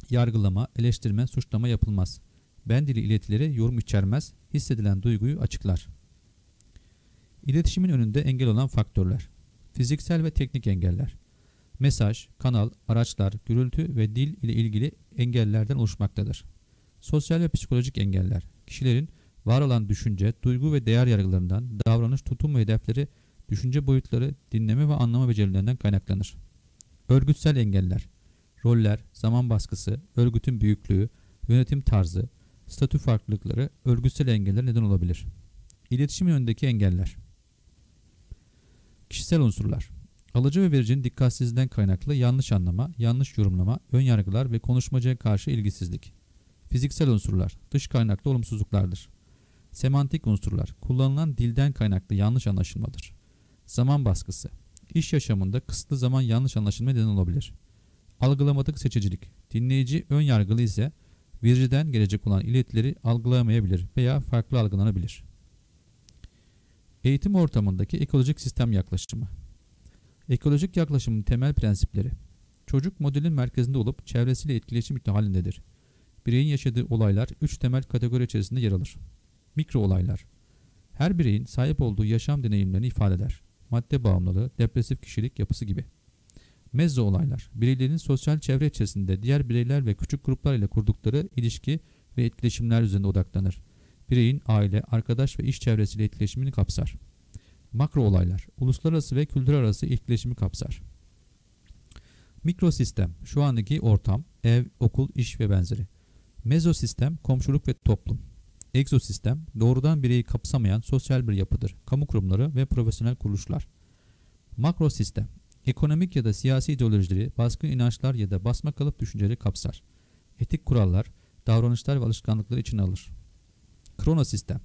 Speaker 1: Yargılama, eleştirme, suçlama yapılmaz. Ben dili iletileri yorum içermez, hissedilen duyguyu açıklar. İletişimin önünde engel olan faktörler. Fiziksel ve teknik engeller. Mesaj, kanal, araçlar, gürültü ve dil ile ilgili engellerden oluşmaktadır. Sosyal ve psikolojik engeller. Kişilerin var olan düşünce, duygu ve değer yargılarından, davranış, tutum ve hedefleri, düşünce boyutları, dinleme ve anlama becerilerinden kaynaklanır. Örgütsel engeller. Roller, zaman baskısı, örgütün büyüklüğü, yönetim tarzı, statü farklılıkları örgütsel engeller neden olabilir. İletişimin önündeki engeller. Kişisel unsurlar. Alıcı ve vericinin dikkatsizliğinden kaynaklı yanlış anlama, yanlış yorumlama, ön yargılar ve konuşmacıya karşı ilgisizlik. Fiziksel unsurlar, dış kaynaklı olumsuzluklardır. Semantik unsurlar, kullanılan dilden kaynaklı yanlış anlaşılmadır. Zaman baskısı, iş yaşamında kısıtlı zaman yanlış anlaşılma neden olabilir. Algılamadık seçicilik, dinleyici ön yargılı ise vericiden gelecek olan iletileri algılayamayabilir veya farklı algılanabilir. Eğitim ortamındaki ekolojik sistem yaklaşımı Ekolojik yaklaşımın temel prensipleri Çocuk modelin merkezinde olup çevresiyle etkileşim halindedir. Bireyin yaşadığı olaylar üç temel kategori içerisinde yer alır. Mikro olaylar Her bireyin sahip olduğu yaşam deneyimlerini ifade eder. Madde bağımlılığı, depresif kişilik yapısı gibi. Mezzo olaylar, bireylerin sosyal çevre içerisinde diğer bireyler ve küçük gruplar ile kurdukları ilişki ve etkileşimler üzerinde odaklanır. Bireyin aile, arkadaş ve iş çevresiyle etkileşimini kapsar. Makro olaylar, uluslararası ve kültür arası etkileşimi kapsar. Mikrosistem, şu andaki ortam, ev, okul, iş ve benzeri. Mezosistem, komşuluk ve toplum. Egzosistem, doğrudan bireyi kapsamayan sosyal bir yapıdır. Kamu kurumları ve profesyonel kuruluşlar. Makrosistem, ekonomik ya da siyasi ideolojileri, baskın inançlar ya da basma kalıp düşünceleri kapsar. Etik kurallar, davranışlar ve alışkanlıkları içine alır. Kronosistem,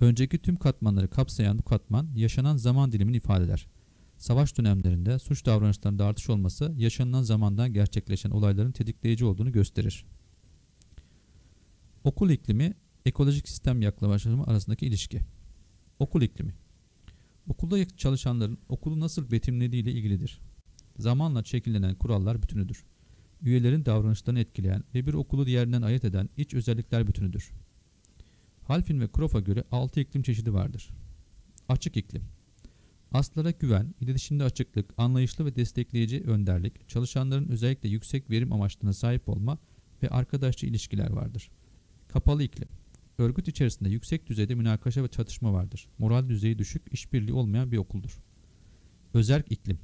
Speaker 1: önceki tüm katmanları kapsayan bu katman yaşanan zaman dilimini ifade eder. Savaş dönemlerinde suç davranışlarında artış olması yaşanılan zamandan gerçekleşen olayların tetikleyici olduğunu gösterir. Okul iklimi, ekolojik sistem yaklaşımı arasındaki ilişki. Okul iklimi Okulda çalışanların okulu nasıl betimlediği ile ilgilidir. Zamanla şekillenen kurallar bütünüdür. Üyelerin davranışlarını etkileyen ve bir okulu diğerinden ayırt eden iç özellikler bütünüdür. Halfin ve Krof'a göre 6 iklim çeşidi vardır. Açık iklim Aslara güven, iletişimde açıklık, anlayışlı ve destekleyici önderlik, çalışanların özellikle yüksek verim amaçlarına sahip olma ve arkadaşçı ilişkiler vardır. Kapalı iklim Örgüt içerisinde yüksek düzeyde münakaşa ve çatışma vardır. Moral düzeyi düşük, işbirliği olmayan bir okuldur. Özerk iklim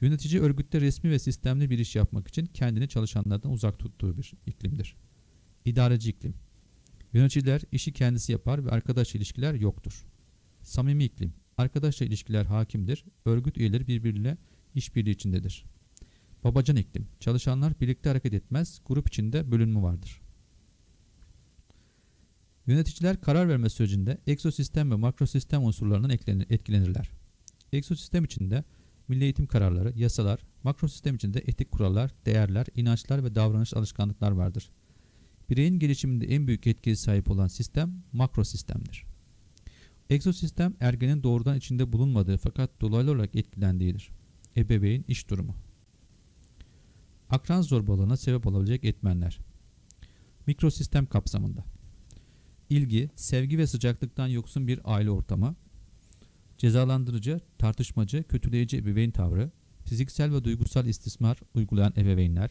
Speaker 1: Yönetici örgütte resmi ve sistemli bir iş yapmak için kendini çalışanlardan uzak tuttuğu bir iklimdir. İdareci iklim Yöneticiler işi kendisi yapar ve arkadaş ilişkiler yoktur. Samimi iklim Arkadaşla ilişkiler hakimdir. Örgüt üyeleri birbiriyle işbirliği içindedir. Babacan iklim Çalışanlar birlikte hareket etmez, grup içinde bölünme vardır. Yöneticiler karar verme sürecinde egzosistem ve makrosistem unsurlarından etkilenirler. Egzosistem içinde milli eğitim kararları, yasalar, makrosistem içinde etik kurallar, değerler, inançlar ve davranış alışkanlıklar vardır. Bireyin gelişiminde en büyük etkiye sahip olan sistem makrosistemdir. Egzosistem ergenin doğrudan içinde bulunmadığı fakat dolaylı olarak etkilendiğidir. Ebeveyn iş durumu. Akran zorbalığına sebep olabilecek etmenler. Mikrosistem kapsamında ilgi, sevgi ve sıcaklıktan yoksun bir aile ortamı, cezalandırıcı, tartışmacı, kötüleyici ebeveyn tavrı, fiziksel ve duygusal istismar uygulayan ebeveynler,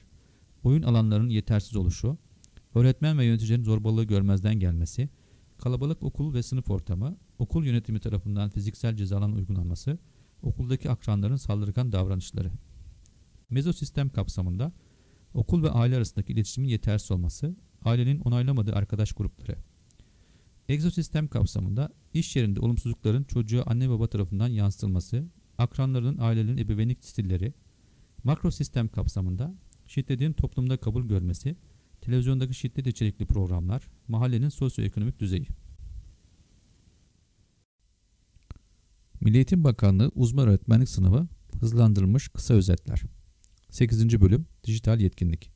Speaker 1: oyun alanlarının yetersiz oluşu, öğretmen ve yöneticilerin zorbalığı görmezden gelmesi, kalabalık okul ve sınıf ortamı, okul yönetimi tarafından fiziksel cezaların uygulanması, okuldaki akranların saldırgan davranışları. Mezosistem kapsamında okul ve aile arasındaki iletişimin yetersiz olması, ailenin onaylamadığı arkadaş grupları, Egzosistem kapsamında iş yerinde olumsuzlukların çocuğa anne baba tarafından yansıtılması, akranlarının ailenin ebeveynlik stilleri, makrosistem kapsamında şiddetin toplumda kabul görmesi, televizyondaki şiddet içerikli programlar, mahallenin sosyoekonomik düzeyi. Milli Eğitim Bakanlığı uzman öğretmenlik sınavı hızlandırılmış kısa özetler. 8. bölüm Dijital yetkinlik.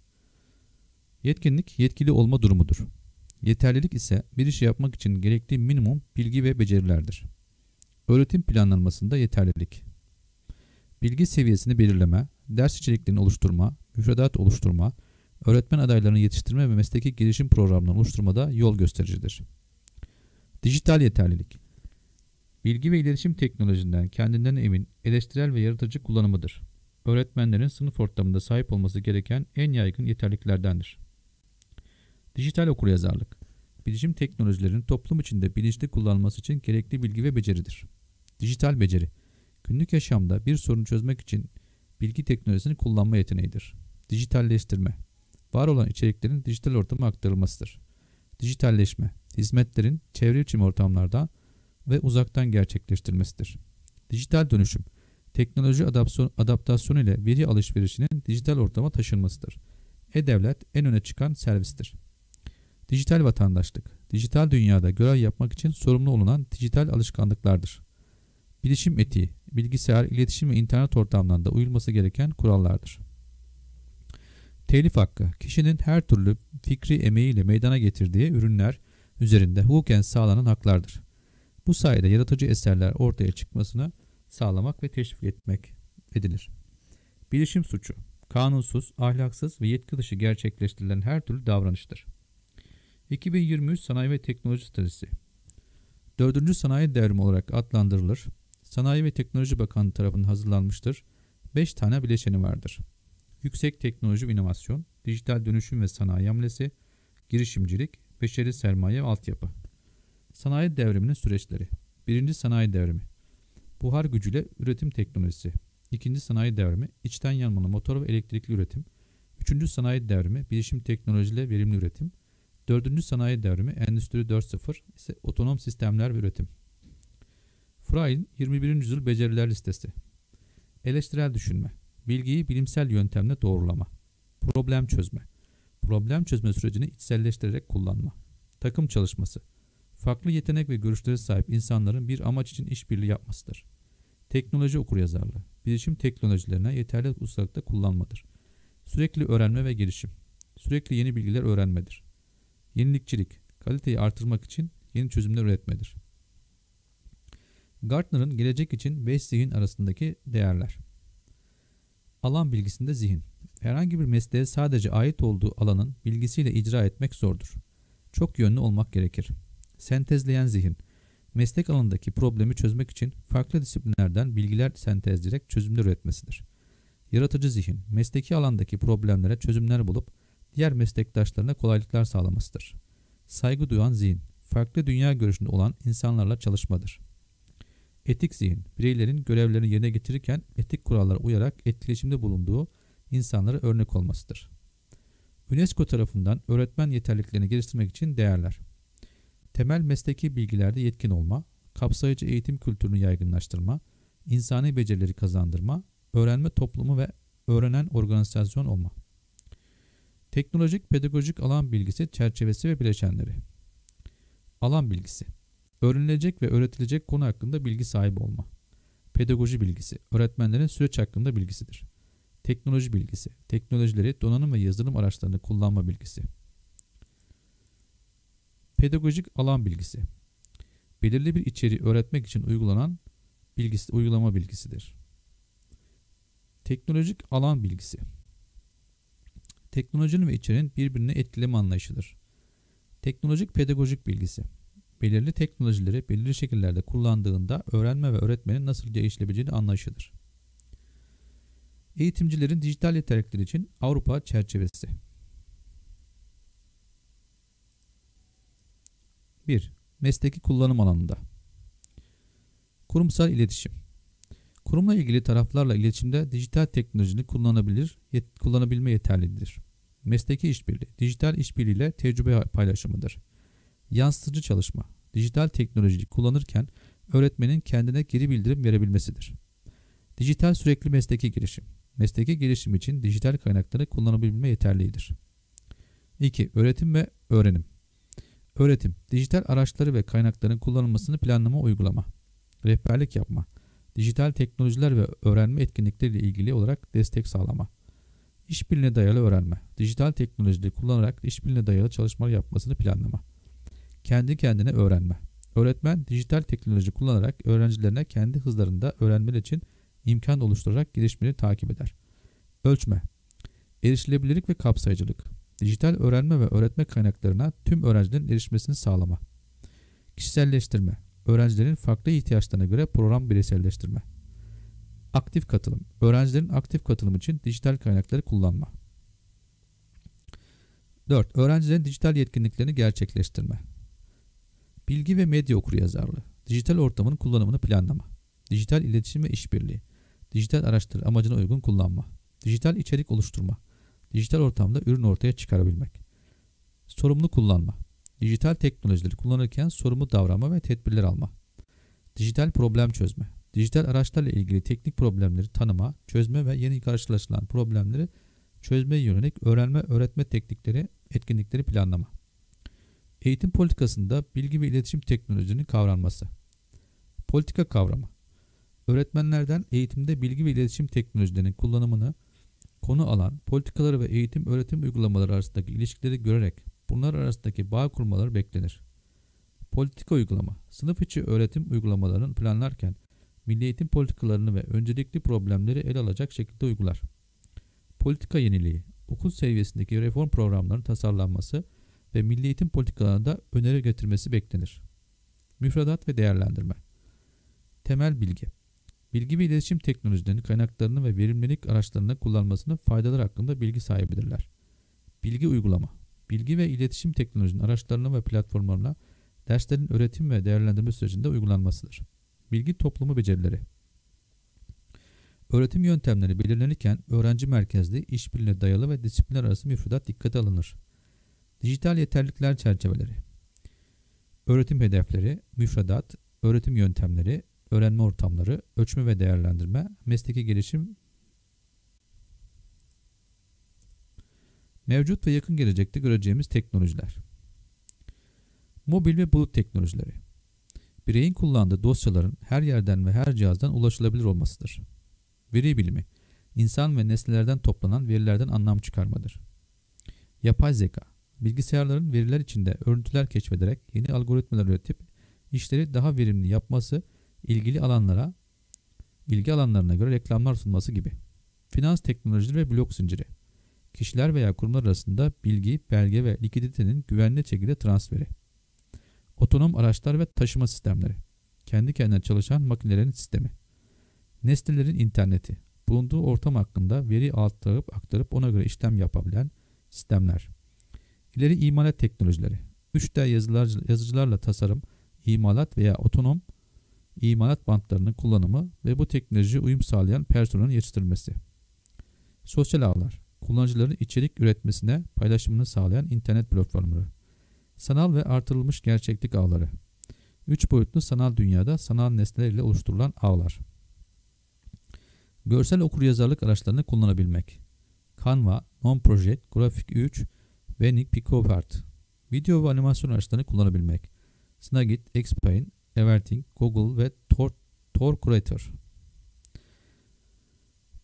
Speaker 1: Yetkinlik yetkili olma durumudur. Yeterlilik ise bir işi yapmak için gerekli minimum bilgi ve becerilerdir. Öğretim planlanmasında yeterlilik. Bilgi seviyesini belirleme, ders içeriklerini oluşturma, müfredat oluşturma, öğretmen adaylarını yetiştirme ve mesleki gelişim programlarını oluşturmada yol göstericidir. Dijital yeterlilik Bilgi ve iletişim teknolojisinden kendinden emin, eleştirel ve yaratıcı kullanımıdır. Öğretmenlerin sınıf ortamında sahip olması gereken en yaygın yeterliklerdendir. Dijital okuryazarlık Bilişim teknolojilerinin toplum içinde bilinçli kullanılması için gerekli bilgi ve beceridir. Dijital beceri Günlük yaşamda bir sorunu çözmek için bilgi teknolojisini kullanma yeteneğidir. Dijitalleştirme Var olan içeriklerin dijital ortama aktarılmasıdır. Dijitalleşme Hizmetlerin çevre içi ortamlarda ve uzaktan gerçekleştirmesidir. Dijital dönüşüm, teknoloji adaptasyonu ile veri alışverişinin dijital ortama taşınmasıdır. E-Devlet en öne çıkan servistir. Dijital vatandaşlık, dijital dünyada görev yapmak için sorumlu olunan dijital alışkanlıklardır. Bilişim etiği, bilgisayar, iletişim ve internet ortamlarında uyulması gereken kurallardır. Telif hakkı, kişinin her türlü fikri emeğiyle meydana getirdiği ürünler üzerinde hukuken sağlanan haklardır. Bu sayede yaratıcı eserler ortaya çıkmasını sağlamak ve teşvik etmek edilir. Bilişim suçu, kanunsuz, ahlaksız ve yetki dışı gerçekleştirilen her türlü davranıştır. 2023 Sanayi ve Teknoloji Stratejisi 4. Sanayi Devrimi olarak adlandırılır. Sanayi ve Teknoloji Bakanlığı tarafından hazırlanmıştır. 5 tane bileşeni vardır. Yüksek teknoloji ve inovasyon, dijital dönüşüm ve sanayi hamlesi, girişimcilik, beşeri sermaye ve altyapı. Sanayi devriminin süreçleri. Birinci sanayi devrimi. Buhar gücüyle üretim teknolojisi. İkinci sanayi devrimi. içten yanmalı motor ve elektrikli üretim. Üçüncü sanayi devrimi. Bilişim teknolojiyle verimli üretim. Dördüncü sanayi devrimi. Endüstri 4.0 ise otonom sistemler ve üretim. Freud'in 21. yüzyıl beceriler listesi. Eleştirel düşünme. Bilgiyi bilimsel yöntemle doğrulama. Problem çözme. Problem çözme sürecini içselleştirerek kullanma. Takım çalışması farklı yetenek ve görüşlere sahip insanların bir amaç için işbirliği yapmasıdır. Teknoloji okuryazarlığı, bilişim teknolojilerine yeterli ustalıkta kullanmadır. Sürekli öğrenme ve gelişim, sürekli yeni bilgiler öğrenmedir. Yenilikçilik, kaliteyi artırmak için yeni çözümler üretmedir. Gartner'ın gelecek için 5 zihin arasındaki değerler. Alan bilgisinde zihin. Herhangi bir mesleğe sadece ait olduğu alanın bilgisiyle icra etmek zordur. Çok yönlü olmak gerekir. Sentezleyen zihin. Meslek alanındaki problemi çözmek için farklı disiplinlerden bilgiler sentezleyerek çözümler üretmesidir. Yaratıcı zihin, mesleki alandaki problemlere çözümler bulup diğer meslektaşlarına kolaylıklar sağlamasıdır. Saygı duyan zihin, farklı dünya görüşünde olan insanlarla çalışmadır. Etik zihin, bireylerin görevlerini yerine getirirken etik kurallara uyarak etkileşimde bulunduğu insanlara örnek olmasıdır. UNESCO tarafından öğretmen yeterliliklerini geliştirmek için değerler. Temel mesleki bilgilerde yetkin olma, kapsayıcı eğitim kültürünü yaygınlaştırma, insani becerileri kazandırma, öğrenme toplumu ve öğrenen organizasyon olma. Teknolojik pedagojik alan bilgisi çerçevesi ve bileşenleri. Alan bilgisi. Öğrenilecek ve öğretilecek konu hakkında bilgi sahibi olma. Pedagoji bilgisi. Öğretmenlerin süreç hakkında bilgisidir. Teknoloji bilgisi. Teknolojileri, donanım ve yazılım araçlarını kullanma bilgisi. Pedagojik alan bilgisi. Belirli bir içeriği öğretmek için uygulanan bilgisi, uygulama bilgisidir. Teknolojik alan bilgisi. Teknolojinin ve içeriğin birbirine etkileme anlayışıdır. Teknolojik pedagojik bilgisi. Belirli teknolojileri belirli şekillerde kullandığında öğrenme ve öğretmenin nasıl gelişebileceğini anlayışıdır. Eğitimcilerin dijital yetenekleri için Avrupa çerçevesi. 1. Mesleki kullanım alanında. Kurumsal iletişim. Kurumla ilgili taraflarla iletişimde dijital teknolojini kullanabilir, yet, kullanabilme yeterlidir. Mesleki işbirliği, dijital işbirliğiyle tecrübe paylaşımıdır. Yansıtıcı çalışma, dijital teknolojiyi kullanırken öğretmenin kendine geri bildirim verebilmesidir. Dijital sürekli mesleki gelişim, mesleki gelişim için dijital kaynakları kullanabilme yeterlidir. 2. Öğretim ve öğrenim. Öğretim, dijital araçları ve kaynakların kullanılmasını planlama uygulama, rehberlik yapma, dijital teknolojiler ve öğrenme etkinlikleriyle ilgili olarak destek sağlama, işbirliğine dayalı öğrenme, dijital teknolojileri kullanarak işbirliğine dayalı çalışmalar yapmasını planlama, kendi kendine öğrenme. Öğretmen dijital teknoloji kullanarak öğrencilerine kendi hızlarında öğrenmeleri için imkan oluşturarak gelişmeleri takip eder. Ölçme. Erişilebilirlik ve kapsayıcılık. Dijital öğrenme ve öğretme kaynaklarına tüm öğrencilerin erişmesini sağlama. Kişiselleştirme. Öğrencilerin farklı ihtiyaçlarına göre program bireyselleştirme. Aktif katılım. Öğrencilerin aktif katılım için dijital kaynakları kullanma. 4. Öğrencilerin dijital yetkinliklerini gerçekleştirme. Bilgi ve medya okuryazarlığı. Dijital ortamın kullanımını planlama. Dijital iletişim ve işbirliği. Dijital araçları amacına uygun kullanma. Dijital içerik oluşturma. Dijital ortamda ürün ortaya çıkarabilmek. Sorumlu kullanma. Dijital teknolojileri kullanırken sorumlu davranma ve tedbirler alma. Dijital problem çözme. Dijital araçlarla ilgili teknik problemleri tanıma, çözme ve yeni karşılaşılan problemleri çözmeye yönelik öğrenme öğretme teknikleri, etkinlikleri planlama. Eğitim politikasında bilgi ve iletişim teknolojilerinin kavranması. Politika kavramı. Öğretmenlerden eğitimde bilgi ve iletişim teknolojilerinin kullanımını konu alan politikaları ve eğitim öğretim uygulamaları arasındaki ilişkileri görerek bunlar arasındaki bağ kurmaları beklenir. Politika uygulama. Sınıf içi öğretim uygulamalarının planlarken milli eğitim politikalarını ve öncelikli problemleri ele alacak şekilde uygular. Politika yeniliği. Okul seviyesindeki reform programlarının tasarlanması ve milli eğitim politikalarında öneri getirmesi beklenir. Müfredat ve değerlendirme. Temel bilgi. Bilgi ve iletişim teknolojilerinin kaynaklarını ve verimlilik araçlarını kullanmasının faydaları hakkında bilgi sahibidirler. Bilgi uygulama. Bilgi ve iletişim teknolojinin araçlarına ve platformlarına derslerin öğretim ve değerlendirme sürecinde uygulanmasıdır. Bilgi toplumu becerileri. Öğretim yöntemleri belirlenirken öğrenci merkezli, işbirliğine dayalı ve disiplinler arası müfredat dikkate alınır. Dijital yeterlilikler çerçeveleri. Öğretim hedefleri, müfredat, öğretim yöntemleri, öğrenme ortamları, ölçme ve değerlendirme, mesleki gelişim Mevcut ve yakın gelecekte göreceğimiz teknolojiler. Mobil ve bulut teknolojileri. Bireyin kullandığı dosyaların her yerden ve her cihazdan ulaşılabilir olmasıdır. Veri bilimi, insan ve nesnelerden toplanan verilerden anlam çıkarmadır. Yapay zeka, bilgisayarların veriler içinde örüntüler keşfederek yeni algoritmalar üretip işleri daha verimli yapması, ilgili alanlara, ilgi alanlarına göre reklamlar sunması gibi. Finans teknolojileri ve blok zinciri, kişiler veya kurumlar arasında bilgi, belge ve likiditenin güvenli şekilde transferi. Otonom araçlar ve taşıma sistemleri. Kendi kendine çalışan makinelerin sistemi. Nesnelerin interneti. Bulunduğu ortam hakkında veri aktarıp aktarıp ona göre işlem yapabilen sistemler. İleri imalat teknolojileri. 3D yazılar, yazıcılarla tasarım, imalat veya otonom imalat bantlarının kullanımı ve bu teknolojiye uyum sağlayan personelin yetiştirilmesi. Sosyal ağlar. Kullanıcıların içerik üretmesine paylaşımını sağlayan internet platformları. Sanal ve artırılmış gerçeklik ağları. Üç boyutlu sanal dünyada sanal nesneler ile oluşturulan ağlar. Görsel okuryazarlık araçlarını kullanabilmek. Canva, NonProject, Graphic 3 ve Nick PicoArt. Video ve animasyon araçlarını kullanabilmek. Snagit, Xpaint, Everything, Google ve Tor, Tor Creator.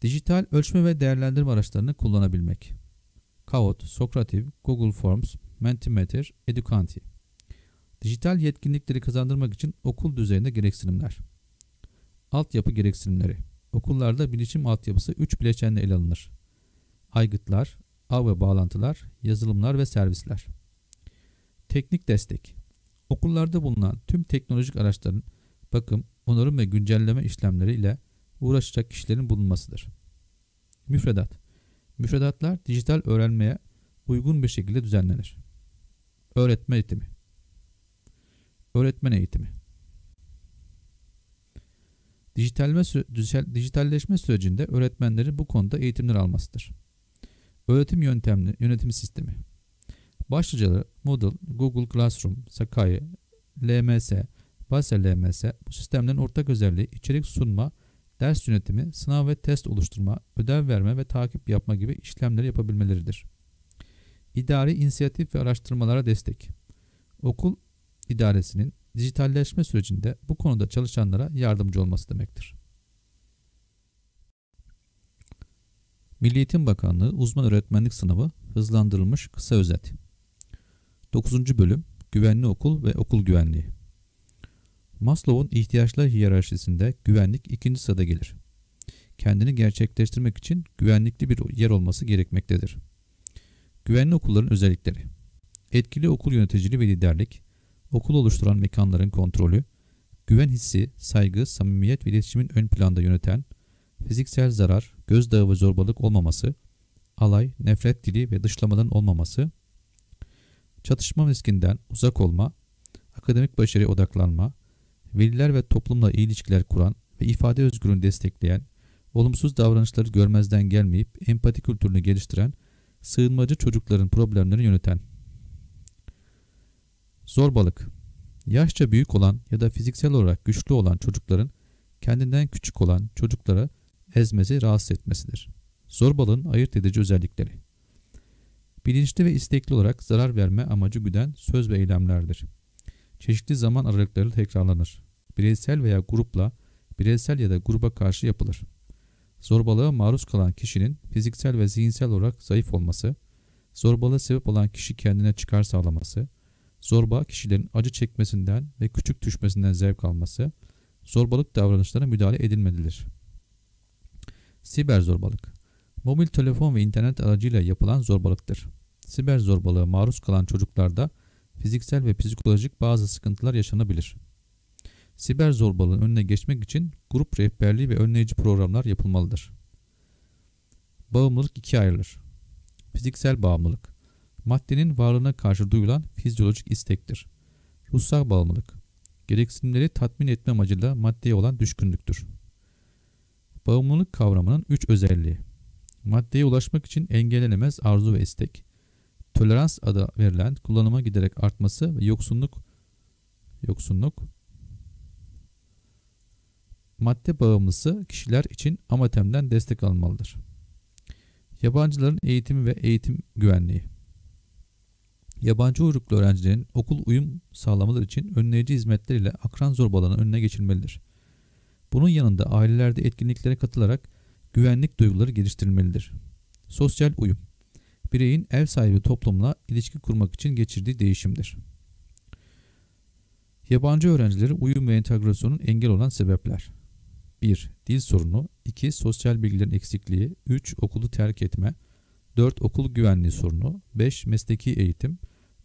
Speaker 1: Dijital ölçme ve değerlendirme araçlarını kullanabilmek. Kahoot, Socrative, Google Forms, Mentimeter, Educanti. Dijital yetkinlikleri kazandırmak için okul düzeyinde gereksinimler. Altyapı gereksinimleri. Okullarda bilişim altyapısı 3 bileşenle ele alınır. Aygıtlar, ağ ve bağlantılar, yazılımlar ve servisler. Teknik destek. Okullarda bulunan tüm teknolojik araçların bakım, onarım ve güncelleme işlemleri ile uğraşacak kişilerin bulunmasıdır. Müfredat. Müfredatlar dijital öğrenmeye uygun bir şekilde düzenlenir. Öğretme eğitimi. Öğretmen eğitimi. Dijitalme, dijitalleşme sürecinde öğretmenlerin bu konuda eğitimler almasıdır. Öğretim yöntemli yönetim sistemi. Başlıcaları Moodle, Google Classroom, Sakai, LMS, Basel LMS bu sistemlerin ortak özelliği içerik sunma, ders yönetimi, sınav ve test oluşturma, ödev verme ve takip yapma gibi işlemleri yapabilmeleridir. İdari inisiyatif ve araştırmalara destek. Okul idaresinin dijitalleşme sürecinde bu konuda çalışanlara yardımcı olması demektir. Milli Eğitim Bakanlığı Uzman Öğretmenlik Sınavı hızlandırılmış kısa özet. 9. bölüm Güvenli okul ve okul güvenliği. Maslow'un ihtiyaçlar hiyerarşisinde güvenlik ikinci sırada gelir. kendini gerçekleştirmek için güvenlikli bir yer olması gerekmektedir. Güvenli okulların özellikleri Etkili okul yöneticiliği ve liderlik, okul oluşturan mekanların kontrolü, güven hissi, saygı, samimiyet ve iletişimin ön planda yöneten, fiziksel zarar, gözdağı ve zorbalık olmaması, alay, nefret dili ve dışlamadan olmaması, çatışma riskinden uzak olma, akademik başarıya odaklanma, veliler ve toplumla iyi ilişkiler kuran ve ifade özgürlüğünü destekleyen, olumsuz davranışları görmezden gelmeyip empati kültürünü geliştiren, sığınmacı çocukların problemlerini yöneten. Zorbalık Yaşça büyük olan ya da fiziksel olarak güçlü olan çocukların kendinden küçük olan çocuklara ezmesi, rahatsız etmesidir. Zorbalığın ayırt edici özellikleri. Bilinçli ve istekli olarak zarar verme amacı güden söz ve eylemlerdir. Çeşitli zaman aralıkları tekrarlanır. Bireysel veya grupla, bireysel ya da gruba karşı yapılır. Zorbalığa maruz kalan kişinin fiziksel ve zihinsel olarak zayıf olması, zorbalığa sebep olan kişi kendine çıkar sağlaması, zorba kişilerin acı çekmesinden ve küçük düşmesinden zevk alması, zorbalık davranışlarına müdahale edilmelidir. Siber zorbalık Mobil telefon ve internet aracıyla yapılan zorbalıktır. Siber zorbalığa maruz kalan çocuklarda fiziksel ve psikolojik bazı sıkıntılar yaşanabilir. Siber zorbalığın önüne geçmek için grup rehberliği ve önleyici programlar yapılmalıdır. Bağımlılık ikiye ayrılır. Fiziksel bağımlılık maddenin varlığına karşı duyulan fizyolojik istektir. Ruhsal bağımlılık gereksinimleri tatmin etme amacıyla maddeye olan düşkünlüktür. Bağımlılık kavramının üç özelliği. Maddeye ulaşmak için engellenemez arzu ve istek, tolerans adı verilen kullanıma giderek artması ve yoksunluk yoksunluk madde bağımlısı kişiler için amatemden destek almalıdır. Yabancıların eğitimi ve eğitim güvenliği Yabancı uyruklu öğrencilerin okul uyum sağlamaları için önleyici hizmetler ile akran zorbalığının önüne geçilmelidir. Bunun yanında ailelerde etkinliklere katılarak güvenlik duyguları geliştirilmelidir. Sosyal uyum Bireyin ev sahibi toplumla ilişki kurmak için geçirdiği değişimdir. Yabancı öğrencileri uyum ve entegrasyonun engel olan sebepler 1. Dil sorunu 2. Sosyal bilgilerin eksikliği 3. Okulu terk etme 4. Okul güvenliği sorunu 5. Mesleki eğitim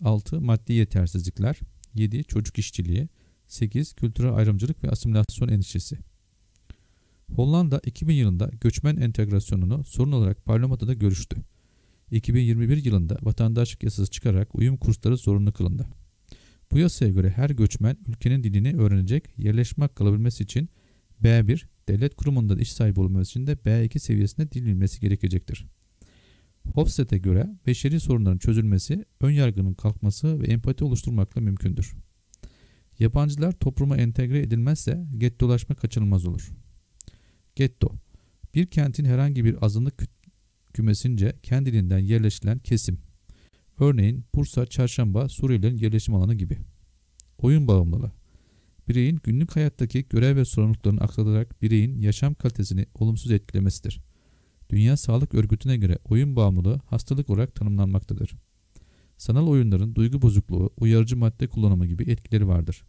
Speaker 1: 6. Maddi yetersizlikler 7. Çocuk işçiliği 8. Kültürel ayrımcılık ve asimilasyon endişesi Hollanda 2000 yılında göçmen entegrasyonunu sorun olarak parlamentoda görüştü. 2021 yılında vatandaşlık yasası çıkarak uyum kursları zorunlu kılındı. Bu yasaya göre her göçmen ülkenin dilini öğrenecek, yerleşme hakkı alabilmesi için B1, devlet kurumunda iş sahibi olması için de B2 seviyesinde dil bilmesi gerekecektir. Hofstede'e göre beşeri sorunların çözülmesi, ön yargının kalkması ve empati oluşturmakla mümkündür. Yabancılar topluma entegre edilmezse gettolaşma kaçınılmaz olur. Getto Bir kentin herhangi bir azınlık kü kümesince kendiliğinden yerleşilen kesim. Örneğin Bursa, Çarşamba, Suriyelilerin yerleşim alanı gibi. Oyun bağımlılığı Bireyin günlük hayattaki görev ve sorumluluklarını aksatarak bireyin yaşam kalitesini olumsuz etkilemesidir. Dünya Sağlık Örgütü'ne göre oyun bağımlılığı hastalık olarak tanımlanmaktadır. Sanal oyunların duygu bozukluğu, uyarıcı madde kullanımı gibi etkileri vardır.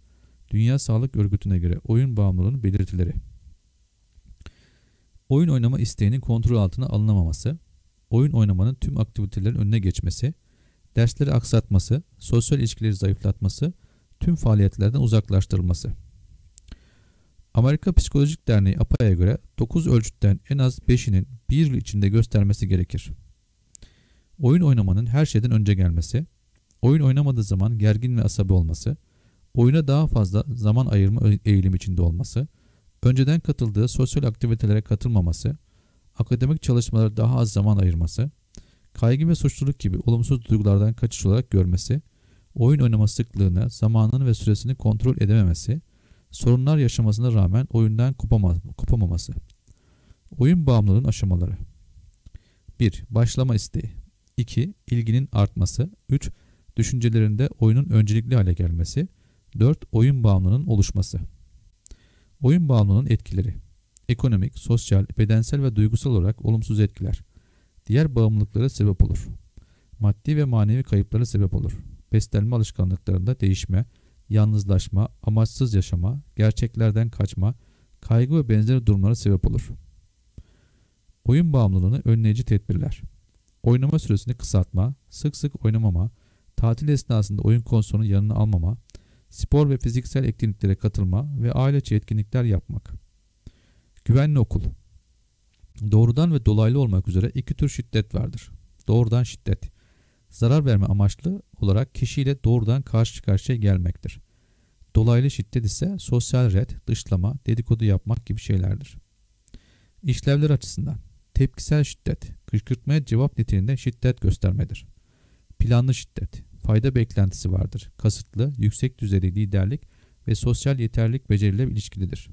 Speaker 1: Dünya Sağlık Örgütü'ne göre oyun bağımlılığının belirtileri. Oyun oynama isteğinin kontrol altına alınamaması, oyun oynamanın tüm aktivitelerin önüne geçmesi, dersleri aksatması, sosyal ilişkileri zayıflatması, tüm faaliyetlerden uzaklaştırılması. Amerika Psikolojik Derneği APA'ya göre 9 ölçütten en az 5'inin bir yıl içinde göstermesi gerekir. Oyun oynamanın her şeyden önce gelmesi, oyun oynamadığı zaman gergin ve asabi olması, oyuna daha fazla zaman ayırma eğilim içinde olması, önceden katıldığı sosyal aktivitelere katılmaması, akademik çalışmalara daha az zaman ayırması, kaygı ve suçluluk gibi olumsuz duygulardan kaçış olarak görmesi, oyun oynama sıklığını, zamanını ve süresini kontrol edememesi, sorunlar yaşamasına rağmen oyundan kopamaması. Oyun bağımlılığının aşamaları 1. Başlama isteği 2. ilginin artması 3. Düşüncelerinde oyunun öncelikli hale gelmesi 4. Oyun bağımlılığının oluşması Oyun bağımlılığının etkileri Ekonomik, sosyal, bedensel ve duygusal olarak olumsuz etkiler. Diğer bağımlılıklara sebep olur. Maddi ve manevi kayıplara sebep olur. Beslenme alışkanlıklarında değişme, yalnızlaşma, amaçsız yaşama, gerçeklerden kaçma, kaygı ve benzeri durumlara sebep olur. Oyun bağımlılığını önleyici tedbirler. Oynama süresini kısaltma, sık sık oynamama, tatil esnasında oyun konsolunu yanına almama, spor ve fiziksel etkinliklere katılma ve ailece etkinlikler yapmak. Güvenli okul. Doğrudan ve dolaylı olmak üzere iki tür şiddet vardır. Doğrudan şiddet. Zarar verme amaçlı olarak kişiyle doğrudan karşı karşıya gelmektir. Dolaylı şiddet ise sosyal red, dışlama, dedikodu yapmak gibi şeylerdir. İşlevler açısından tepkisel şiddet, kışkırtmaya cevap niteliğinde şiddet göstermedir. Planlı şiddet, fayda beklentisi vardır. Kasıtlı, yüksek düzeyli liderlik ve sosyal yeterlilik beceriyle ilişkilidir.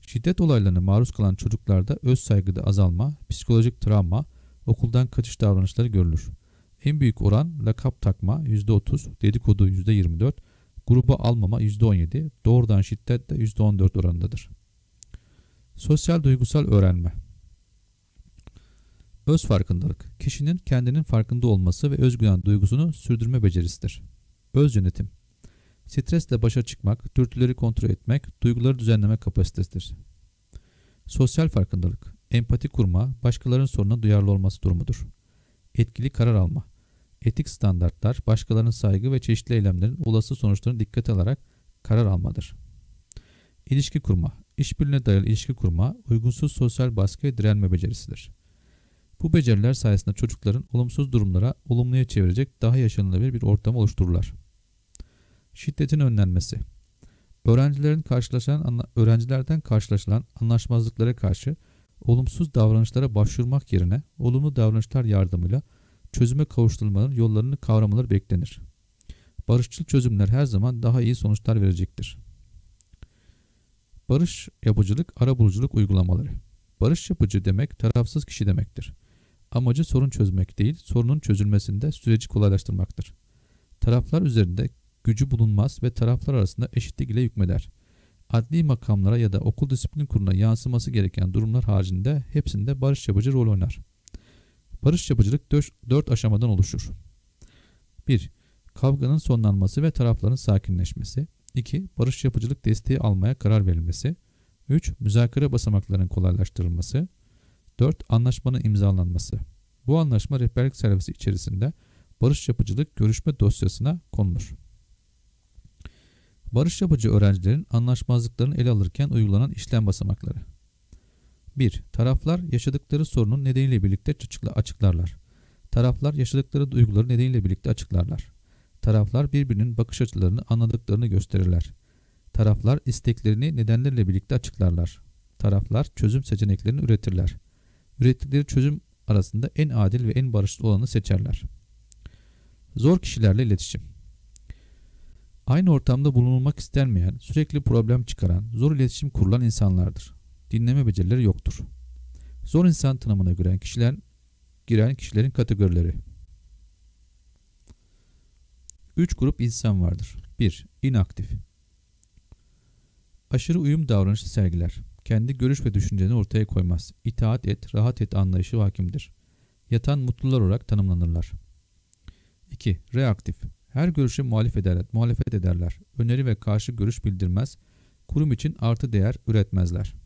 Speaker 1: Şiddet olaylarına maruz kalan çocuklarda öz saygıda azalma, psikolojik travma, okuldan kaçış davranışları görülür. En büyük oran lakap takma %30, dedikodu %24, gruba almama %17, doğrudan şiddet de %14 oranındadır. Sosyal duygusal öğrenme Öz farkındalık, kişinin kendinin farkında olması ve özgüven duygusunu sürdürme becerisidir. Öz yönetim, stresle başa çıkmak, dürtüleri kontrol etmek, duyguları düzenleme kapasitesidir. Sosyal farkındalık, empati kurma, başkalarının sorununa duyarlı olması durumudur. Etkili karar alma, etik standartlar, başkalarının saygı ve çeşitli eylemlerin olası sonuçlarını dikkate alarak karar almadır. İlişki kurma, işbirliğine dayalı ilişki kurma, uygunsuz sosyal baskıya direnme becerisidir. Bu beceriler sayesinde çocukların olumsuz durumlara olumluya çevirecek daha yaşanılabilir bir ortam oluştururlar. Şiddetin önlenmesi Öğrencilerin karşılaşan, öğrencilerden karşılaşılan anlaşmazlıklara karşı olumsuz davranışlara başvurmak yerine olumlu davranışlar yardımıyla çözüme kavuşturulmanın yollarını kavramaları beklenir. Barışçıl çözümler her zaman daha iyi sonuçlar verecektir. Barış yapıcılık, arabuluculuk uygulamaları. Barış yapıcı demek tarafsız kişi demektir. Amacı sorun çözmek değil, sorunun çözülmesinde süreci kolaylaştırmaktır. Taraflar üzerinde gücü bulunmaz ve taraflar arasında eşitlik ile hükmeder. Adli makamlara ya da okul disiplin kuruluna yansıması gereken durumlar haricinde hepsinde barış yapıcı rol oynar. Barış yapıcılık dört aşamadan oluşur. 1. Kavganın sonlanması ve tarafların sakinleşmesi. 2. Barış yapıcılık desteği almaya karar verilmesi. 3. Müzakere basamaklarının kolaylaştırılması. 4. Anlaşmanın imzalanması. Bu anlaşma rehberlik servisi içerisinde barış yapıcılık görüşme dosyasına konulur. Barış yapıcı öğrencilerin anlaşmazlıklarını ele alırken uygulanan işlem basamakları. 1. Taraflar yaşadıkları sorunun nedeniyle birlikte açıklarlar. Taraflar yaşadıkları duyguları nedeniyle birlikte açıklarlar. Taraflar birbirinin bakış açılarını anladıklarını gösterirler. Taraflar isteklerini nedenlerle birlikte açıklarlar. Taraflar çözüm seçeneklerini üretirler. Ürettikleri çözüm arasında en adil ve en barışçıl olanı seçerler. Zor kişilerle iletişim Aynı ortamda bulunulmak istenmeyen, sürekli problem çıkaran, zor iletişim kurulan insanlardır. Dinleme becerileri yoktur. Zor insan tanımına giren kişiler, giren kişilerin kategorileri. 3 grup insan vardır. 1. İnaktif. Aşırı uyum davranışı sergiler. Kendi görüş ve düşünceni ortaya koymaz. İtaat et, rahat et anlayışı hakimdir. Yatan mutlular olarak tanımlanırlar. 2. Reaktif. Her görüşe muhalif ederler, muhalefet ederler. Öneri ve karşı görüş bildirmez. Kurum için artı değer üretmezler.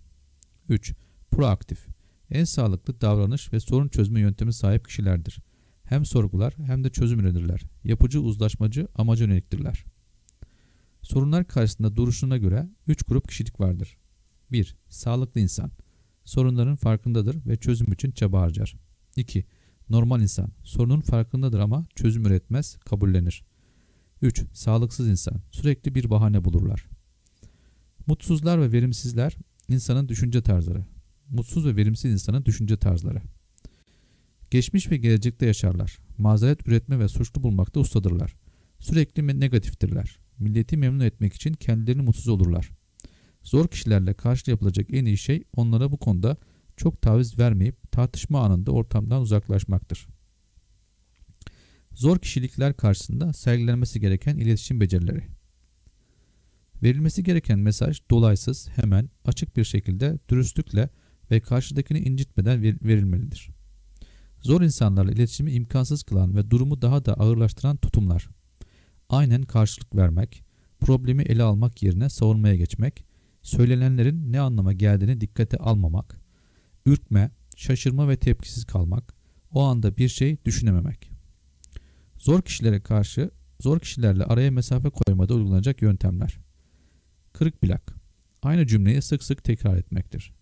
Speaker 1: 3. Proaktif. En sağlıklı davranış ve sorun çözme yöntemi sahip kişilerdir. Hem sorgular hem de çözüm üretirler. Yapıcı, uzlaşmacı, amaca yöneliktirler. Sorunlar karşısında duruşuna göre 3 grup kişilik vardır. 1. Sağlıklı insan. Sorunların farkındadır ve çözüm için çaba harcar. 2. Normal insan. Sorunun farkındadır ama çözüm üretmez, kabullenir. 3. Sağlıksız insan. Sürekli bir bahane bulurlar. Mutsuzlar ve verimsizler insanın düşünce tarzları. Mutsuz ve verimsiz insanın düşünce tarzları. Geçmiş ve gelecekte yaşarlar. Mazeret üretme ve suçlu bulmakta ustadırlar. Sürekli negatiftirler. Milleti memnun etmek için kendilerini mutsuz olurlar. Zor kişilerle karşı yapılacak en iyi şey onlara bu konuda çok taviz vermeyip tartışma anında ortamdan uzaklaşmaktır. Zor kişilikler karşısında sergilenmesi gereken iletişim becerileri. Verilmesi gereken mesaj dolaysız, hemen, açık bir şekilde dürüstlükle ve karşıdakini incitmeden verilmelidir. Zor insanlarla iletişimi imkansız kılan ve durumu daha da ağırlaştıran tutumlar. Aynen karşılık vermek, problemi ele almak yerine savunmaya geçmek, söylenenlerin ne anlama geldiğini dikkate almamak, ürkme, şaşırma ve tepkisiz kalmak, o anda bir şey düşünememek. Zor kişilere karşı zor kişilerle araya mesafe koymada uygulanacak yöntemler. Kırık bilak. Aynı cümleyi sık sık tekrar etmektir.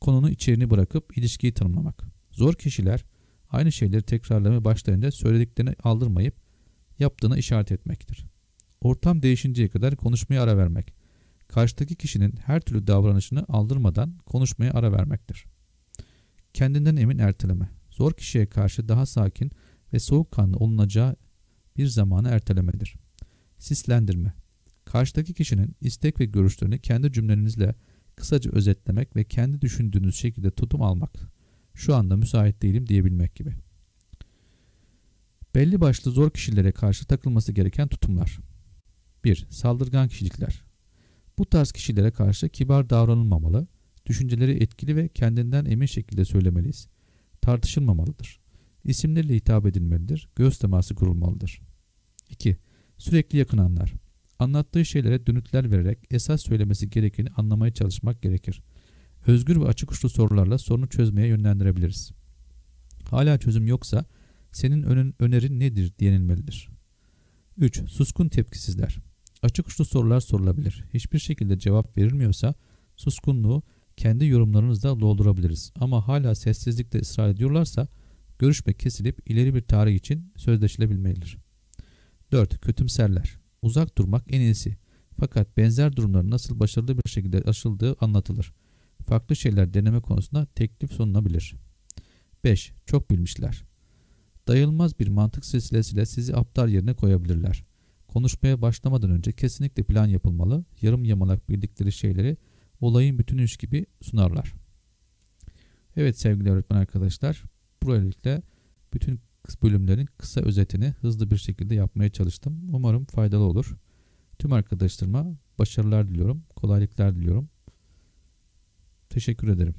Speaker 1: Konunun içeriğini bırakıp ilişkiyi tanımlamak. Zor kişiler aynı şeyleri tekrarlamaya başlayınca söylediklerini aldırmayıp yaptığına işaret etmektir. Ortam değişinceye kadar konuşmaya ara vermek. Karşıdaki kişinin her türlü davranışını aldırmadan konuşmaya ara vermektir. Kendinden emin erteleme. Zor kişiye karşı daha sakin ve soğukkanlı olunacağı bir zamanı ertelemedir. Sislendirme. Karşıdaki kişinin istek ve görüşlerini kendi cümlenizle kısaca özetlemek ve kendi düşündüğünüz şekilde tutum almak. Şu anda müsait değilim diyebilmek gibi. Belli başlı zor kişilere karşı takılması gereken tutumlar. 1. Saldırgan kişilikler. Bu tarz kişilere karşı kibar davranılmamalı, düşünceleri etkili ve kendinden emin şekilde söylemeliyiz. Tartışılmamalıdır. İsimleriyle hitap edilmelidir, göz teması kurulmalıdır. 2. Sürekli yakınanlar. Anlattığı şeylere dönütler vererek esas söylemesi gerekeni anlamaya çalışmak gerekir. Özgür ve açık uçlu sorularla sorunu çözmeye yönlendirebiliriz. Hala çözüm yoksa senin önün, önerin nedir denilmelidir. 3. Suskun tepkisizler. Açık uçlu sorular sorulabilir. Hiçbir şekilde cevap verilmiyorsa suskunluğu kendi yorumlarınızla doldurabiliriz. Ama hala sessizlikte ısrar ediyorlarsa görüşme kesilip ileri bir tarih için sözleşilebilmelidir. 4. Kötümserler. Uzak durmak en iyisi. Fakat benzer durumların nasıl başarılı bir şekilde aşıldığı anlatılır. Farklı şeyler deneme konusunda teklif sunulabilir. 5. Çok bilmişler. Dayılmaz bir mantık silsilesiyle sizi aptal yerine koyabilirler. Konuşmaya başlamadan önce kesinlikle plan yapılmalı, yarım yamalak bildikleri şeyleri olayın bütünüş gibi sunarlar. Evet sevgili öğretmen arkadaşlar, böylelikle bütün bölümlerin kısa özetini hızlı bir şekilde yapmaya çalıştım. Umarım faydalı olur. Tüm arkadaşlarıma başarılar diliyorum, kolaylıklar diliyorum. Teşekkür ederim.